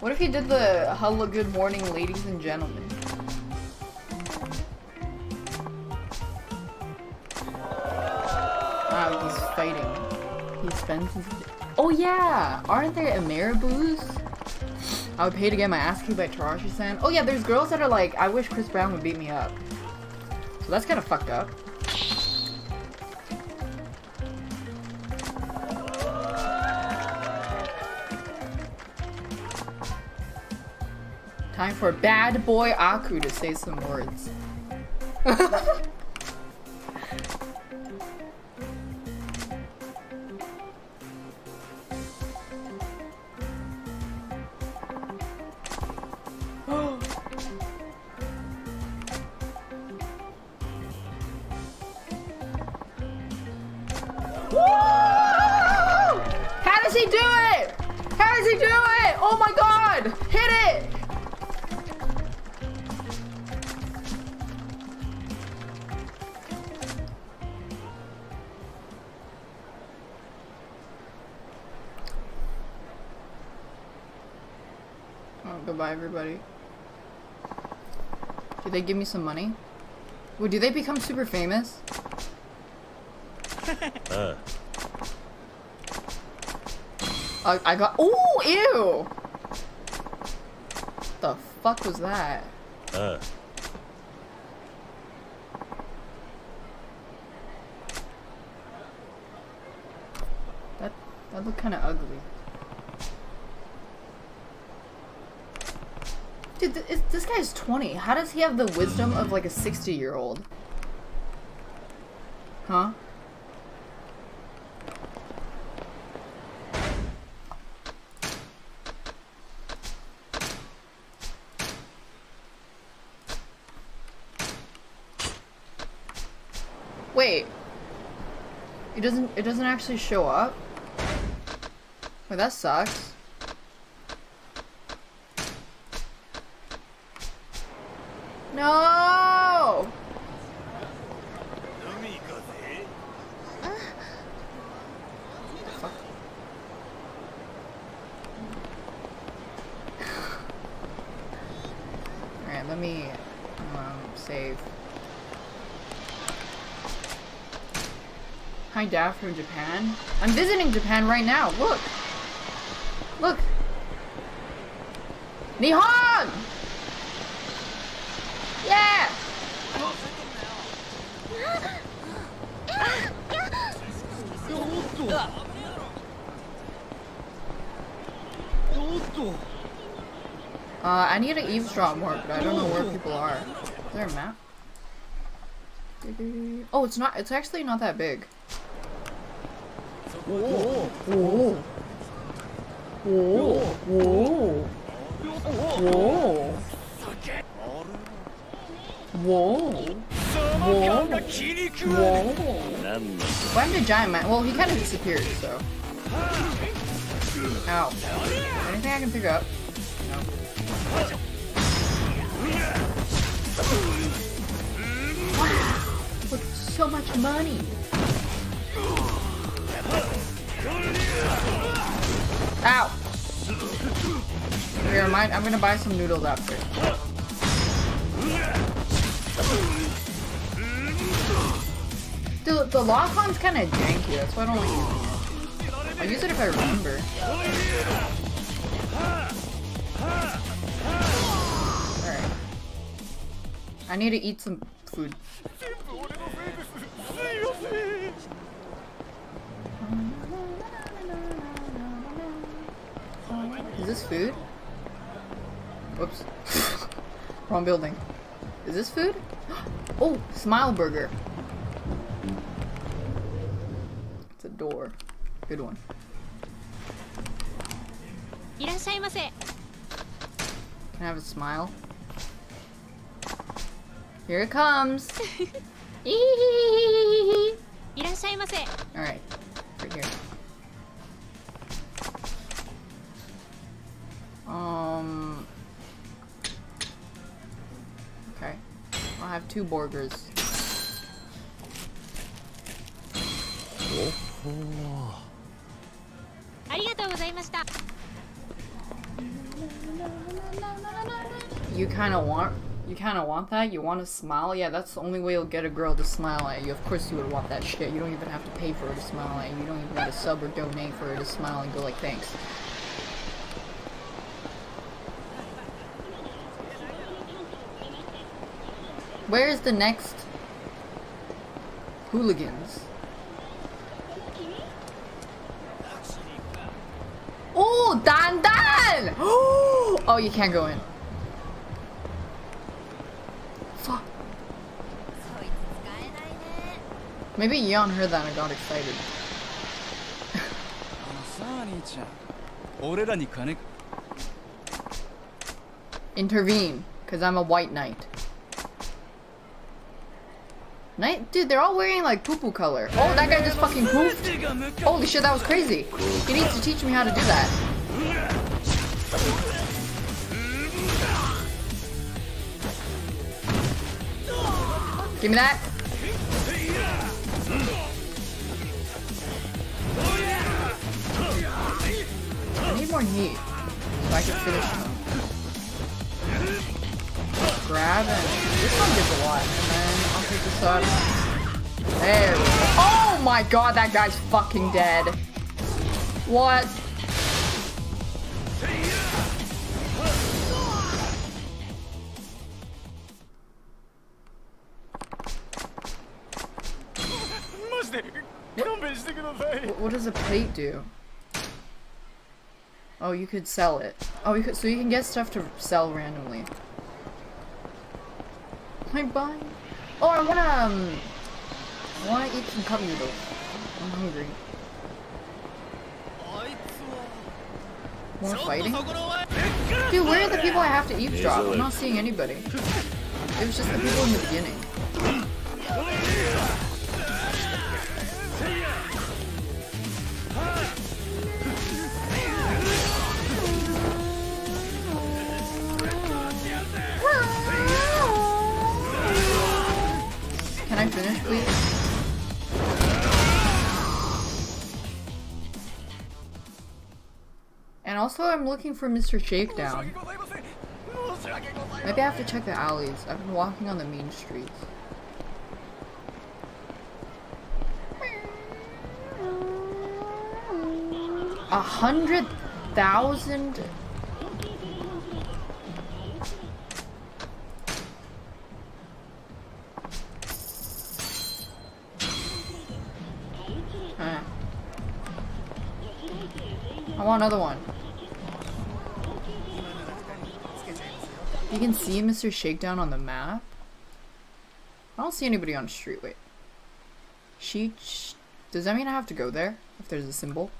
What if he did the hello, good morning, ladies and gentlemen? Wow, he's fighting. He spends his. Oh yeah, aren't there Ameribus? I would pay to get my ass kicked by Tarashi-san. Oh yeah, there's girls that are like, I wish Chris Brown would beat me up. So that's kind of fucked up. Time for bad boy Aku to say some words. (laughs) everybody. Did they give me some money? Wait, do they become super famous? (laughs) Uh. I, I got- Oh, ew! What the fuck was that? Uh. That that looked kind of ugly. Dude, th is, this guy's 20. How does he have the wisdom of like a 60 year old? Huh? Wait. It doesn't it doesn't actually show up? Wait, that sucks. No! Fuck. Alright, let me um, save. Hi, Daph from Japan. I'm visiting Japan right now. Look. Look. Nihon! Yeah! (laughs) Uh, I need to eavesdrop more, but I don't know where people are. Is there a map? Oh, it's not. It's actually not that big. Whoa! Whoa! Whoa! Whoa! Whoa! Whoa! Whoa! Whoa! Did giant man? Well, he kind of disappeared, so. Ow. Anything I can pick up? Wow! With so much money! Ow! Here, mind, I'm gonna buy some noodles after. The, the lock on's kind of janky, that's why I don't like it. I'll use it if I remember. I need to eat some food. Is this food? Whoops. (laughs) Wrong building. Is this food? (gasps) Oh, smile burger. It's a door. Good one. Can I have a smile? Here it comes. Alright. Right here. Um. Okay. I'll have two Borgers. Oh, oh. You kind of want you kind of want that? You want to smile? Yeah, that's the only way you'll get a girl to smile at you. Of course you would want that shit. You don't even have to pay for her to smile at you. You don't even gotta sub or donate for her to smile and go like, thanks. Where's the next hooligans? Oh, Dan Dan! (gasps) Oh, you can't go in. Fuck. Maybe Yeon heard that and got excited. Intervene, because I'm a white knight. Night, dude, they're all wearing like poo poo color. Oh, that guy just fucking pooped. Holy shit, that was crazy. He needs to teach me how to do that. Give me that. I need more heat so I can finish him. Grab and this one gives a lot, and then I'll take this out. There we go. Oh my god, that guy's fucking dead. What? What, what does a plate do? Oh, you could sell it. Oh, you could. So you can get stuff to sell randomly. Like buying. Oh, I wanna. Um, I wanna eat some cup noodles. I'm hungry. More fighting? Dude, where are the people I have to eavesdrop? I'm not seeing anybody. It was just the people in the beginning. Can I finish, please? And also, I'm looking for Mr. Shakedown. Maybe I have to check the alleys. I've been walking on the main streets. A hundred thousand I want another one. You can see Mr. Shakedown on the map. I don't see anybody on street. Wait. She. Does that mean I have to go there? If there's a symbol?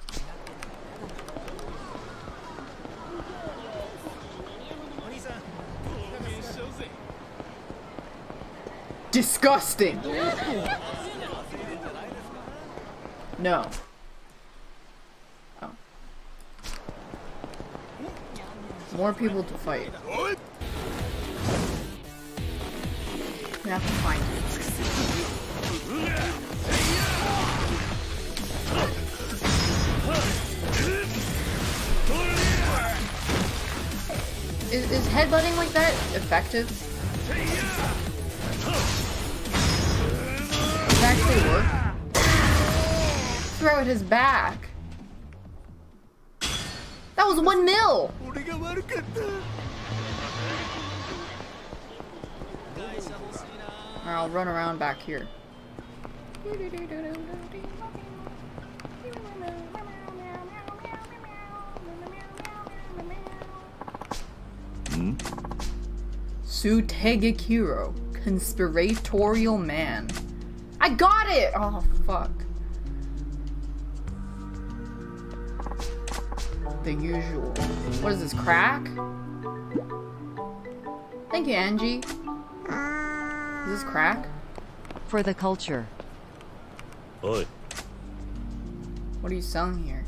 Disgusting! (laughs) No. Oh. More people to fight. We have to find. Is, is headbutting like that effective? Does it actually work? Throw at his back. That was one mil! I'll run around back here. Hmm? Sutegekiro, conspiratorial man. I got it! Oh, fuck. the usual. What is this, crack? Thank you, Angie. Is this crack? For the culture. Oi. What are you selling here?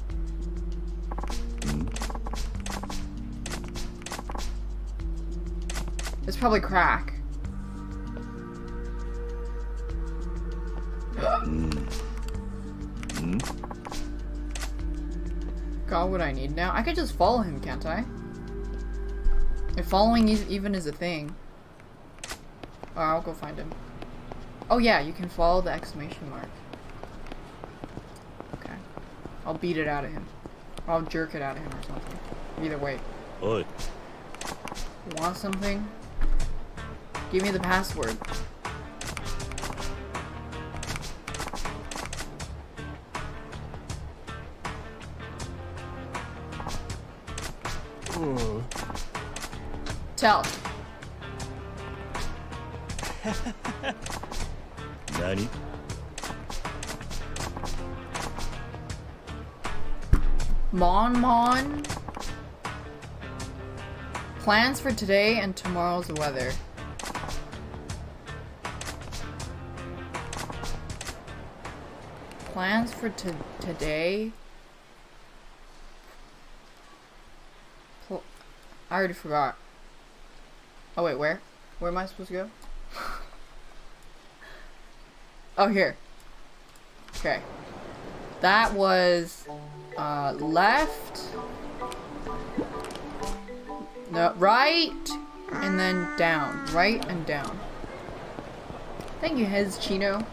It's probably crack. mm. Mm forgot what I need now. I could just follow him, can't I? If following even is a thing. Oh, I'll go find him. Oh yeah, you can follow the exclamation mark. Okay. I'll beat it out of him. Or I'll jerk it out of him or something. Either way. Oi. Want something? Give me the password. Tell. Nani? Mon Mon. Plans for today and tomorrow's weather. Plans for today I already forgot. Oh wait, where? Where am I supposed to go? oh, here. Okay. That was uh, left. No, right, and then down. Right and down. Thank you, Hez Chino.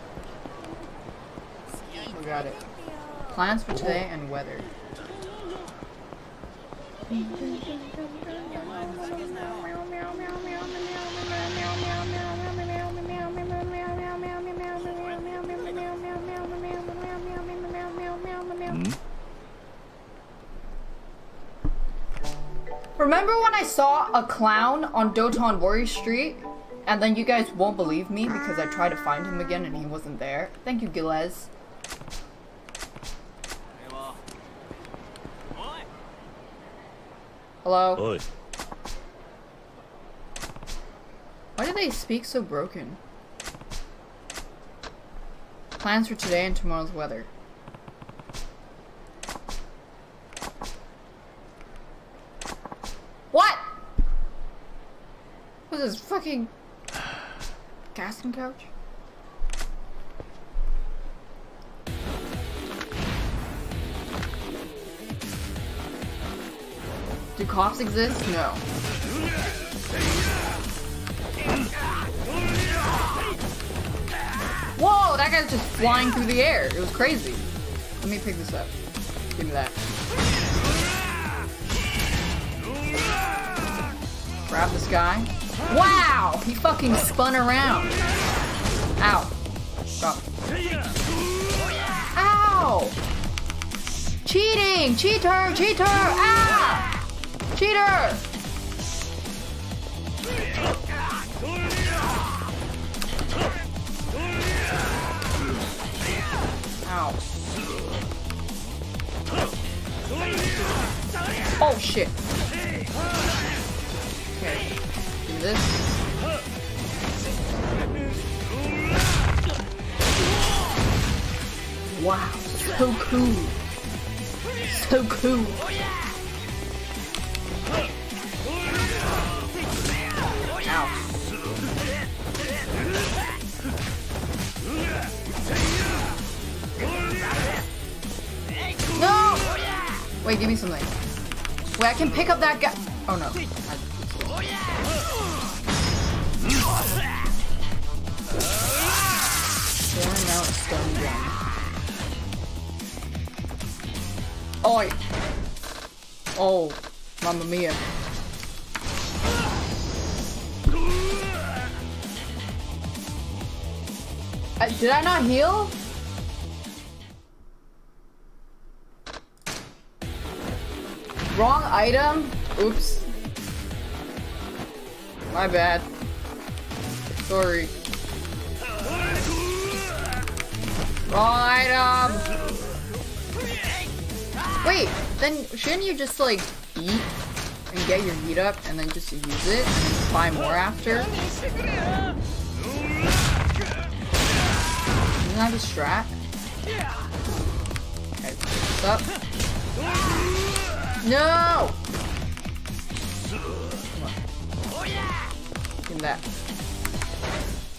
We got it. Plans for today and weather. Mm-hmm. Remember when I saw a clown on Doton Dotonbori Street? And then you guys won't believe me because I tried to find him again and he wasn't there. Thank you, Gilles. Hello? Oi. Why do they speak so broken? Plans for today and tomorrow's weather. What? What is this fucking casting couch? Do cops exist? No. Whoa, that guy's just flying through the air. It was crazy. Let me pick this up. Give me that. Grab this guy. Wow! He fucking spun around. Ow. Stop. Ow! Cheating! Cheater! Cheater! Ah! Cheater! Ow. Oh shit. This. Wow. So cool. So cool. No! Wait, give me something. Wait, I can pick up that guy. Oh no. Oh, mamma mia. Uh, did I not heal? Wrong item? Oops. My bad. Sorry. Wrong item! Wait, then shouldn't you just like eat and get your heat up and then just use it and buy more after? Doesn't have a strat? Okay, what's up? No! Give that.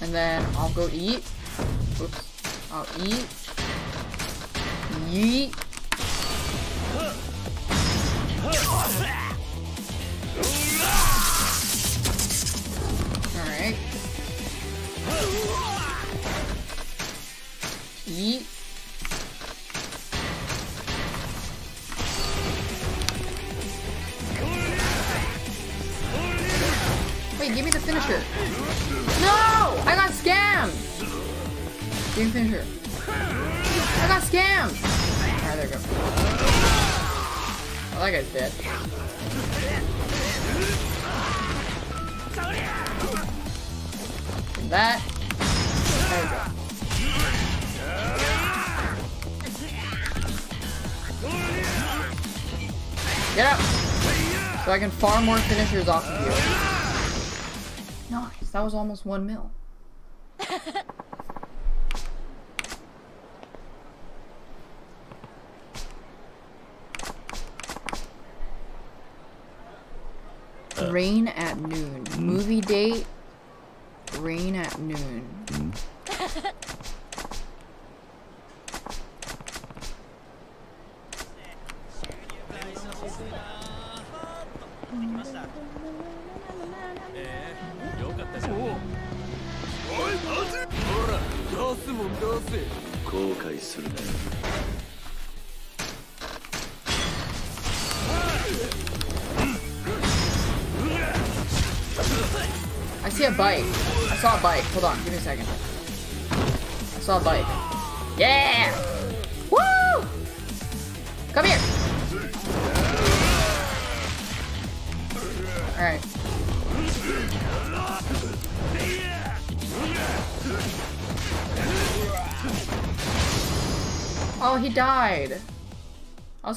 And then I'll go eat. Oops. I'll eat. Yeet. So I can farm more finishers off of you. Nice, that was almost one mil.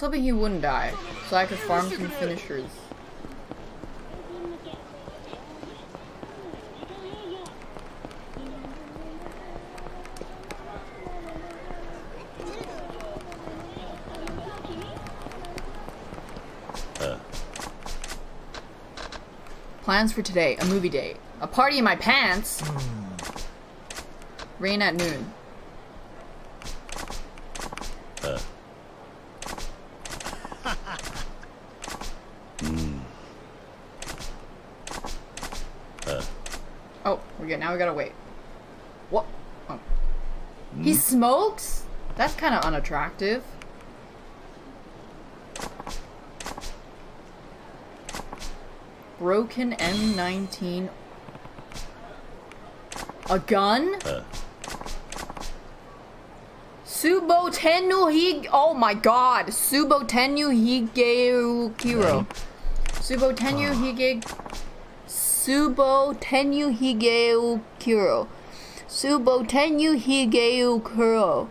Was hoping he wouldn't die, so I could farm some finishers. Uh. Plans for today, a movie date. A party in my pants? Hmm. Rain at noon. Uh. Hmm. Uh. Oh, we're good. Now we gotta wait. What? Oh. He smokes? That's kind of unattractive. Broken M19. A gun? Uh. Subo Tenu Hig. Oh my god. Subo Tenu Higeu Kiro. Subo Tenu Hige. Subo Tenu Higeu Kiro. Subo Tenu Higeu Kuro.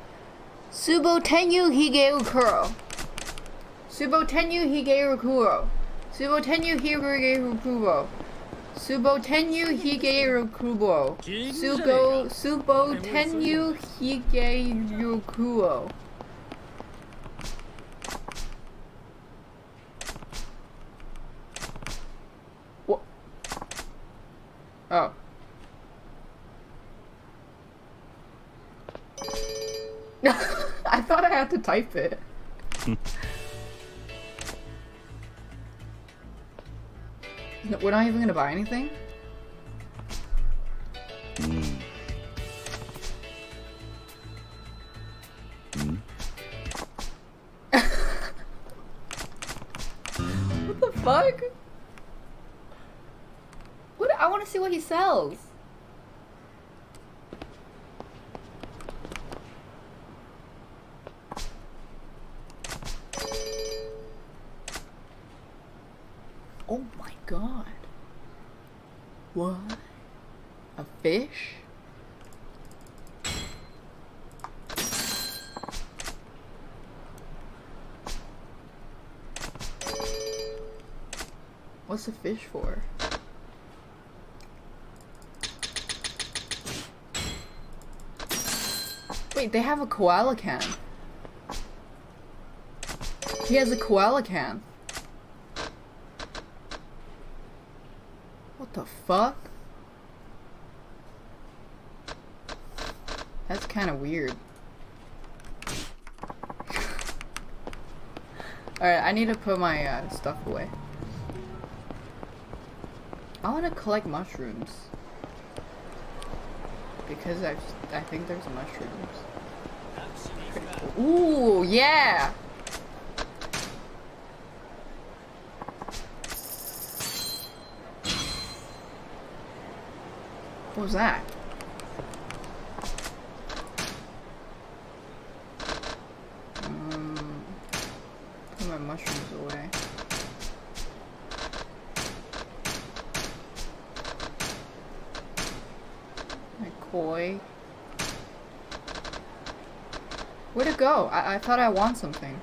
Subo Tenu Higeu Kuro. Subo Tenu Higeu Kuro. Subo Tenu Higeu Kuro. Subo Tenu Higeu Kubo. Sugo Subo Tenu Higeu Kuo. Oh. (laughs) I thought I had to type it. No, we're not even gonna buy anything? Hmm. Hmm. (laughs) What the fuck? What? I want to see what he sells. Oh my god. What? A fish? What's the fish for? Wait, they have a koala can. He has a koala can. What the fuck? That's kind of weird. (laughs) Alright, I need to put my uh, stuff away. I want to collect mushrooms. Because I, I think there's mushrooms. Ooh, yeah! What was that? Um, put my mushrooms away. Koi. Where'd it go? I, I thought I want something.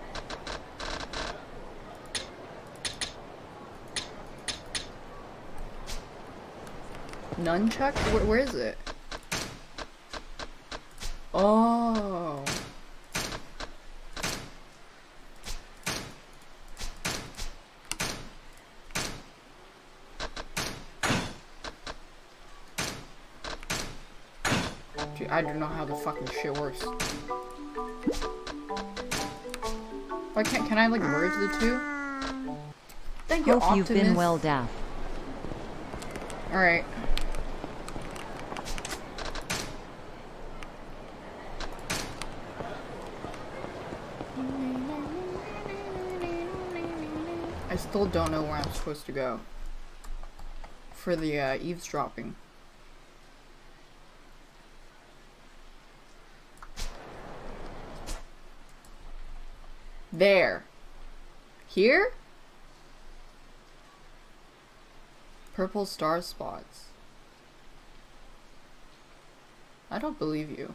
Nunchuck? Where, where is it? Oh. Dude, I don't know how the fucking shit works. Why can't can I like merge the two? Thank you, Hope you've been well, Daph. All right. I still don't know where I'm supposed to go for the uh, eavesdropping. There. Here? Purple star spots. I don't believe you.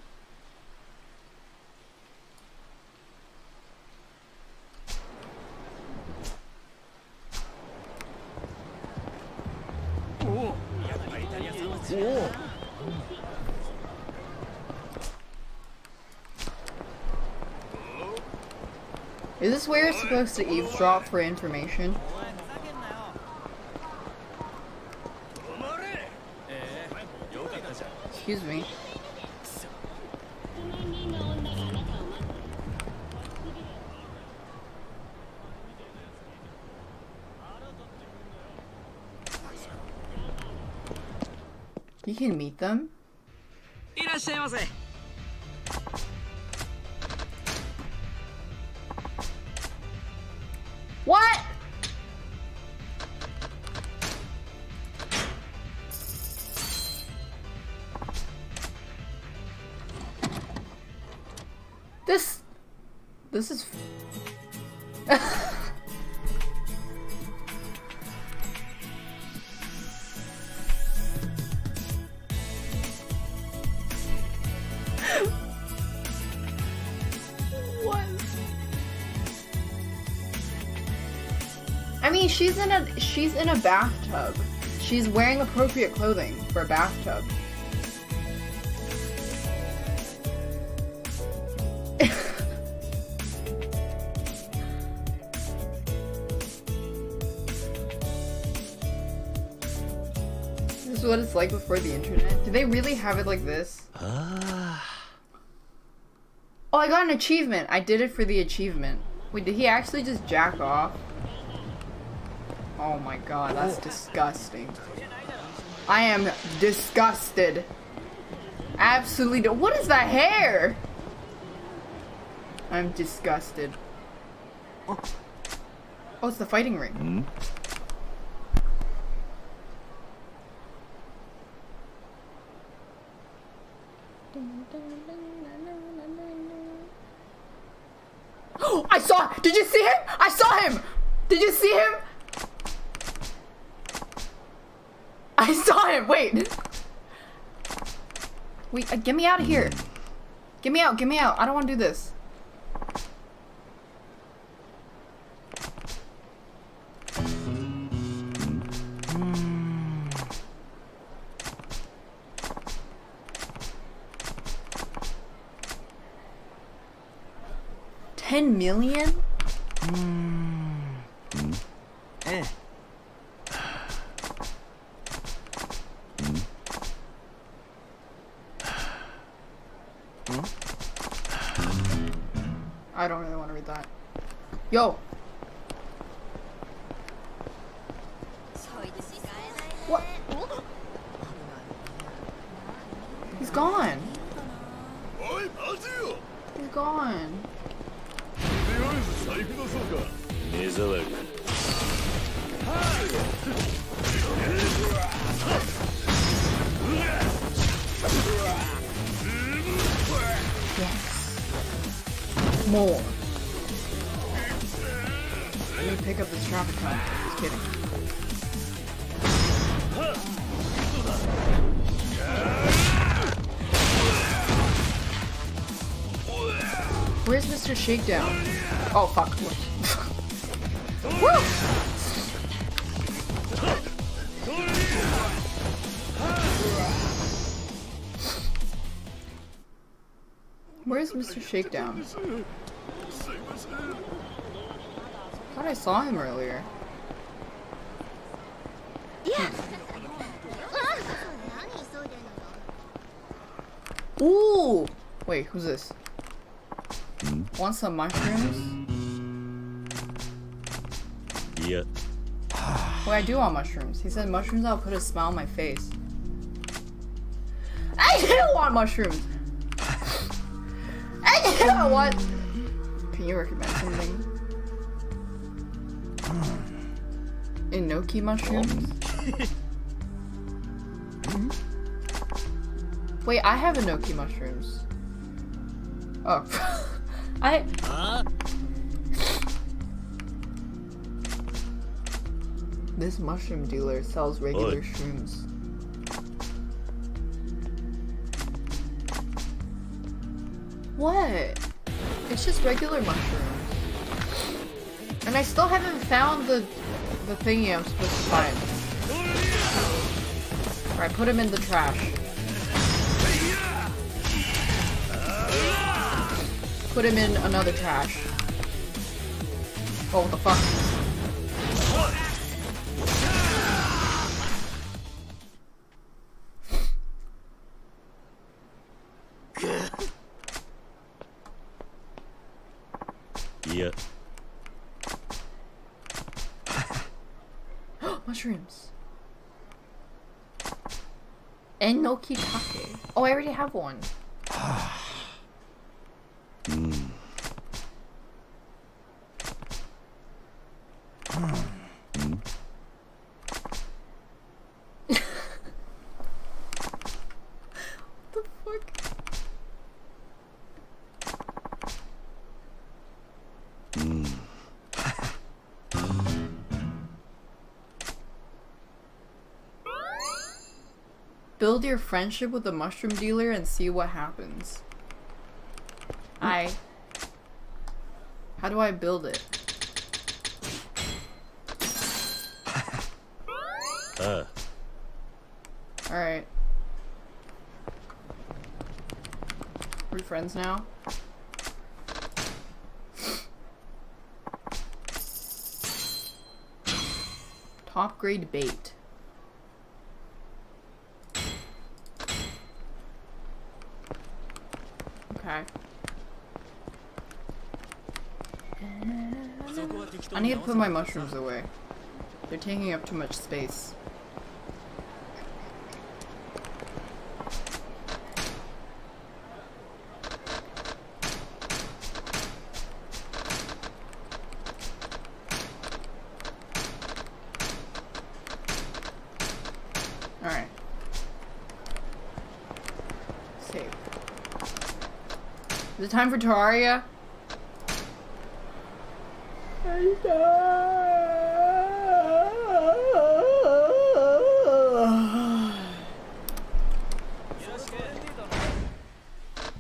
Is this where you're supposed to eavesdrop for information? Excuse me. She's in a she's in a bathtub. She's wearing appropriate clothing for a bathtub. (laughs) this is what it's like before the internet. Do they really have it like this? Ah. Oh, I got an achievement. I did it for the achievement. Wait, did he actually just jack off? Oh my god, that's disgusting. I am disgusted. Absolutely. What is that hair? I'm disgusted. Oh, it's the fighting ring. Oh, I saw. Did you see him? I saw him. Did you see him? I saw him. Wait. Wait. Uh, get me out of here. Get me out. Get me out. I don't want to do this. Ten million? Shakedown? Oh fuck. (laughs) Where's Mr. Shakedown? I thought I saw him earlier. Yeah. Ooh! Wait, who's this? Hmm? Want some mushrooms? Yeah. Wait, I do want mushrooms. He said mushrooms I'll put a smile on my face. (laughs) I didn't want mushrooms! (laughs) I don't want- Can you recommend something? Enoki mushrooms? (laughs) Wait, I have enoki mushrooms. Oh. I- This mushroom dealer sells regular Oi. shrooms. What? It's just regular mushrooms. And I still haven't found the the thingy I'm supposed to find. Alright, put him in the trash. Put him in another trash. Oh, the fuck? Yeah. (gasps) Mushrooms. Enoki take. Oh, I already have one. Build your friendship with the mushroom dealer and see what happens. I. How do I build it? Ah. (laughs) Alright. We're friends now? Top grade bait. Need to put my mushrooms away. They're taking up too much space. Time for Terraria?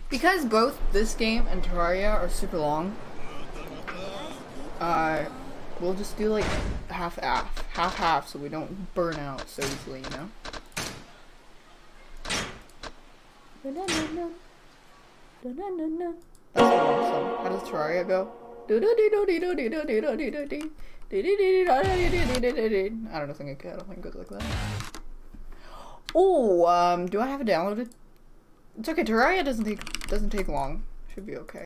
Because both this game and Terraria are super long, uh, we'll just do like half-half, half-half so we don't burn out so easily, you know? That's a long song. How does Terraria go? I don't think it, I don't think it goes like that. Oh, um, do I have it downloaded? It's okay. Terraria doesn't take doesn't take long. Should be okay.